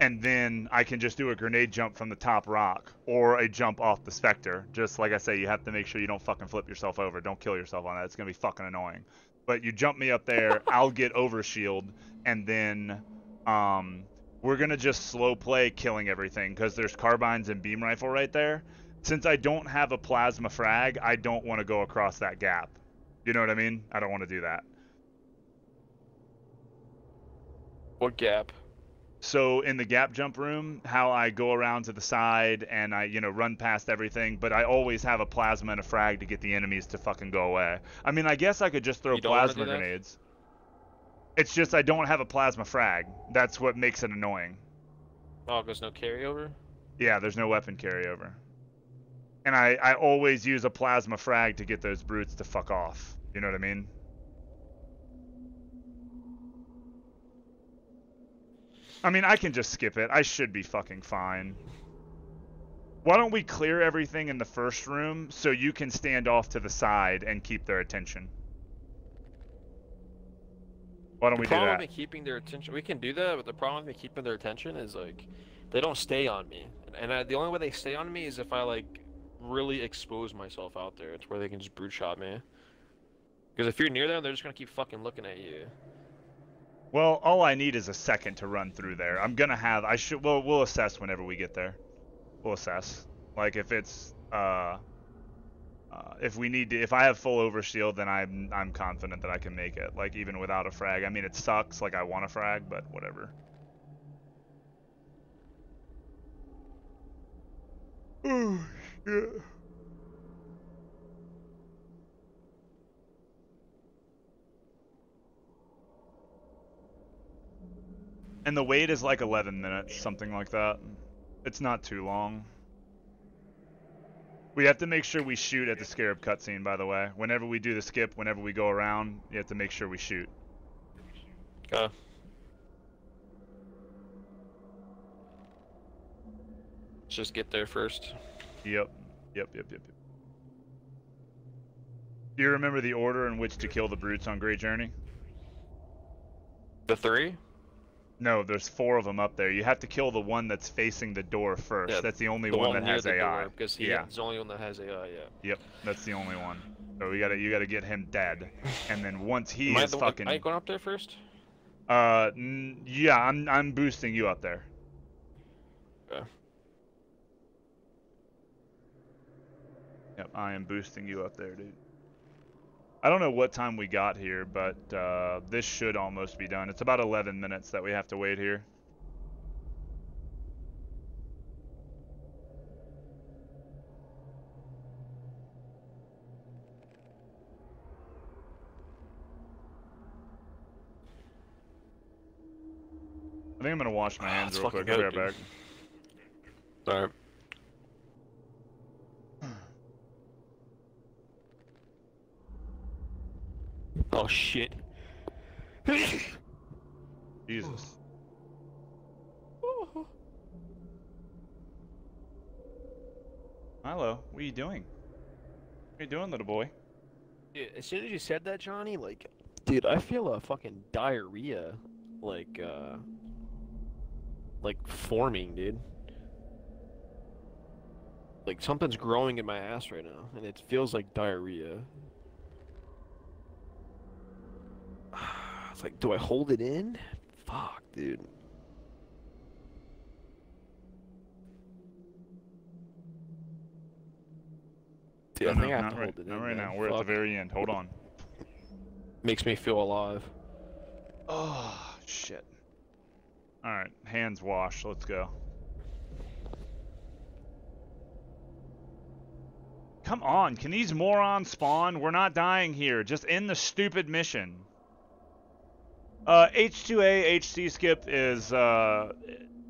And then I can just do a grenade jump from the top rock or a jump off the specter. Just like I say, you have to make sure you don't fucking flip yourself over. Don't kill yourself on that. It's gonna be fucking annoying. But you jump me up there, I'll get over shield, and then um, we're gonna just slow play killing everything because there's carbines and beam rifle right there. Since I don't have a plasma frag, I don't want to go across that gap. You know what I mean? I don't want to do that. What gap? So in the gap jump room, how I go around to the side and I, you know, run past everything, but I always have a plasma and a frag to get the enemies to fucking go away. I mean, I guess I could just throw You don't wanna plasma grenades. It's just I don't have a plasma frag. That's what makes it annoying. Oh, there's no carryover. Yeah, there's no weapon carryover. And I, I always use a plasma frag to get those brutes to fuck off. You know what I mean? I mean, I can just skip it. I should be fucking fine. Why don't we clear everything in the first room so you can stand off to the side and keep their attention? Why don't the we do that? The problem with me keeping their attention, we can do that, but the problem with me keeping their attention is like they don't stay on me, and I, the only way they stay on me is if I like really expose myself out there. It's where they can just brute shot me. Because if you're near them, they're just gonna keep fucking looking at you. Well, all I need is a second to run through there. I'm gonna have. I should. Well, we'll assess whenever we get there. We'll assess. Like if it's. Uh, uh, if we need to, if I have full overshield, then I'm I'm confident that I can make it. Like even without a frag. I mean, it sucks. Like I want a frag, but whatever. Oh shit. And the wait is like 11 minutes, something like that. It's not too long. We have to make sure we shoot at the Scarab cutscene, by the way. Whenever we do the skip, whenever we go around, you have to make sure we shoot. Uh. Let's just get there first. Yep. Yep, yep, yep, yep. Do you remember the order in which to kill the brutes on Great Journey? The three? No, there's four of them up there. You have to kill the one that's facing the door first. Yeah, that's the only the one, one that has AI. door, because he yeah. the only one that has AI. Yeah. Yep, that's the only one. So we gotta you gotta get him dead, and then once he Am I is one- fucking. Are you going up there first? Uh, n- yeah, I'm I'm boosting you up there. Yeah. Yep, I am boosting you up there, dude. I don't know what time we got here, but uh, this should almost be done. It's about 11 minutes that we have to wait here. I think I'm gonna wash my Ah, hands it's real quick. I'll be right back. Alright. Oh shit. Jesus. Milo, what are you doing? What are you doing, little boy? Dude, as soon as you said that, Johnny, like, dude, I feel a fucking diarrhea, like, uh, like forming, dude. Like something's growing in my ass right now, and it feels like diarrhea. It's like, do I hold it in? Fuck, dude. Dude, I No, think I have to right, hold it not in. right man. now. We're at the very end. Hold on. Makes me feel alive. Oh, shit. Alright, hands washed. Let's go. Come on, can these morons spawn? We're not dying here. Just end the stupid mission. Uh, H2A, HC skip is, uh,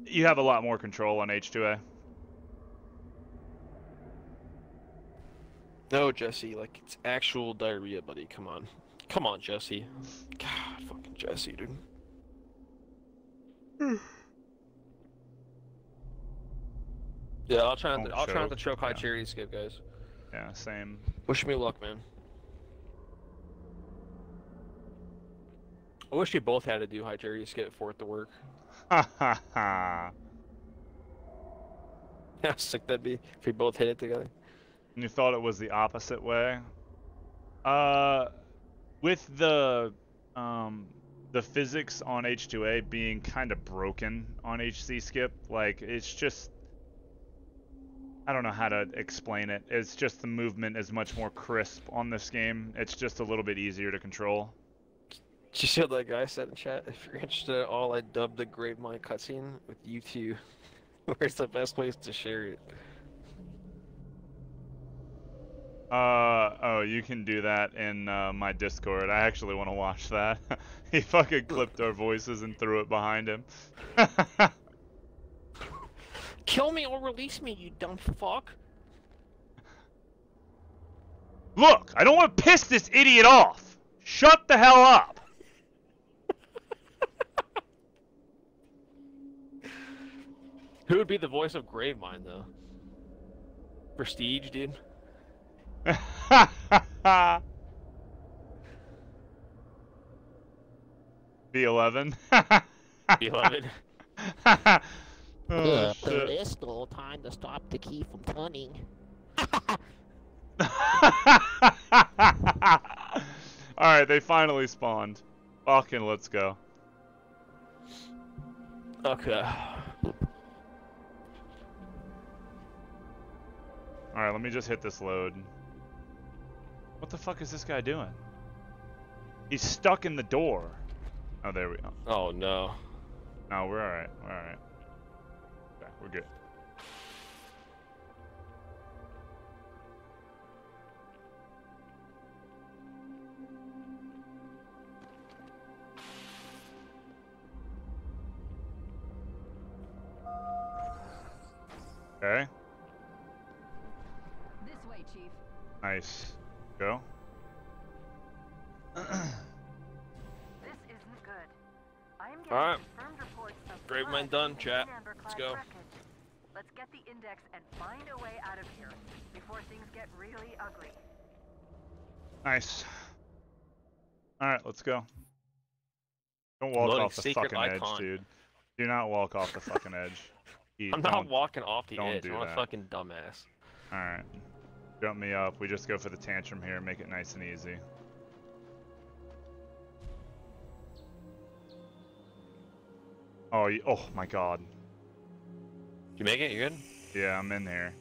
you have a lot more control on H2A. No, Jesse, like it's actual diarrhea, buddy. Come on, come on, Jesse. God, fucking Jesse, dude. yeah, I'll try not to. Don't I'll try not to choke, choke high yeah. charity skip, guys. Yeah, same. Wish me luck, man. I wish we both had to do high charity skip for it to work. Ha ha ha. How sick that'd be if we both hit it together. And you thought it was the opposite way? Uh, with the um, the physics on H2A being kind of broken on HC skip, like it's just I don't know how to explain it. It's just the movement is much more crisp on this game. It's just a little bit easier to control. Did you see what that guy said in chat? If you're interested at all, I dubbed the Gravemind cutscene with you two. Where's the best place to share it? Uh oh, you can do that in uh, my Discord. I actually want to watch that. he fucking clipped our voices and threw it behind him. Kill me or release me, you dumb fuck. Look, I don't want to piss this idiot off. Shut the hell up. Who would be the voice of Gravemind though? Prestige, dude. B11. B11. oh, Look, shit. there is still time to stop the key from turning. Alright, they finally spawned. Fucking let's go. Okay. Alright, let me just hit this load. What the fuck is this guy doing? He's stuck in the door. Oh, there we go. Oh no. No, we're alright. We're alright. Okay, we're good. Chat. Let's go. Let's get the index and find a way out of here before things get really ugly. Nice. Alright, let's go. Don't walk Loading off the secret fucking edge, dude. Do not walk off the fucking edge. You I'm not don't- walking off the edge. do I'm a fucking dumbass. Alright. Jump me up. We just go for the tantrum here, make it nice and easy. Oh, oh my god. You make it? You good? Yeah, I'm in here.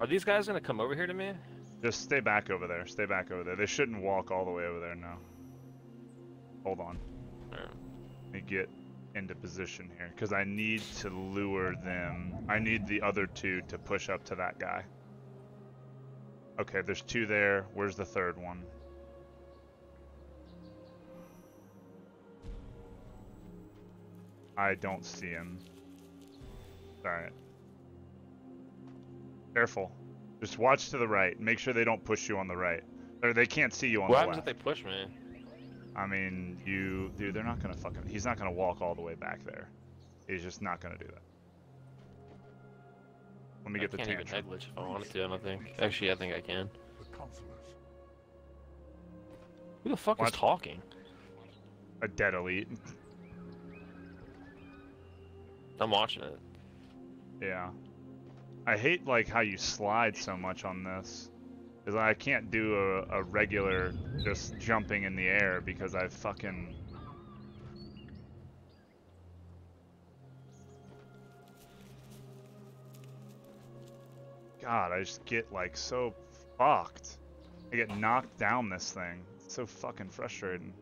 Are these guys gonna come over here to me? Just stay back over there. Stay back over there. They shouldn't walk all the way over there now. Hold on. Let me get into position here because I need to lure them. I need the other two to push up to that guy. Okay, there's two there. Where's the third one? I don't see him. Alright. Careful. Just watch to the right. Make sure they don't push you on the right. Or they can't see you on the right. What happens if they push me? I mean, you, dude, they're not gonna fucking. He's not gonna walk all the way back there. He's just not gonna do that. Let me I get the can't even tantrum. head glitch if I wanted to. I don't think. Actually, I think I can. Who the fuck What? is talking? A dead elite. I'm watching it. Yeah. I hate like how you slide so much on this. Cause I can't do a, a regular just jumping in the air because I fucking. God, I just get like so fucked. I get knocked down this thing. It's so fucking frustrating.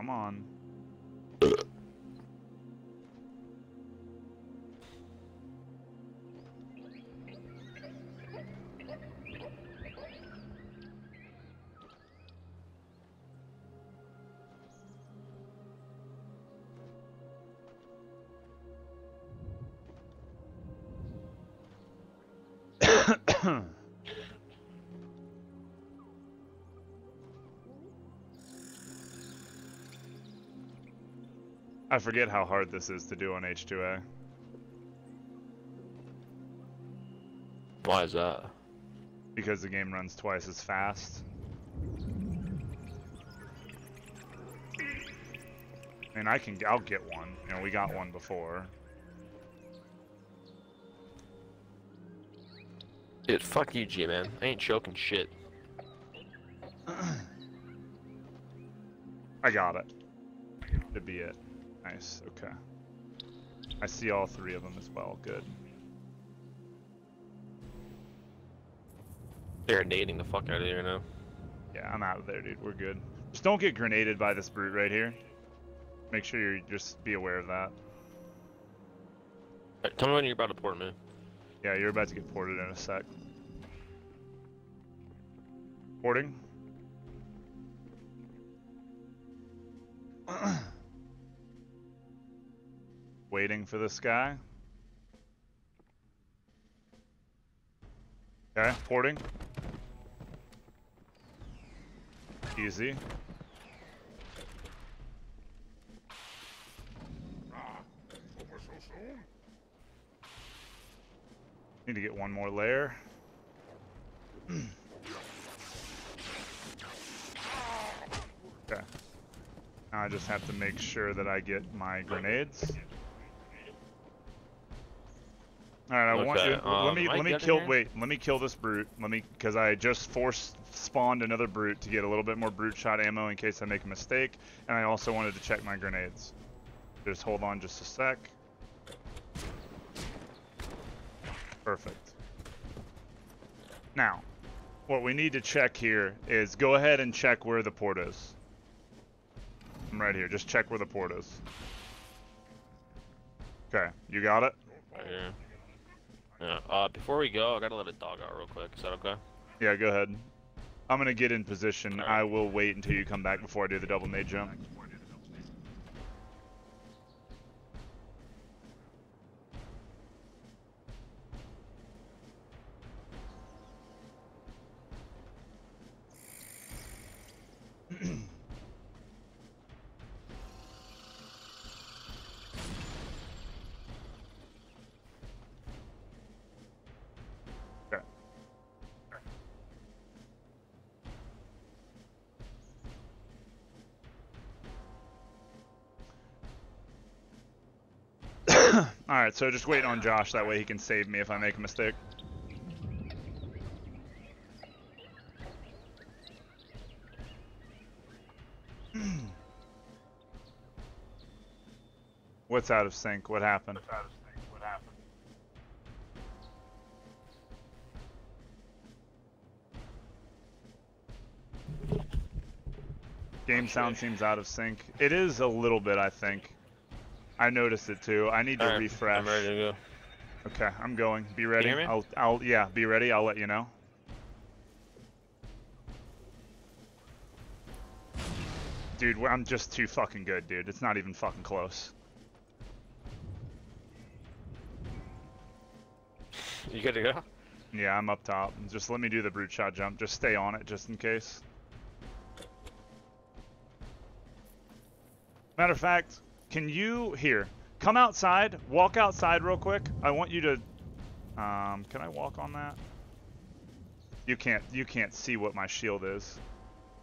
Come on. Forget how hard this is to do on H2A. Why is that? Because the game runs twice as fast. And I can, I'll get one. You know, we got one before. Dude, fuck you, G man. I ain't choking shit. I got it. Should be it. Nice, okay. I see all three of them as well, good. They're nading the fuck out of here now. Yeah, I'm out of there, dude. We're good. Just don't get grenaded by this brute right here. Make sure you just be aware of that. Alright, tell me when you're about to port me. Yeah, you're about to get ported in a sec. Porting. Waiting for this guy. Okay, porting. Easy. Need to get one more layer. okay. Now I just have to make sure that I get my grenades. All right, I want Okay, you. let um, me let me kill. Wait, let me kill this brute. Let me because I just force spawned another brute to get a little bit more brute shot ammo in case I make a mistake, and I also wanted to check my grenades. Just hold on just a sec. Perfect. Now, what we need to check here is go ahead and check where the port is. I'm right here. Just check where the port is. Okay, you got it? Right here. Yeah. Uh, before we go, I gotta let a dog out real quick. Is that okay? Yeah, go ahead. I'm gonna get in position. I will wait until you come back before I do the double nade jump. Alright, so just wait on Josh, that way he can save me if I make a mistake. What's out of sync? What happened? Game sound seems out of sync. It is a little bit, I think. I noticed it too. I need to Alright, refresh. I'm ready to go. Okay, I'm going. Be ready. I'll, I'll, yeah, be ready. I'll let you know. Dude, I'm just too fucking good, dude. It's not even fucking close. You good to go? Yeah, I'm up top. Just let me do the brute shot jump. Just stay on it, just in case. Matter of fact, can you here come outside? Walk outside real quick. I want you to. Um, can I walk on that? You can't. You can't see what my shield is.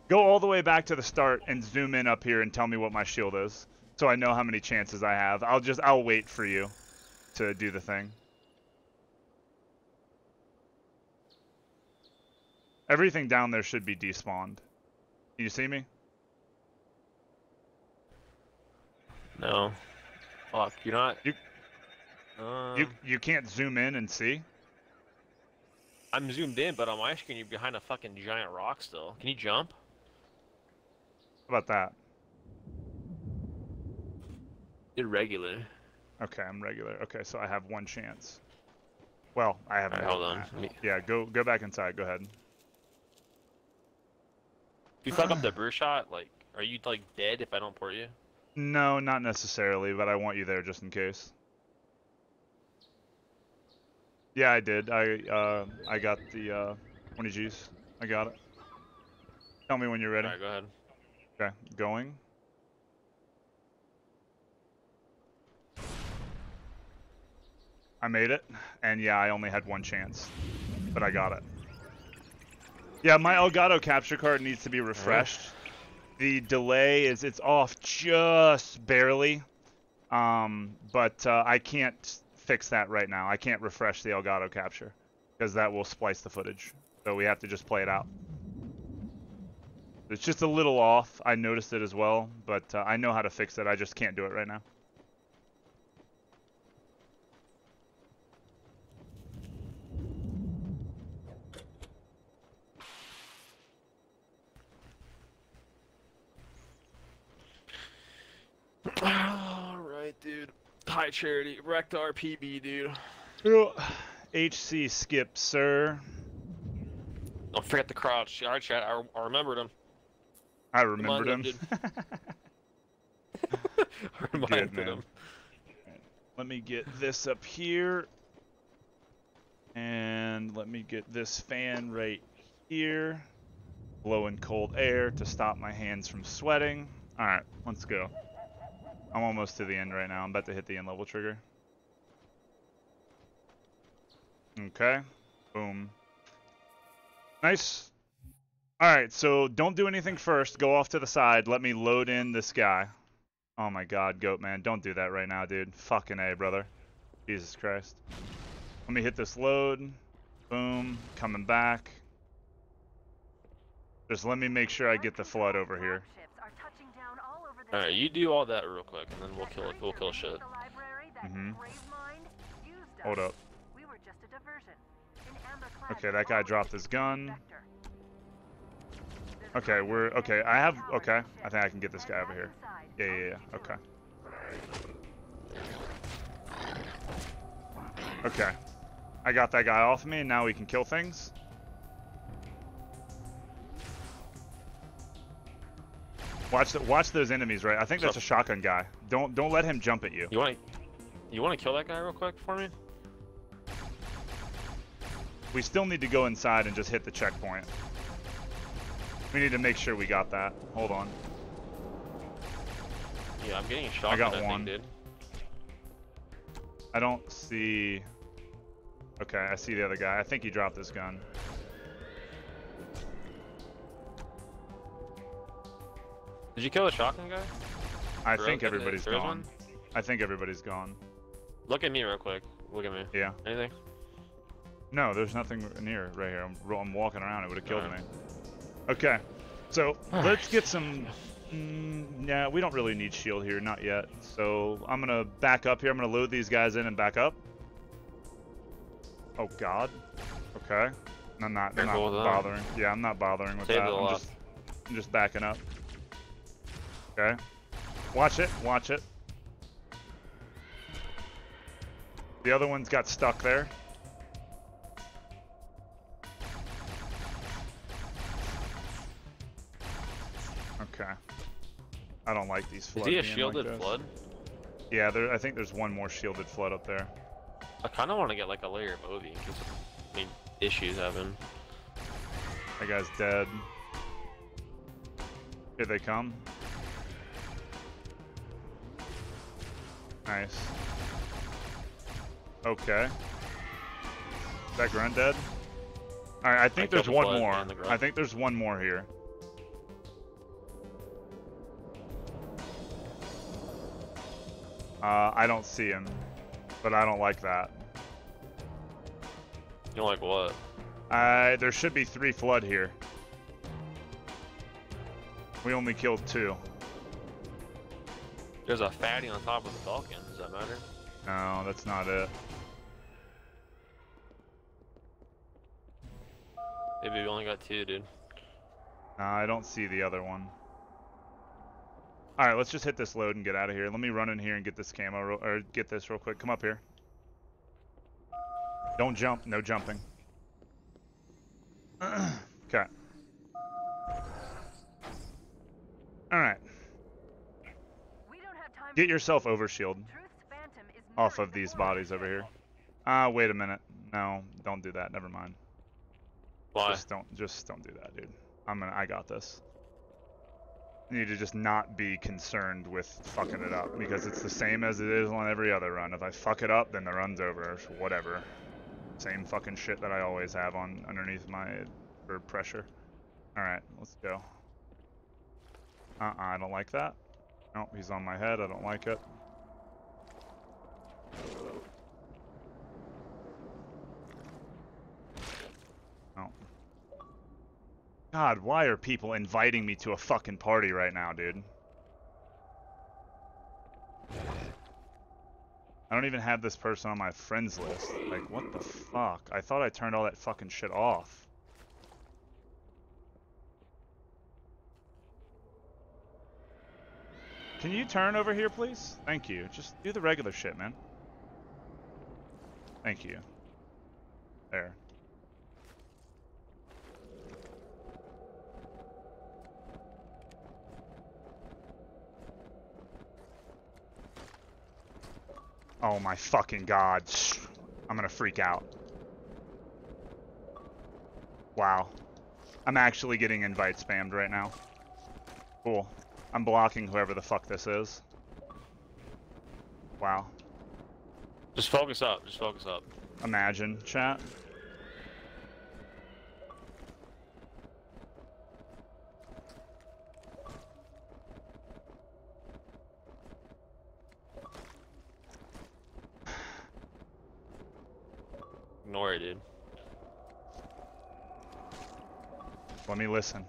Go all the way back to the start and zoom in up here and tell me what my shield is, so I know how many chances I have. I'll just. I'll wait for you to do the thing. Everything down there should be despawned. Can you see me? No. Fuck, you're not. You. Um, You you can't zoom in and see. I'm zoomed in, but on my screen, you're behind a fucking giant rock still. Can you jump? How about that? Irregular. Okay, I'm regular. Okay, so I have one chance. Well, I have. More hold on. me- Yeah, go go back inside. Go ahead. If you fuck up the brute shot, like, are you like dead if I don't port you? No, not necessarily, but I want you there just in case. Yeah, I did. I uh I got the uh 20 G's. I got it. Tell me when you're ready. Alright, go ahead. Okay, going. I made it, and yeah, I only had one chance, but I got it. Yeah, my Elgato capture card needs to be refreshed. The delay is it's off just barely, um, but uh, I can't fix that right now. I can't refresh the Elgato capture because that will splice the footage. So we have to just play it out. It's just a little off. I noticed it as well, but uh, I know how to fix it. I just can't do it right now. High charity. Wrecked RPB, dude. Oh, HC skip, sir. Don't forget the crotch. Alright, chat. I, I remembered him. I remembered him. Reminded Reminded man. him. Let me get this up here. And let me get this fan right here. Blowing cold air to stop my hands from sweating. Alright, let's go. I'm almost to the end right now. I'm about to hit the end level trigger. Okay. Boom. Nice. Alright, so don't do anything first. Go off to the side. Let me load in this guy. Oh my god, goat man. Don't do that right now, dude. Fucking A, brother. Jesus Christ. Let me hit this load. Boom. Coming back. Just let me make sure I get the flood over here. Alright, you do all that real quick, and then we'll kill it. We'll kill shit. Mm-hmm. Hold up. Okay, that guy dropped his gun. Okay, we're okay. I have okay. I think I can get this guy over here. Yeah, yeah, yeah. Okay. Okay. I got that guy off me, and now we can kill things. Watch the, watch those enemies, right? I think that's a shotgun guy. Don't don't let him jump at you. You want to, you want to kill that guy real quick for me? We still need to go inside and just hit the checkpoint. We need to make sure we got that. Hold on. Yeah, I'm getting a shotgun. I got one. dude. I don't see. Okay, I see the other guy. I think he dropped his gun. Did you kill the shotgun guy? I Real think everybody's gone. one? I think everybody's gone. Look at me real quick. Look at me. Yeah. Anything? No, there's nothing near right here. I'm, I'm walking around. It would have killed Alright. me. Okay, so let's get some. Mm, yeah, we don't really need shield here, not yet. So I'm gonna back up here. I'm gonna load these guys in and back up. Oh God. Okay. I'm not. I'm not bothering. Yeah, I'm not bothering with Save that. the I'm just, I'm just backing up. Okay. Watch it. Watch it. The other one's got stuck there. Okay. I don't like these Is he a being like shielded flood? Yeah, there. I think there's one more shielded flood up there. I kind of want to get like a layer of Ovi in case I mean issues happen. That guy's dead. Here they come. Nice. Okay. Is that grunt dead? Alright, I think killed there's one more. the. I think there's one more here. Uh, I don't see him, but I don't like that. You don't like what? Uh, there should be three flood here. We only killed two. There's a fatty on top of the Falcon. Does that matter? No, that's not it. Maybe we only got two, dude. I don't see the other one. All right, let's just hit this load and get out of here. Let me run in here and get this camo, real, or get this real quick. Come up here. Don't jump. No jumping. okay. All right. Get yourself over shield. Off of these bodies over here. Ah, wait a minute. No, don't do that. Never mind. Why? Just don't. Just don't do that, dude. I'm gonna. I got this. You need to just not be concerned with fucking it up because it's the same as it is on every other run. If I fuck it up, then the run's over. Whatever. Same fucking shit that I always have on underneath my for pressure. All right, let's go. Uh-uh, I don't like that. He's on my head. I don't like it. Oh. God, why are people inviting me to a fucking party right now, dude? I don't even have this person on my friends list. Like, what the fuck? I thought I turned all that fucking shit off. Can you turn over here, please? Thank you. Just do the regular shit, man. Thank you. There. Oh my fucking god. I'm gonna freak out. Wow. I'm actually getting invite spammed right now. Cool. I'm blocking whoever the fuck this is. Wow. Just focus up. Just focus up. Imagine, chat. Ignore it, dude. Let me listen.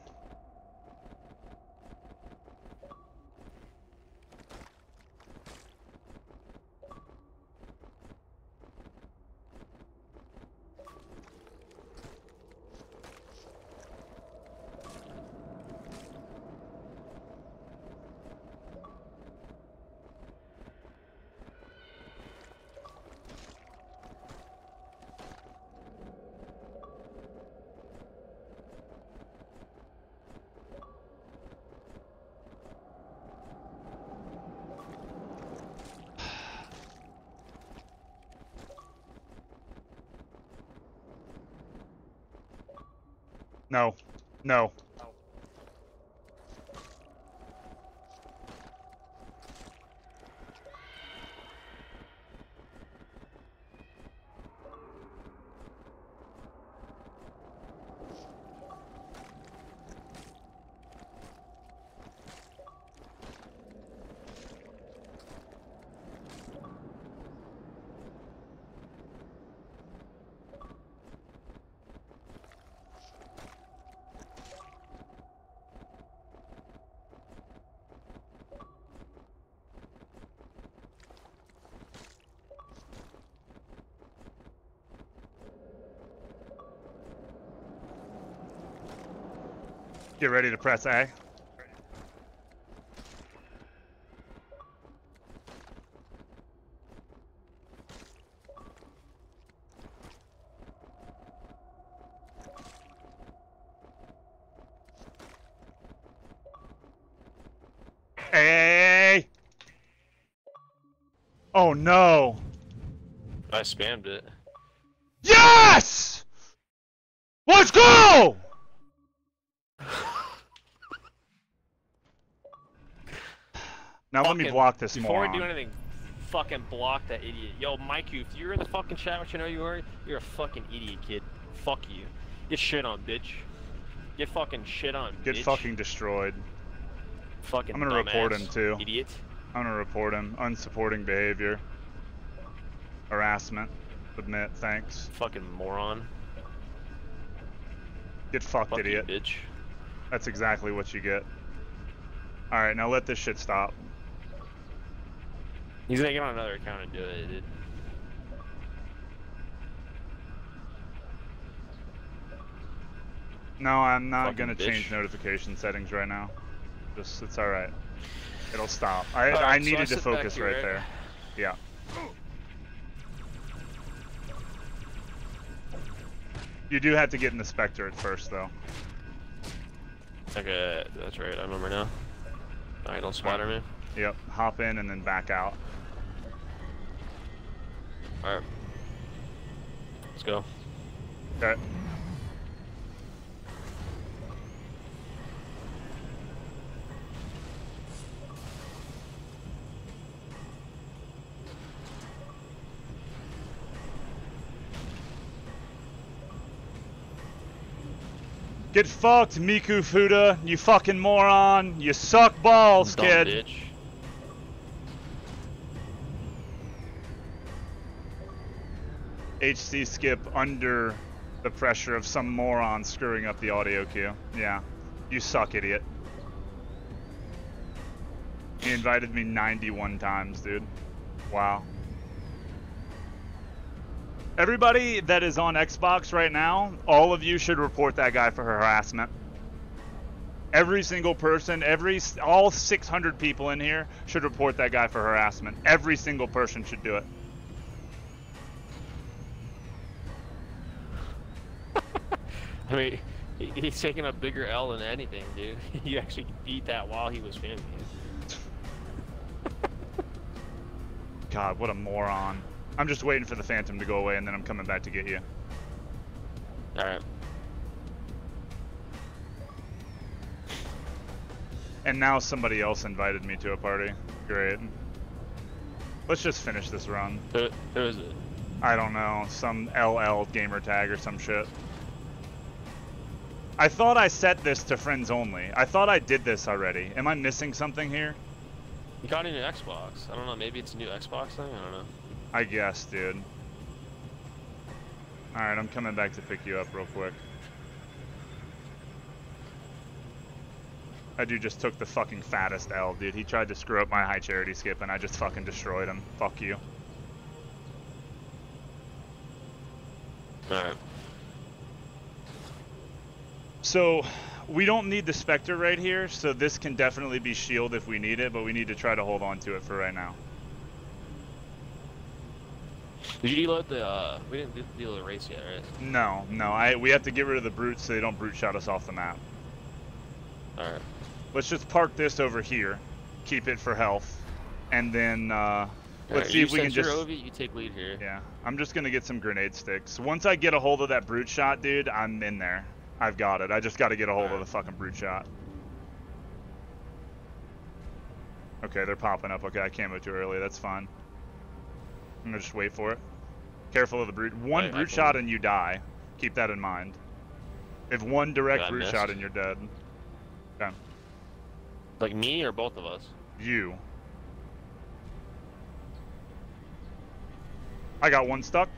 No. No. Get ready to press A. A. Oh no. I spammed it. Yes! Let's go! Me block this Before moron. we do anything, fucking block that idiot. Yo, Mike, you, if you're in the fucking chat, which I know you are, you're a fucking idiot, kid. Fuck you. Get shit on, bitch. Get fucking shit on, Get bitch. fucking destroyed. Fucking I'm gonna report him too. Idiot. I'm gonna report him. Unsupporting behavior. Harassment. Submit, thanks. Fucking moron. Get fucked, Fuck you, idiot. bitch. That's exactly what you get. Alright, now let this shit stop. He's gonna get on another account and do it, dude. No, I'm not Fucking gonna bitch. change notification settings right now. Just, it's alright. It'll stop. I, Alright, I so needed I to focus here, right right? there. Yeah. You do have to get in the Spectre at first, though. Okay, that's right. I remember now. Alright, don't splatter me. Yep. Hop in and then back out. Alright. Let's go. Okay. Get fucked, Miku Fuda, you fucking moron. You suck balls, Dumb kid. bitch. HC skip under the pressure of some moron screwing up the audio cue. Yeah. You suck, idiot. He invited me 91 times, dude. Wow. Everybody that is on Xbox right now, all of you should report that guy for harassment. Every single person, every all 600 people in here should report that guy for harassment. Every single person should do it. I mean, he- he's taking a bigger L than anything, dude. you actually beat that while he was filming. God, what a moron. I'm just waiting for the phantom to go away and then I'm coming back to get you. Alright. And now somebody else invited me to a party. Great. Let's just finish this run. Who, who is it? I don't know, some LL gamer tag or some shit. I thought I set this to friends only. I thought I did this already. Am I missing something here? You got a new Xbox. I don't know, maybe it's a new Xbox thing? I don't know. I guess, dude. Alright, I'm coming back to pick you up real quick. That dude just took the fucking fattest L, dude. He tried to screw up my high charity skip and I just fucking destroyed him. Fuck you. Alright. So, we don't need the Spectre right here, so this can definitely be shield if we need it, but we need to try to hold on to it for right now. Did you deload the, uh, we didn't deal the wraith yet, right? No, no, I we have to get rid of the brutes so they don't brute shot us off the map. Alright. Let's just park this over here, keep it for health, and then uh, let's Alright, see if we can just. Ovi, you take lead here. Yeah, I'm just gonna get some grenade sticks. Once I get a hold of that brute shot, dude, I'm in there. I've got it. I just got to get a hold of the fucking brute shot. Okay, they're popping up. Okay, I can't move too early. That's fine. I'm gonna just wait for it. Careful of the brute. One I- brute shot and you die. Keep that in mind. If one direct brute missed. shot and you're dead. Okay. Like me or both of us? You. I got one stuck.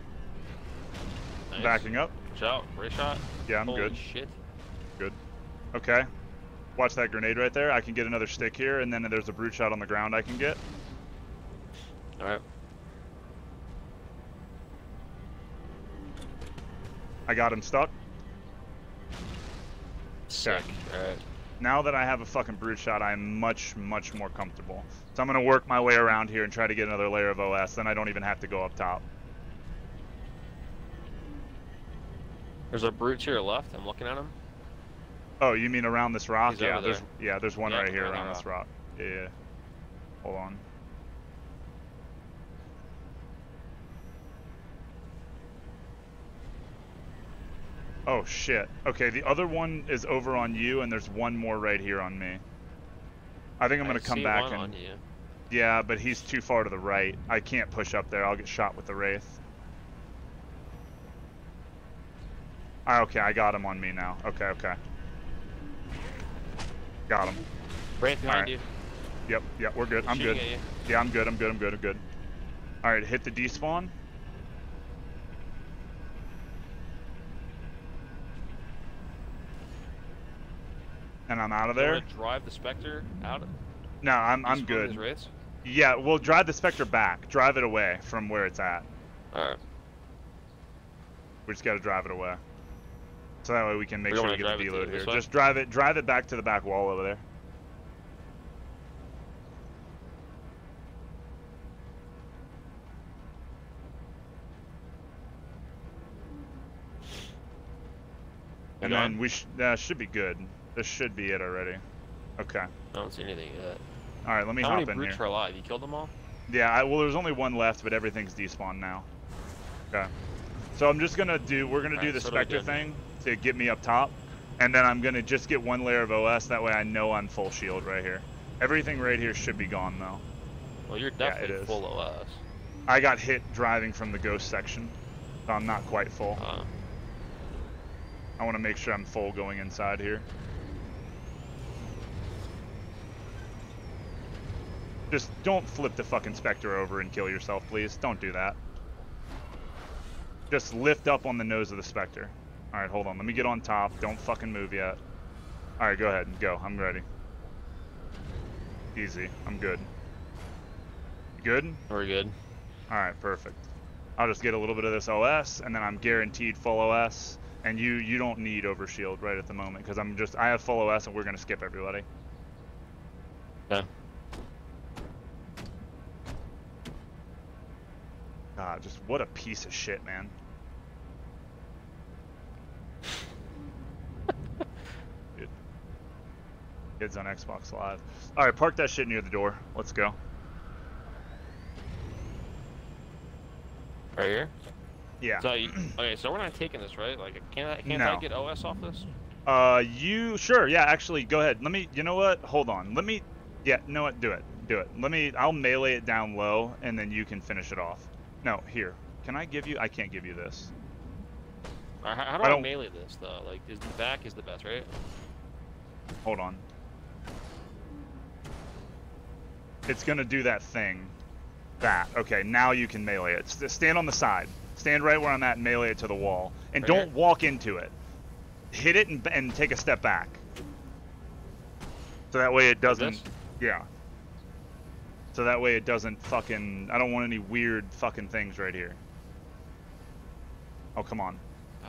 Nice. Backing up. Watch out, wraith shot. Yeah, I'm Holy good. shit. Good. Okay. Watch that grenade right there. I can get another stick here, and then there's a brute shot on the ground I can get. Alright. I got him stuck. Sick. Alright. Now that I have a fucking brute shot, I'm much, much more comfortable. So I'm gonna work my way around here and try to get another layer of OS. Then I don't even have to go up top. There's a brute to your left. I'm looking at him. Oh, you mean around this rock? He's yeah, there's there. yeah, there's one Yeah, right here around this rock. Yeah, yeah. Hold on. Oh shit. Okay, the other one is over on you, and there's one more right here on me. I think I'm gonna come back one and. on you. Yeah, but he's too far to the right. I can't push up there. I'll get shot with the wraith. Ah, okay, I got him on me now. Okay, okay. Got him. Right behind Alright. you. Yep, yep, we're good. I'm good. Yeah, I'm good. I'm good. I'm good. I'm good. All right, hit the despawn. And I'm out of there. drive the Spectre out. No, I'm I'm good. Yeah, we'll drive the Spectre back. Drive it away from where it's at. Alright. We just got to drive it away. So that way we can make We sure we get the deload here. Just drive it, drive it back to the back wall over there. And then we sh that should be good. This should be it already. Okay. I don't see anything yet. All right, let me How hop many in brutes here. are alive? You killed them all? Yeah, I, well, there's only one left, but everything's despawned now. Okay. So I'm just gonna do. We're gonna do Alright, the so what do we Spectre thing to get me up top, and then I'm gonna just get one layer of OS. That way I know I'm full shield right here. Everything right here should be gone though. Well, you're Yeah, definitely is. full OS. I got hit driving from the ghost section, so I'm not quite full. Uh, I want to make sure I'm full going inside here. Just don't flip the fucking Spectre over and kill yourself, please. Don't do that. Just lift up on the nose of the Spectre. Alright, hold on. Let me get on top. Don't fucking move yet. Alright, go ahead. And go. I'm ready. Easy. I'm good. You good? we're good. Alright, perfect. I'll just get a little bit of this OS, and then I'm guaranteed full OS, And you you don't need overshield right at the moment because I'm just I have full OS and we're gonna skip everybody. Yeah. God, just what a piece of shit, man. Kids on Xbox Live. All right, park that shit near the door. Let's go. Right here. Yeah. So you, okay, so we're not taking this, right? Like, can't I, can't I get OS off this? Uh, you sure? Yeah, actually, go ahead. Let me. You know what? Hold on. Let me. Yeah, you know what? Do it. Do it. Let me. I'll melee it down low, and then you can finish it off. No, here. Can I give you? I can't give you this. How, how do I I, don't- melee this though? Like, is the back is the best, right? Hold on. It's gonna do that thing. That. Okay, now you can melee it. Stand on the side. Stand right where I'm at and melee it to the wall. And Right don't here? walk into it. Hit it and, and take a step back. So that way it doesn't. this? Yeah. So that way it doesn't fucking. I don't want any weird fucking things right here. Oh, come on.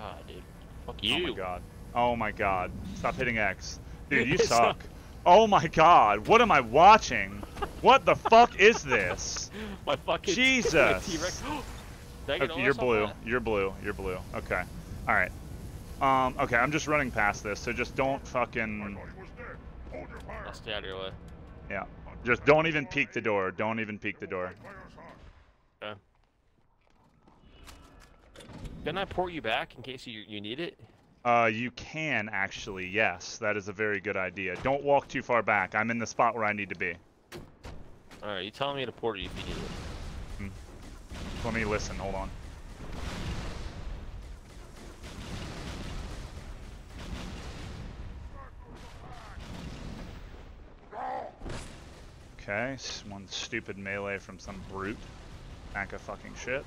Ah, dude. Fuck you. Oh my god. Oh my god. Stop hitting X. Dude, you suck. Oh my god. What am I watching? What the fuck is this? My fucking Jesus. T-Rex. Did I get Okay, you're blue. that? You're blue. You're blue. Okay. All right. Um. Okay. I'm just running past this, so just don't fucking. I'll stay out of your way. Yeah. Just don't even peek the door. Don't even peek the door. Okay. Didn't I port you back in case you you need it? Uh, you can actually. Yes, that is a very good idea. Don't walk too far back. I'm in the spot where I need to be. All right, you telling me to port you if you need it. Let me listen. Hold on. Okay, one stupid melee from some brute. Pack of fucking shit.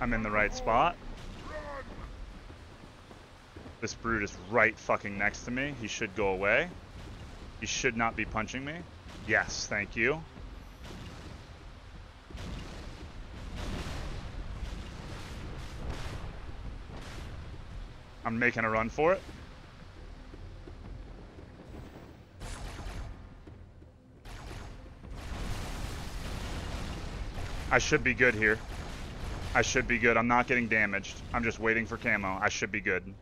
I'm in the right spot. This brute is right fucking next to me. He should go away. He should not be punching me. Yes, thank you. I'm making a run for it. I should be good here. I should be good. I'm not getting damaged. I'm just waiting for camo. I should be good.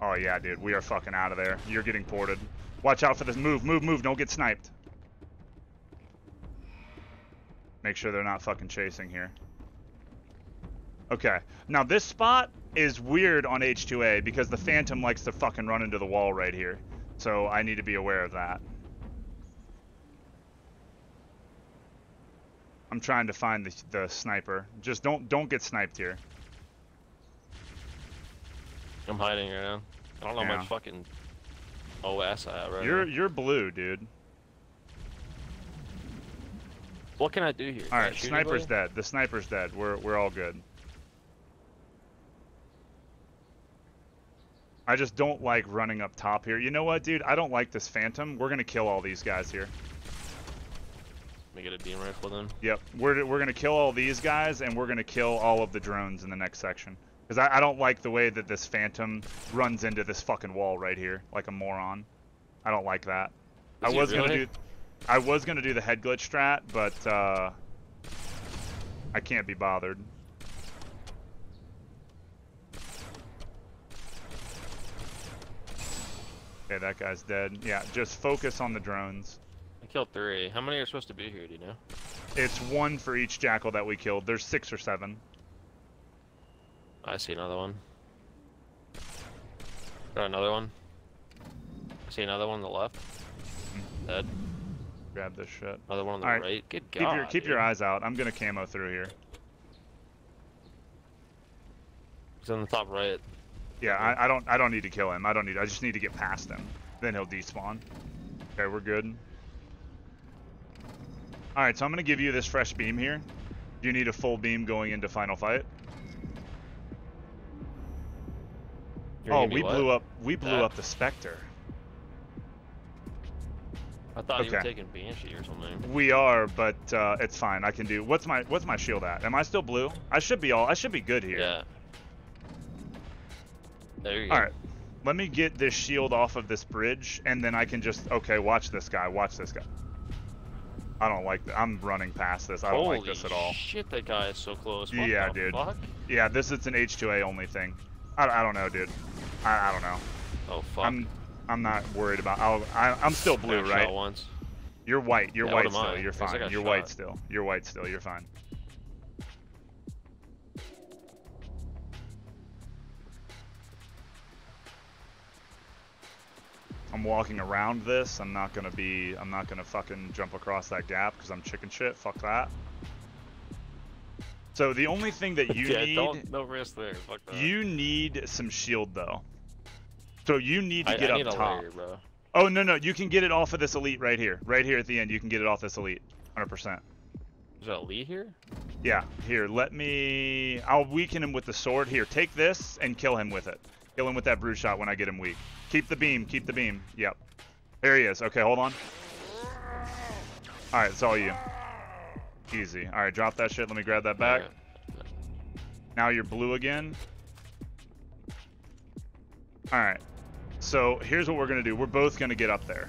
Oh yeah, dude, we are fucking out of there. You're getting ported. Watch out for this. Move, move, move. Don't get sniped. Make sure they're not fucking chasing here. Okay. Now this spot is weird on H2A because the Phantom likes to fucking run into the wall right here. So I need to be aware of that. I'm trying to find the, the sniper. Just don't don't get sniped here. I'm hiding right now. I don't know Yeah. much fucking OS I have right You're now. you're blue, dude. What can I do here? All right, sniper's anybody? dead. The sniper's dead. We're we're all good. I just don't like running up top here. You know what, dude? I don't like this phantom. We're gonna kill all these guys here. Let me get a beam rifle then. Yep, we're we're gonna kill all these guys, and we're gonna kill all of the drones in the next section. Because I, I don't like the way that this phantom runs into this fucking wall right here, like a moron. I don't like that. I Is he was gonna do, I was gonna do the head glitch strat, but uh, I can't be bothered. Okay, that guy's dead. Yeah, just focus on the drones. I killed three. How many are supposed to be here? Do you know? It's one for each jackal that we killed. There's six or seven. I see another one. Got another one. I see another one on the left. Mm-hmm. Dead. Grab this shit. Another one on the Alright, right. Good Keep God. your keep dude. your eyes out. I'm gonna camo through here. He's on the top right. Yeah, I, I don't I don't need to kill him. I don't need I just need to get past him. Then he'll despawn. Okay, we're good. Alright, so I'm gonna give you this fresh beam here. Do you need a full beam going into final fight? You're oh, we what? blew up. We blew That? up the Spectre. I thought you were Okay. taking Banshee or something. We are, but uh, it's fine. I can do. What's my What's my shield at? Am I still blue? I should be all. I should be good here. Yeah. There you go. All right. Let me get this shield off of this bridge, and then I can just. Okay, watch this guy. Watch this guy. I don't like that. I'm running past this. I don't Holy like this at all. shit, that guy is so close. What yeah, the dude. Fuck? Yeah, this is an H2A only thing. I, I don't know, dude. I, I don't know. Oh fuck. I'm I'm not worried about. I'll, I, I'm still blue, I right? once. You're white. You're Yeah, white still. You're fine. You're white still. You're white still. You're fine. I'm walking around this. I'm not gonna be. I'm not gonna fucking jump across that gap because I'm chicken shit. Fuck that. So the only thing that you yeah, need, don't no risk there. Fuck that. you need some shield though. So you need to I, get I up top. layer. Oh no no, you can get it off of this elite right here, right here at the end. You can get it off this elite, 100%. Is that Lee here? Yeah, here, let me. I'll weaken him with the sword. Here, take this and kill him with it. Kill him with that brute shot when I get him weak. Keep the beam, keep the beam. Yep. There he is. Okay, hold on. Alright, it's all you. Easy. Alright, drop that shit. Let me grab that back. Now you're blue again. Alright. So here's what we're gonna do. We're both gonna get up there.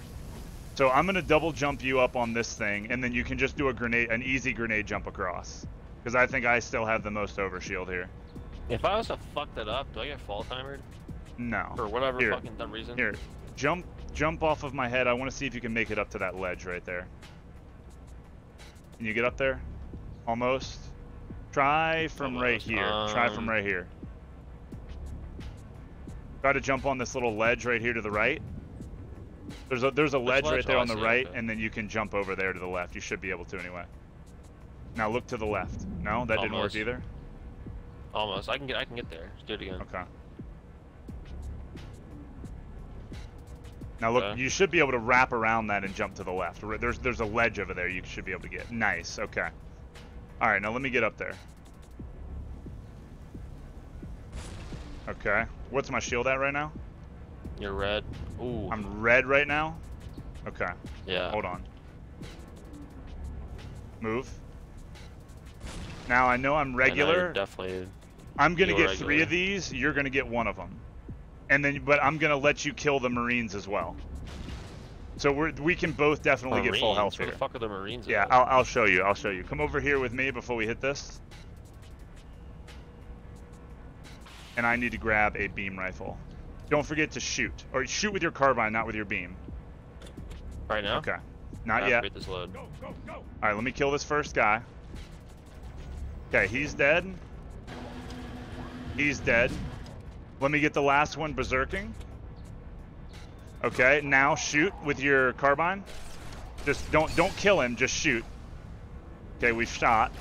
So I'm gonna double jump you up on this thing, and then you can just do a grenade, an easy grenade jump across. Because I think I still have the most overshield here. If I was to fuck that up, do I get fall timered? No. For whatever Here. fucking dumb reason? Here, jump, jump off of my head. I want to see if you can make it up to that ledge right there. Can you get up there? Almost. Try from right Almost. here. Try from Um, right here. Try to jump on this little ledge right here to the right. There's a there's a ledge ledge? right there Oh, on the right, and then you can jump over there to the left. You should be able to anyway. Now look to the left. No, that didn't work either. Almost. I can get I can get there. Let's do it again. Okay. Now look, Okay. you should be able to wrap around that and jump to the left. There's there's a ledge over there you should be able to get. Nice. Okay. All right, now let me get up there. Okay. What's my shield at right now? You're red. Ooh. I'm red right now. Okay. yeah. Hold on. Move. Now I know I'm I know regular. Definitely. I'm gonna get three of these. You're gonna get one of them, and then but I'm gonna let you kill the Marines as well. So we're we can both definitely get full Marines? health Where here. the fuck are the Marines? Yeah, at? I'll I'll show you. I'll show you. Come over here with me before we hit this. And I need to grab a beam rifle. Don't forget to shoot, or shoot with your carbine, not with your beam. Right now? Okay. I Not have to yet. this load. Go, go, go! All right, let me kill this first guy. Okay, he's dead. He's dead. Let me get the last one berserking. Okay, now shoot with your carbine. Just don't don't kill him, just shoot. Okay, we've shot.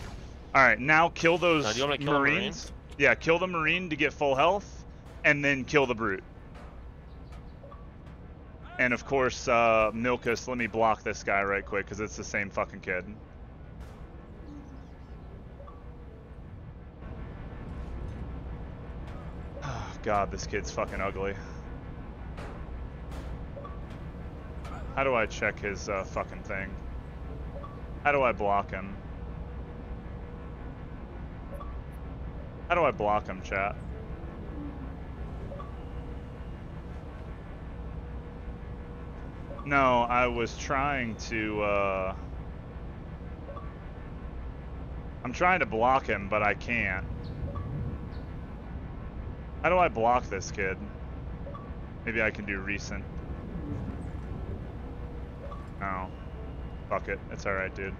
All right, now kill those Now, do you want me to kill a Marine? Marines. Yeah, kill the Marine to get full health, and then kill the Brute. And of course, uh, Milkus, let me block this guy right quick, because it's the same fucking kid. Oh, God, this kid's fucking ugly. How do I check his uh, fucking thing? How do I block him? How do I block him, chat? No, I was trying to, uh... I'm trying to block him, but I can't. How do I block this kid? Maybe I can do recent. Oh. Fuck it. It's alright, dude.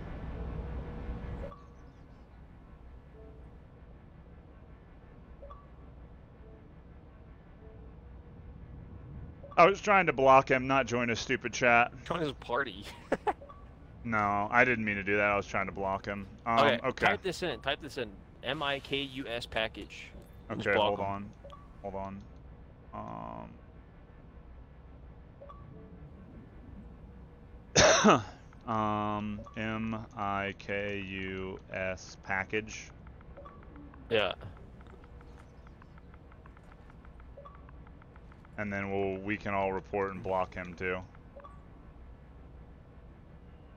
I was trying to block him, not join a stupid chat. Join his party. No, I didn't mean to do that. I was trying to block him. Um, okay, okay. Type this in. Type this in. M I K U S package. Okay, hold him. on. Hold on. Um. um. M I K U S package. Yeah. And then we'll we can all report and block him too.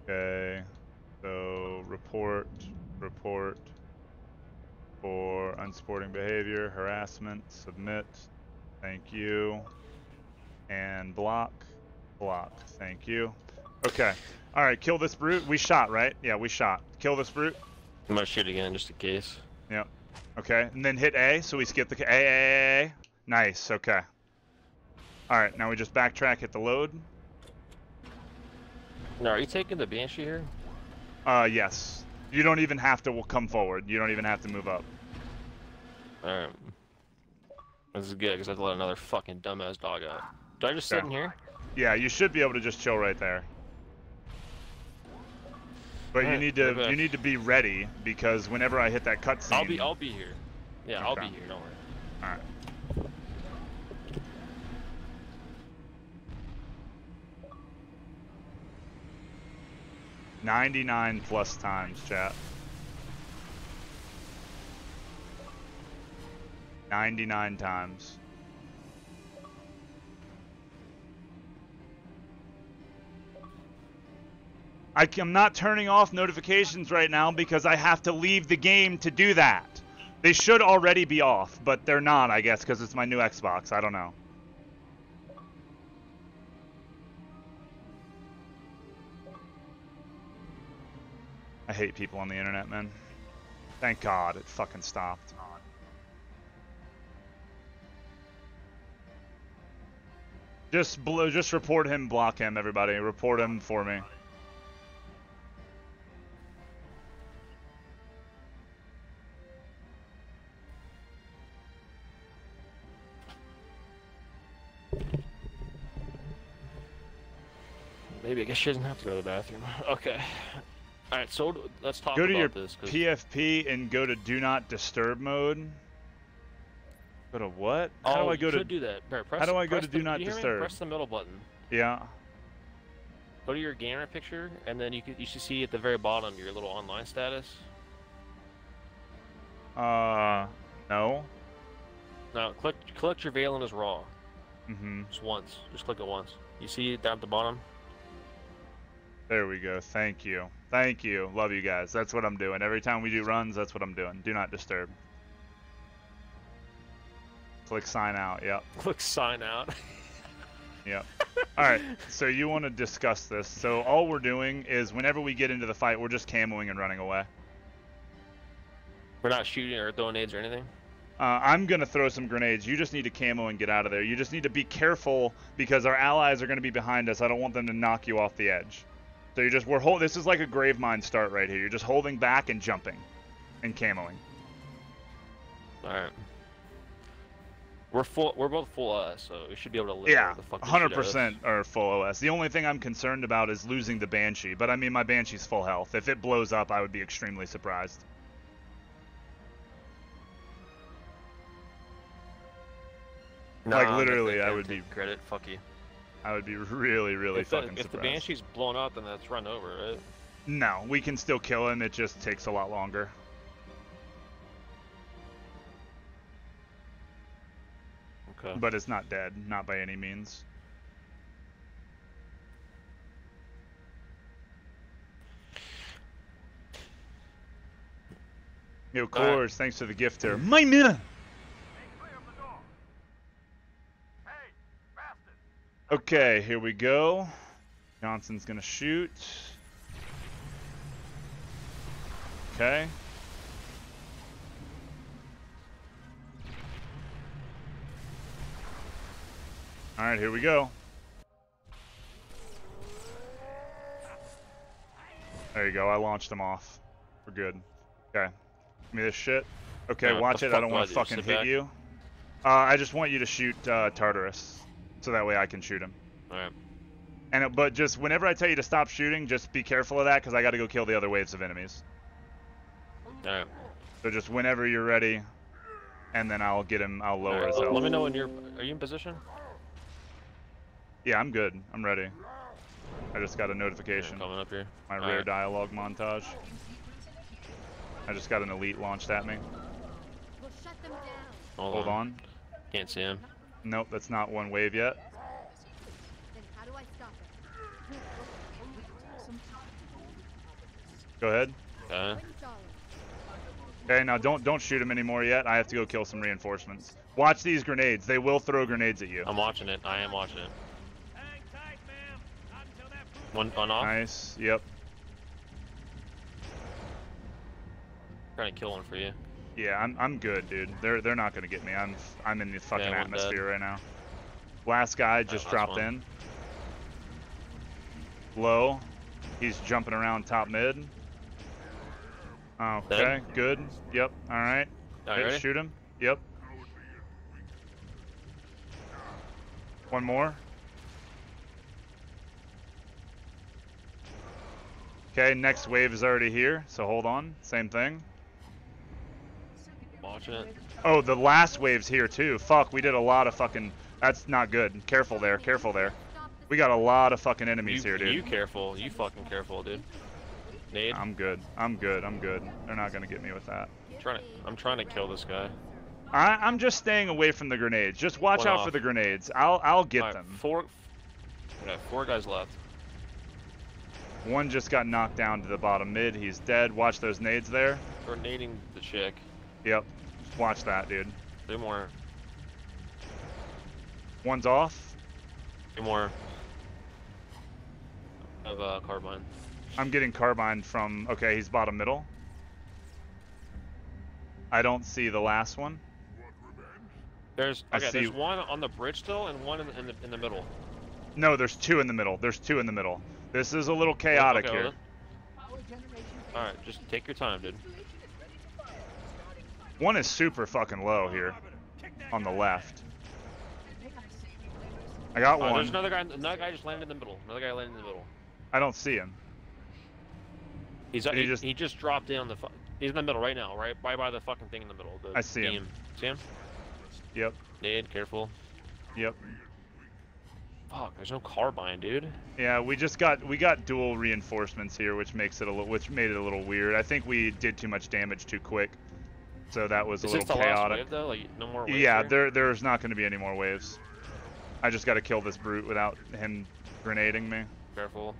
Okay. So report, report for unsporting behavior, harassment, submit. Thank you. And block, block. Thank you. Okay. All right. Kill this brute. We shot, right? Yeah, we shot. Kill this brute. I'm gonna shoot again just in case. Yep. Okay. And then hit A, so we skip the A, A, A, A. Nice. Okay. All right. Now we just backtrack, hit the load. Now, are you taking the Banshee here? Uh, yes. You don't even have to come forward. You don't even have to move up. Alright. This is good, because I have to let another fucking dumbass dog out. Do I just sit Yeah. in here? Yeah, you should be able to just chill right there. But you need to back. you need to be ready because whenever I hit that cutscene, I'll be I'll be here. Yeah, I'll be here, don't worry. All right. Ninety-nine plus times, chat. Ninety-nine times. I, am not turning off notifications right now because I have to leave the game to do that. They should already be off, but they're not, I guess, because it's my new Xbox. I don't know. I hate people on the internet, man. Thank God it fucking stopped. Just blo- just report him, block him, everybody. Report him for me. Maybe I guess she doesn't have to go to the bathroom. Okay. Alright, so let's talk Go about to your this. 'cause- PFP and go to Do Not Disturb mode. Go to what? How oh, do I go to? do that. Press, how do I go to the- Do Not you hear me? Disturb? Press the middle button. Yeah. Go to your gamer picture, and then you can you should see at the very bottom your little online status. Uh, no. Now click click Travailing as raw. Mm-hmm. Just once. Just click it once. You see it down at the bottom? There we go. Thank you. Thank you. Love you guys. That's what I'm doing. Every time we do runs, that's what I'm doing. Do not disturb. Click sign out. Yep. Click sign out. Yep. All right. So you want to discuss this? So all we're doing is whenever we get into the fight, we're just camoing and running away. We're not shooting or throwing nades or anything. Uh, I'm gonna throw some grenades. You just need to camo and get out of there. You just need to be careful because our allies are gonna be behind us. I don't want them to knock you off the edge. So you're just we're hold. This is like a Gravemind start right here. You're just holding back and jumping, and camoing. All right. We're full. We're both full us, so we should be able to live. Yeah, the fuck hundred shoot at us. percent are full OS. The only thing I'm concerned about is losing the Banshee. But I mean, my Banshee's full health. If it blows up, I would be extremely surprised. Nah, like literally, I would be. Credit. Fuck you. I would be really, really if the, fucking if the. Banshee's blown up, then that's run over, right? No, we can still kill him. It just takes a lot longer. Okay. But it's not dead, not by any means. Yo, Alright. Coors, thanks for the gift there. My mina! Okay, here we go. Johnson's gonna shoot. Okay. Alright, here we go. There you go, I launched him off. We're good. Okay. Give me this shit. Okay, Yeah, watch it. I don't want to fucking hit back? you. Uh, I just want you to shoot uh, Tartarus, so that way I can shoot him. Alright. And it, but just whenever I tell you to stop shooting, just be careful of that because I got to go kill the other waves of enemies. Alright. So just whenever you're ready, and then I'll get him. I'll lower Alright, his let- health. Let me know when you're. Are you in position? Yeah, I'm good. I'm ready. I just got a notification. coming up here. My Alright. rare dialogue montage. I just got an elite launched at me. We'll shut them down. Hold, Hold on. Can't see him. Nope, that's not one wave yet. Then how do I stop it? Go ahead. Okay. Okay, now don't don't shoot him anymore yet. I have to go kill some reinforcements. Watch these grenades. They will throw grenades at you. I'm watching it. I am watching it. One, one off. Nice. Yep. Trying to kill one for you. Yeah, I'm I'm good, dude. They're they're not gonna get me. I'm I'm in the fucking dead. atmosphere right now. Last guy just last dropped one. in. Low. He's jumping around top mid. Okay, Dead? good. Yep. All right. Alright, Hit, shoot him. Yep. One more. Okay, next wave is already here, so hold on. Same thing. Watching it. Oh, the last wave's here too. Fuck, we did a lot of fucking. That's not good. Careful there. Careful there. We got a lot of fucking enemies You, here, dude. you careful. You fucking careful, dude. Nade. I'm good. I'm good. I'm good. They're not gonna get me with that. trying to, I'm trying to kill this guy. I, I'm just staying away from the grenades. Just watch One out off. for the grenades. I'll I'll get Alright, them. Four. Yeah, four guys left. One just got knocked down to the bottom mid. He's dead. Watch those nades there. We're nading the chick. Yep. Watch that, dude. Two more. One's off. Two more. Of uh, carbine. I'm getting carbine from. Okay, he's bottom middle. I don't see the last one. There's I okay. see- There's one on the bridge still, and one in, in the in the middle. No, there's two in the middle. There's two in the middle. This is a little chaotic Okay, here. All right, just take your time, dude. One is super fucking low here on the left. I got Uh, one. there's another guy. Another guy just landed in the middle. Another guy landed in the middle. I don't see him. He's he, he just just- he just dropped in on the. He's in the middle right now, right by by the fucking thing in the middle. The I see him. See him? Yep. Nade, careful. Yep. Fuck, there's no carbine, dude. Yeah, we just got we got dual reinforcements here, which makes it a little which made it a little weird. I think we did too much damage too quick, so that was a little chaotic. wave though? Like no more waves yeah, here? there there's not going to be any more waves. I just got to kill this brute without him grenading me. Careful.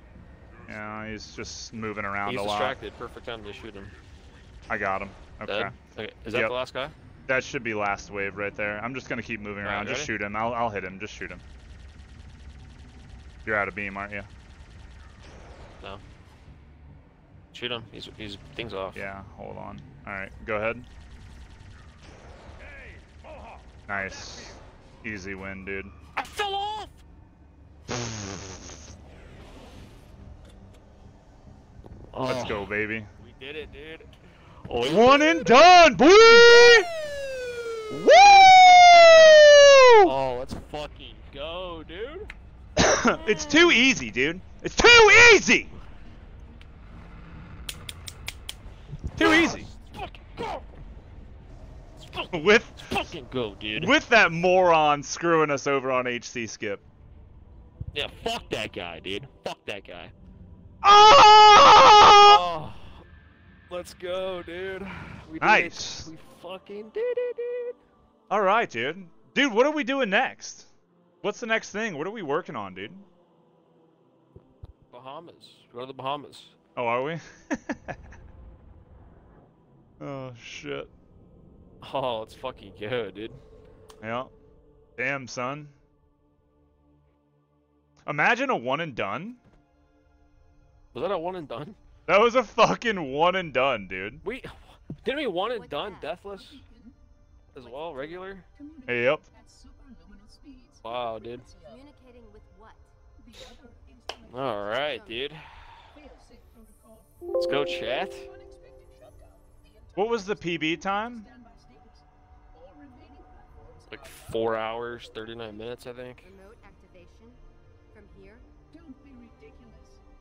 Yeah, he's just moving around He's a lot. distracted. Perfect time to shoot him. I got him. Okay. Dead? Okay. Is that Yep. the last guy? That should be last wave right there. I'm just gonna keep moving Alright, around. Just ready? shoot him. I'll I'll hit him. Just shoot him. You're out of beam, aren't you? No. Shoot him. He's he's things off. Yeah. Hold on. All right. Go ahead. Nice. Easy win, dude. I fell off! Let's Oh. go, baby. We did it, dude. One and done, boy! Woo! Oh, let's fucking go, dude. it's too easy, dude. It's too easy. Too easy. With Fucking go, dude. with that moron screwing us over on HC skip. Yeah, fuck that guy, dude. Fuck that guy. Oh! Oh, let's go, dude. We Nice. it. We fucking did it, dude. All right, dude. Dude, what are we doing next? What's the next thing? What are we working on, dude? Bahamas. Go to the Bahamas. Oh, are we? oh shit. Oh, let's fucking go, dude. Yeah. Damn, son. Imagine a one and done. Was that a one and done? That was a fucking one and done, dude. We didn't we one and done deathless as well, regular? Hey, yep. Wow, dude. Communicating with what? All right, dude. Let's go, chat. What was the PB time? Like four hours, thirty-nine minutes, I think. Remote activation from here.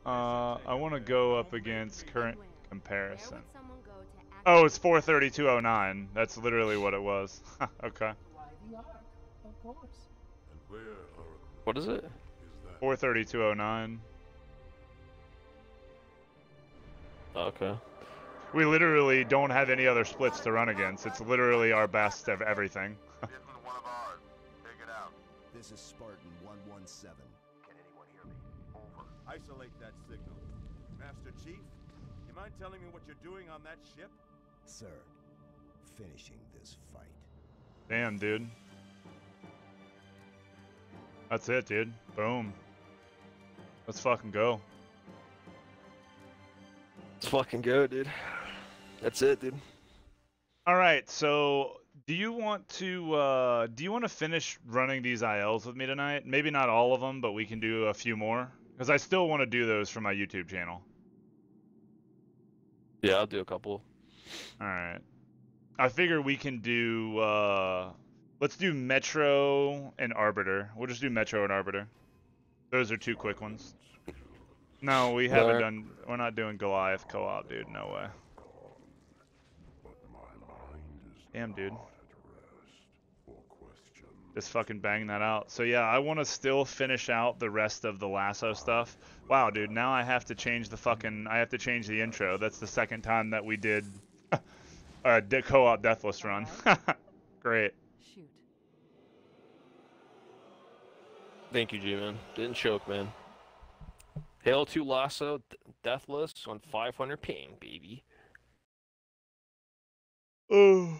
Uh, I want to go up against current comparison. Where would someone go to act? Oh, it's 43209. That's literally what it was. okay. What is it? 43209. Okay. We literally don't have any other splits to run against. It's literally our best of everything. This is Spartan 117. Can anyone hear me? Over. Isolate that signal. Master Chief, you mind telling me what you're doing on that ship? Sir, finishing this fight. Damn, dude. That's it, dude. Boom. Let's fucking go. Let's fucking go, dude. That's it, dude. All right, so do you want to uh, do you want to finish running these ILs with me tonight? Maybe not all of them, but we can do a few more because I still want to do those for my YouTube channel. Yeah, I'll do a couple. All right. I figure we can do uh, let's do Metro and Arbiter. We'll just do Metro and Arbiter. Those are two quick ones. No, we haven't Alright. done. We're not doing Goliath co-op, dude. No way. Damn, dude. Just fucking bang that out. So yeah, I want to still finish out the rest of the LASO stuff. Wow, dude. Now I have to change the fucking. I have to change the intro. That's the second time that we did a de- co-op Deathless run. Great. Shoot. Thank you, G-Man. Didn't choke, man. Hail to LASO, D- Deathless on 500 ping, baby. Oh.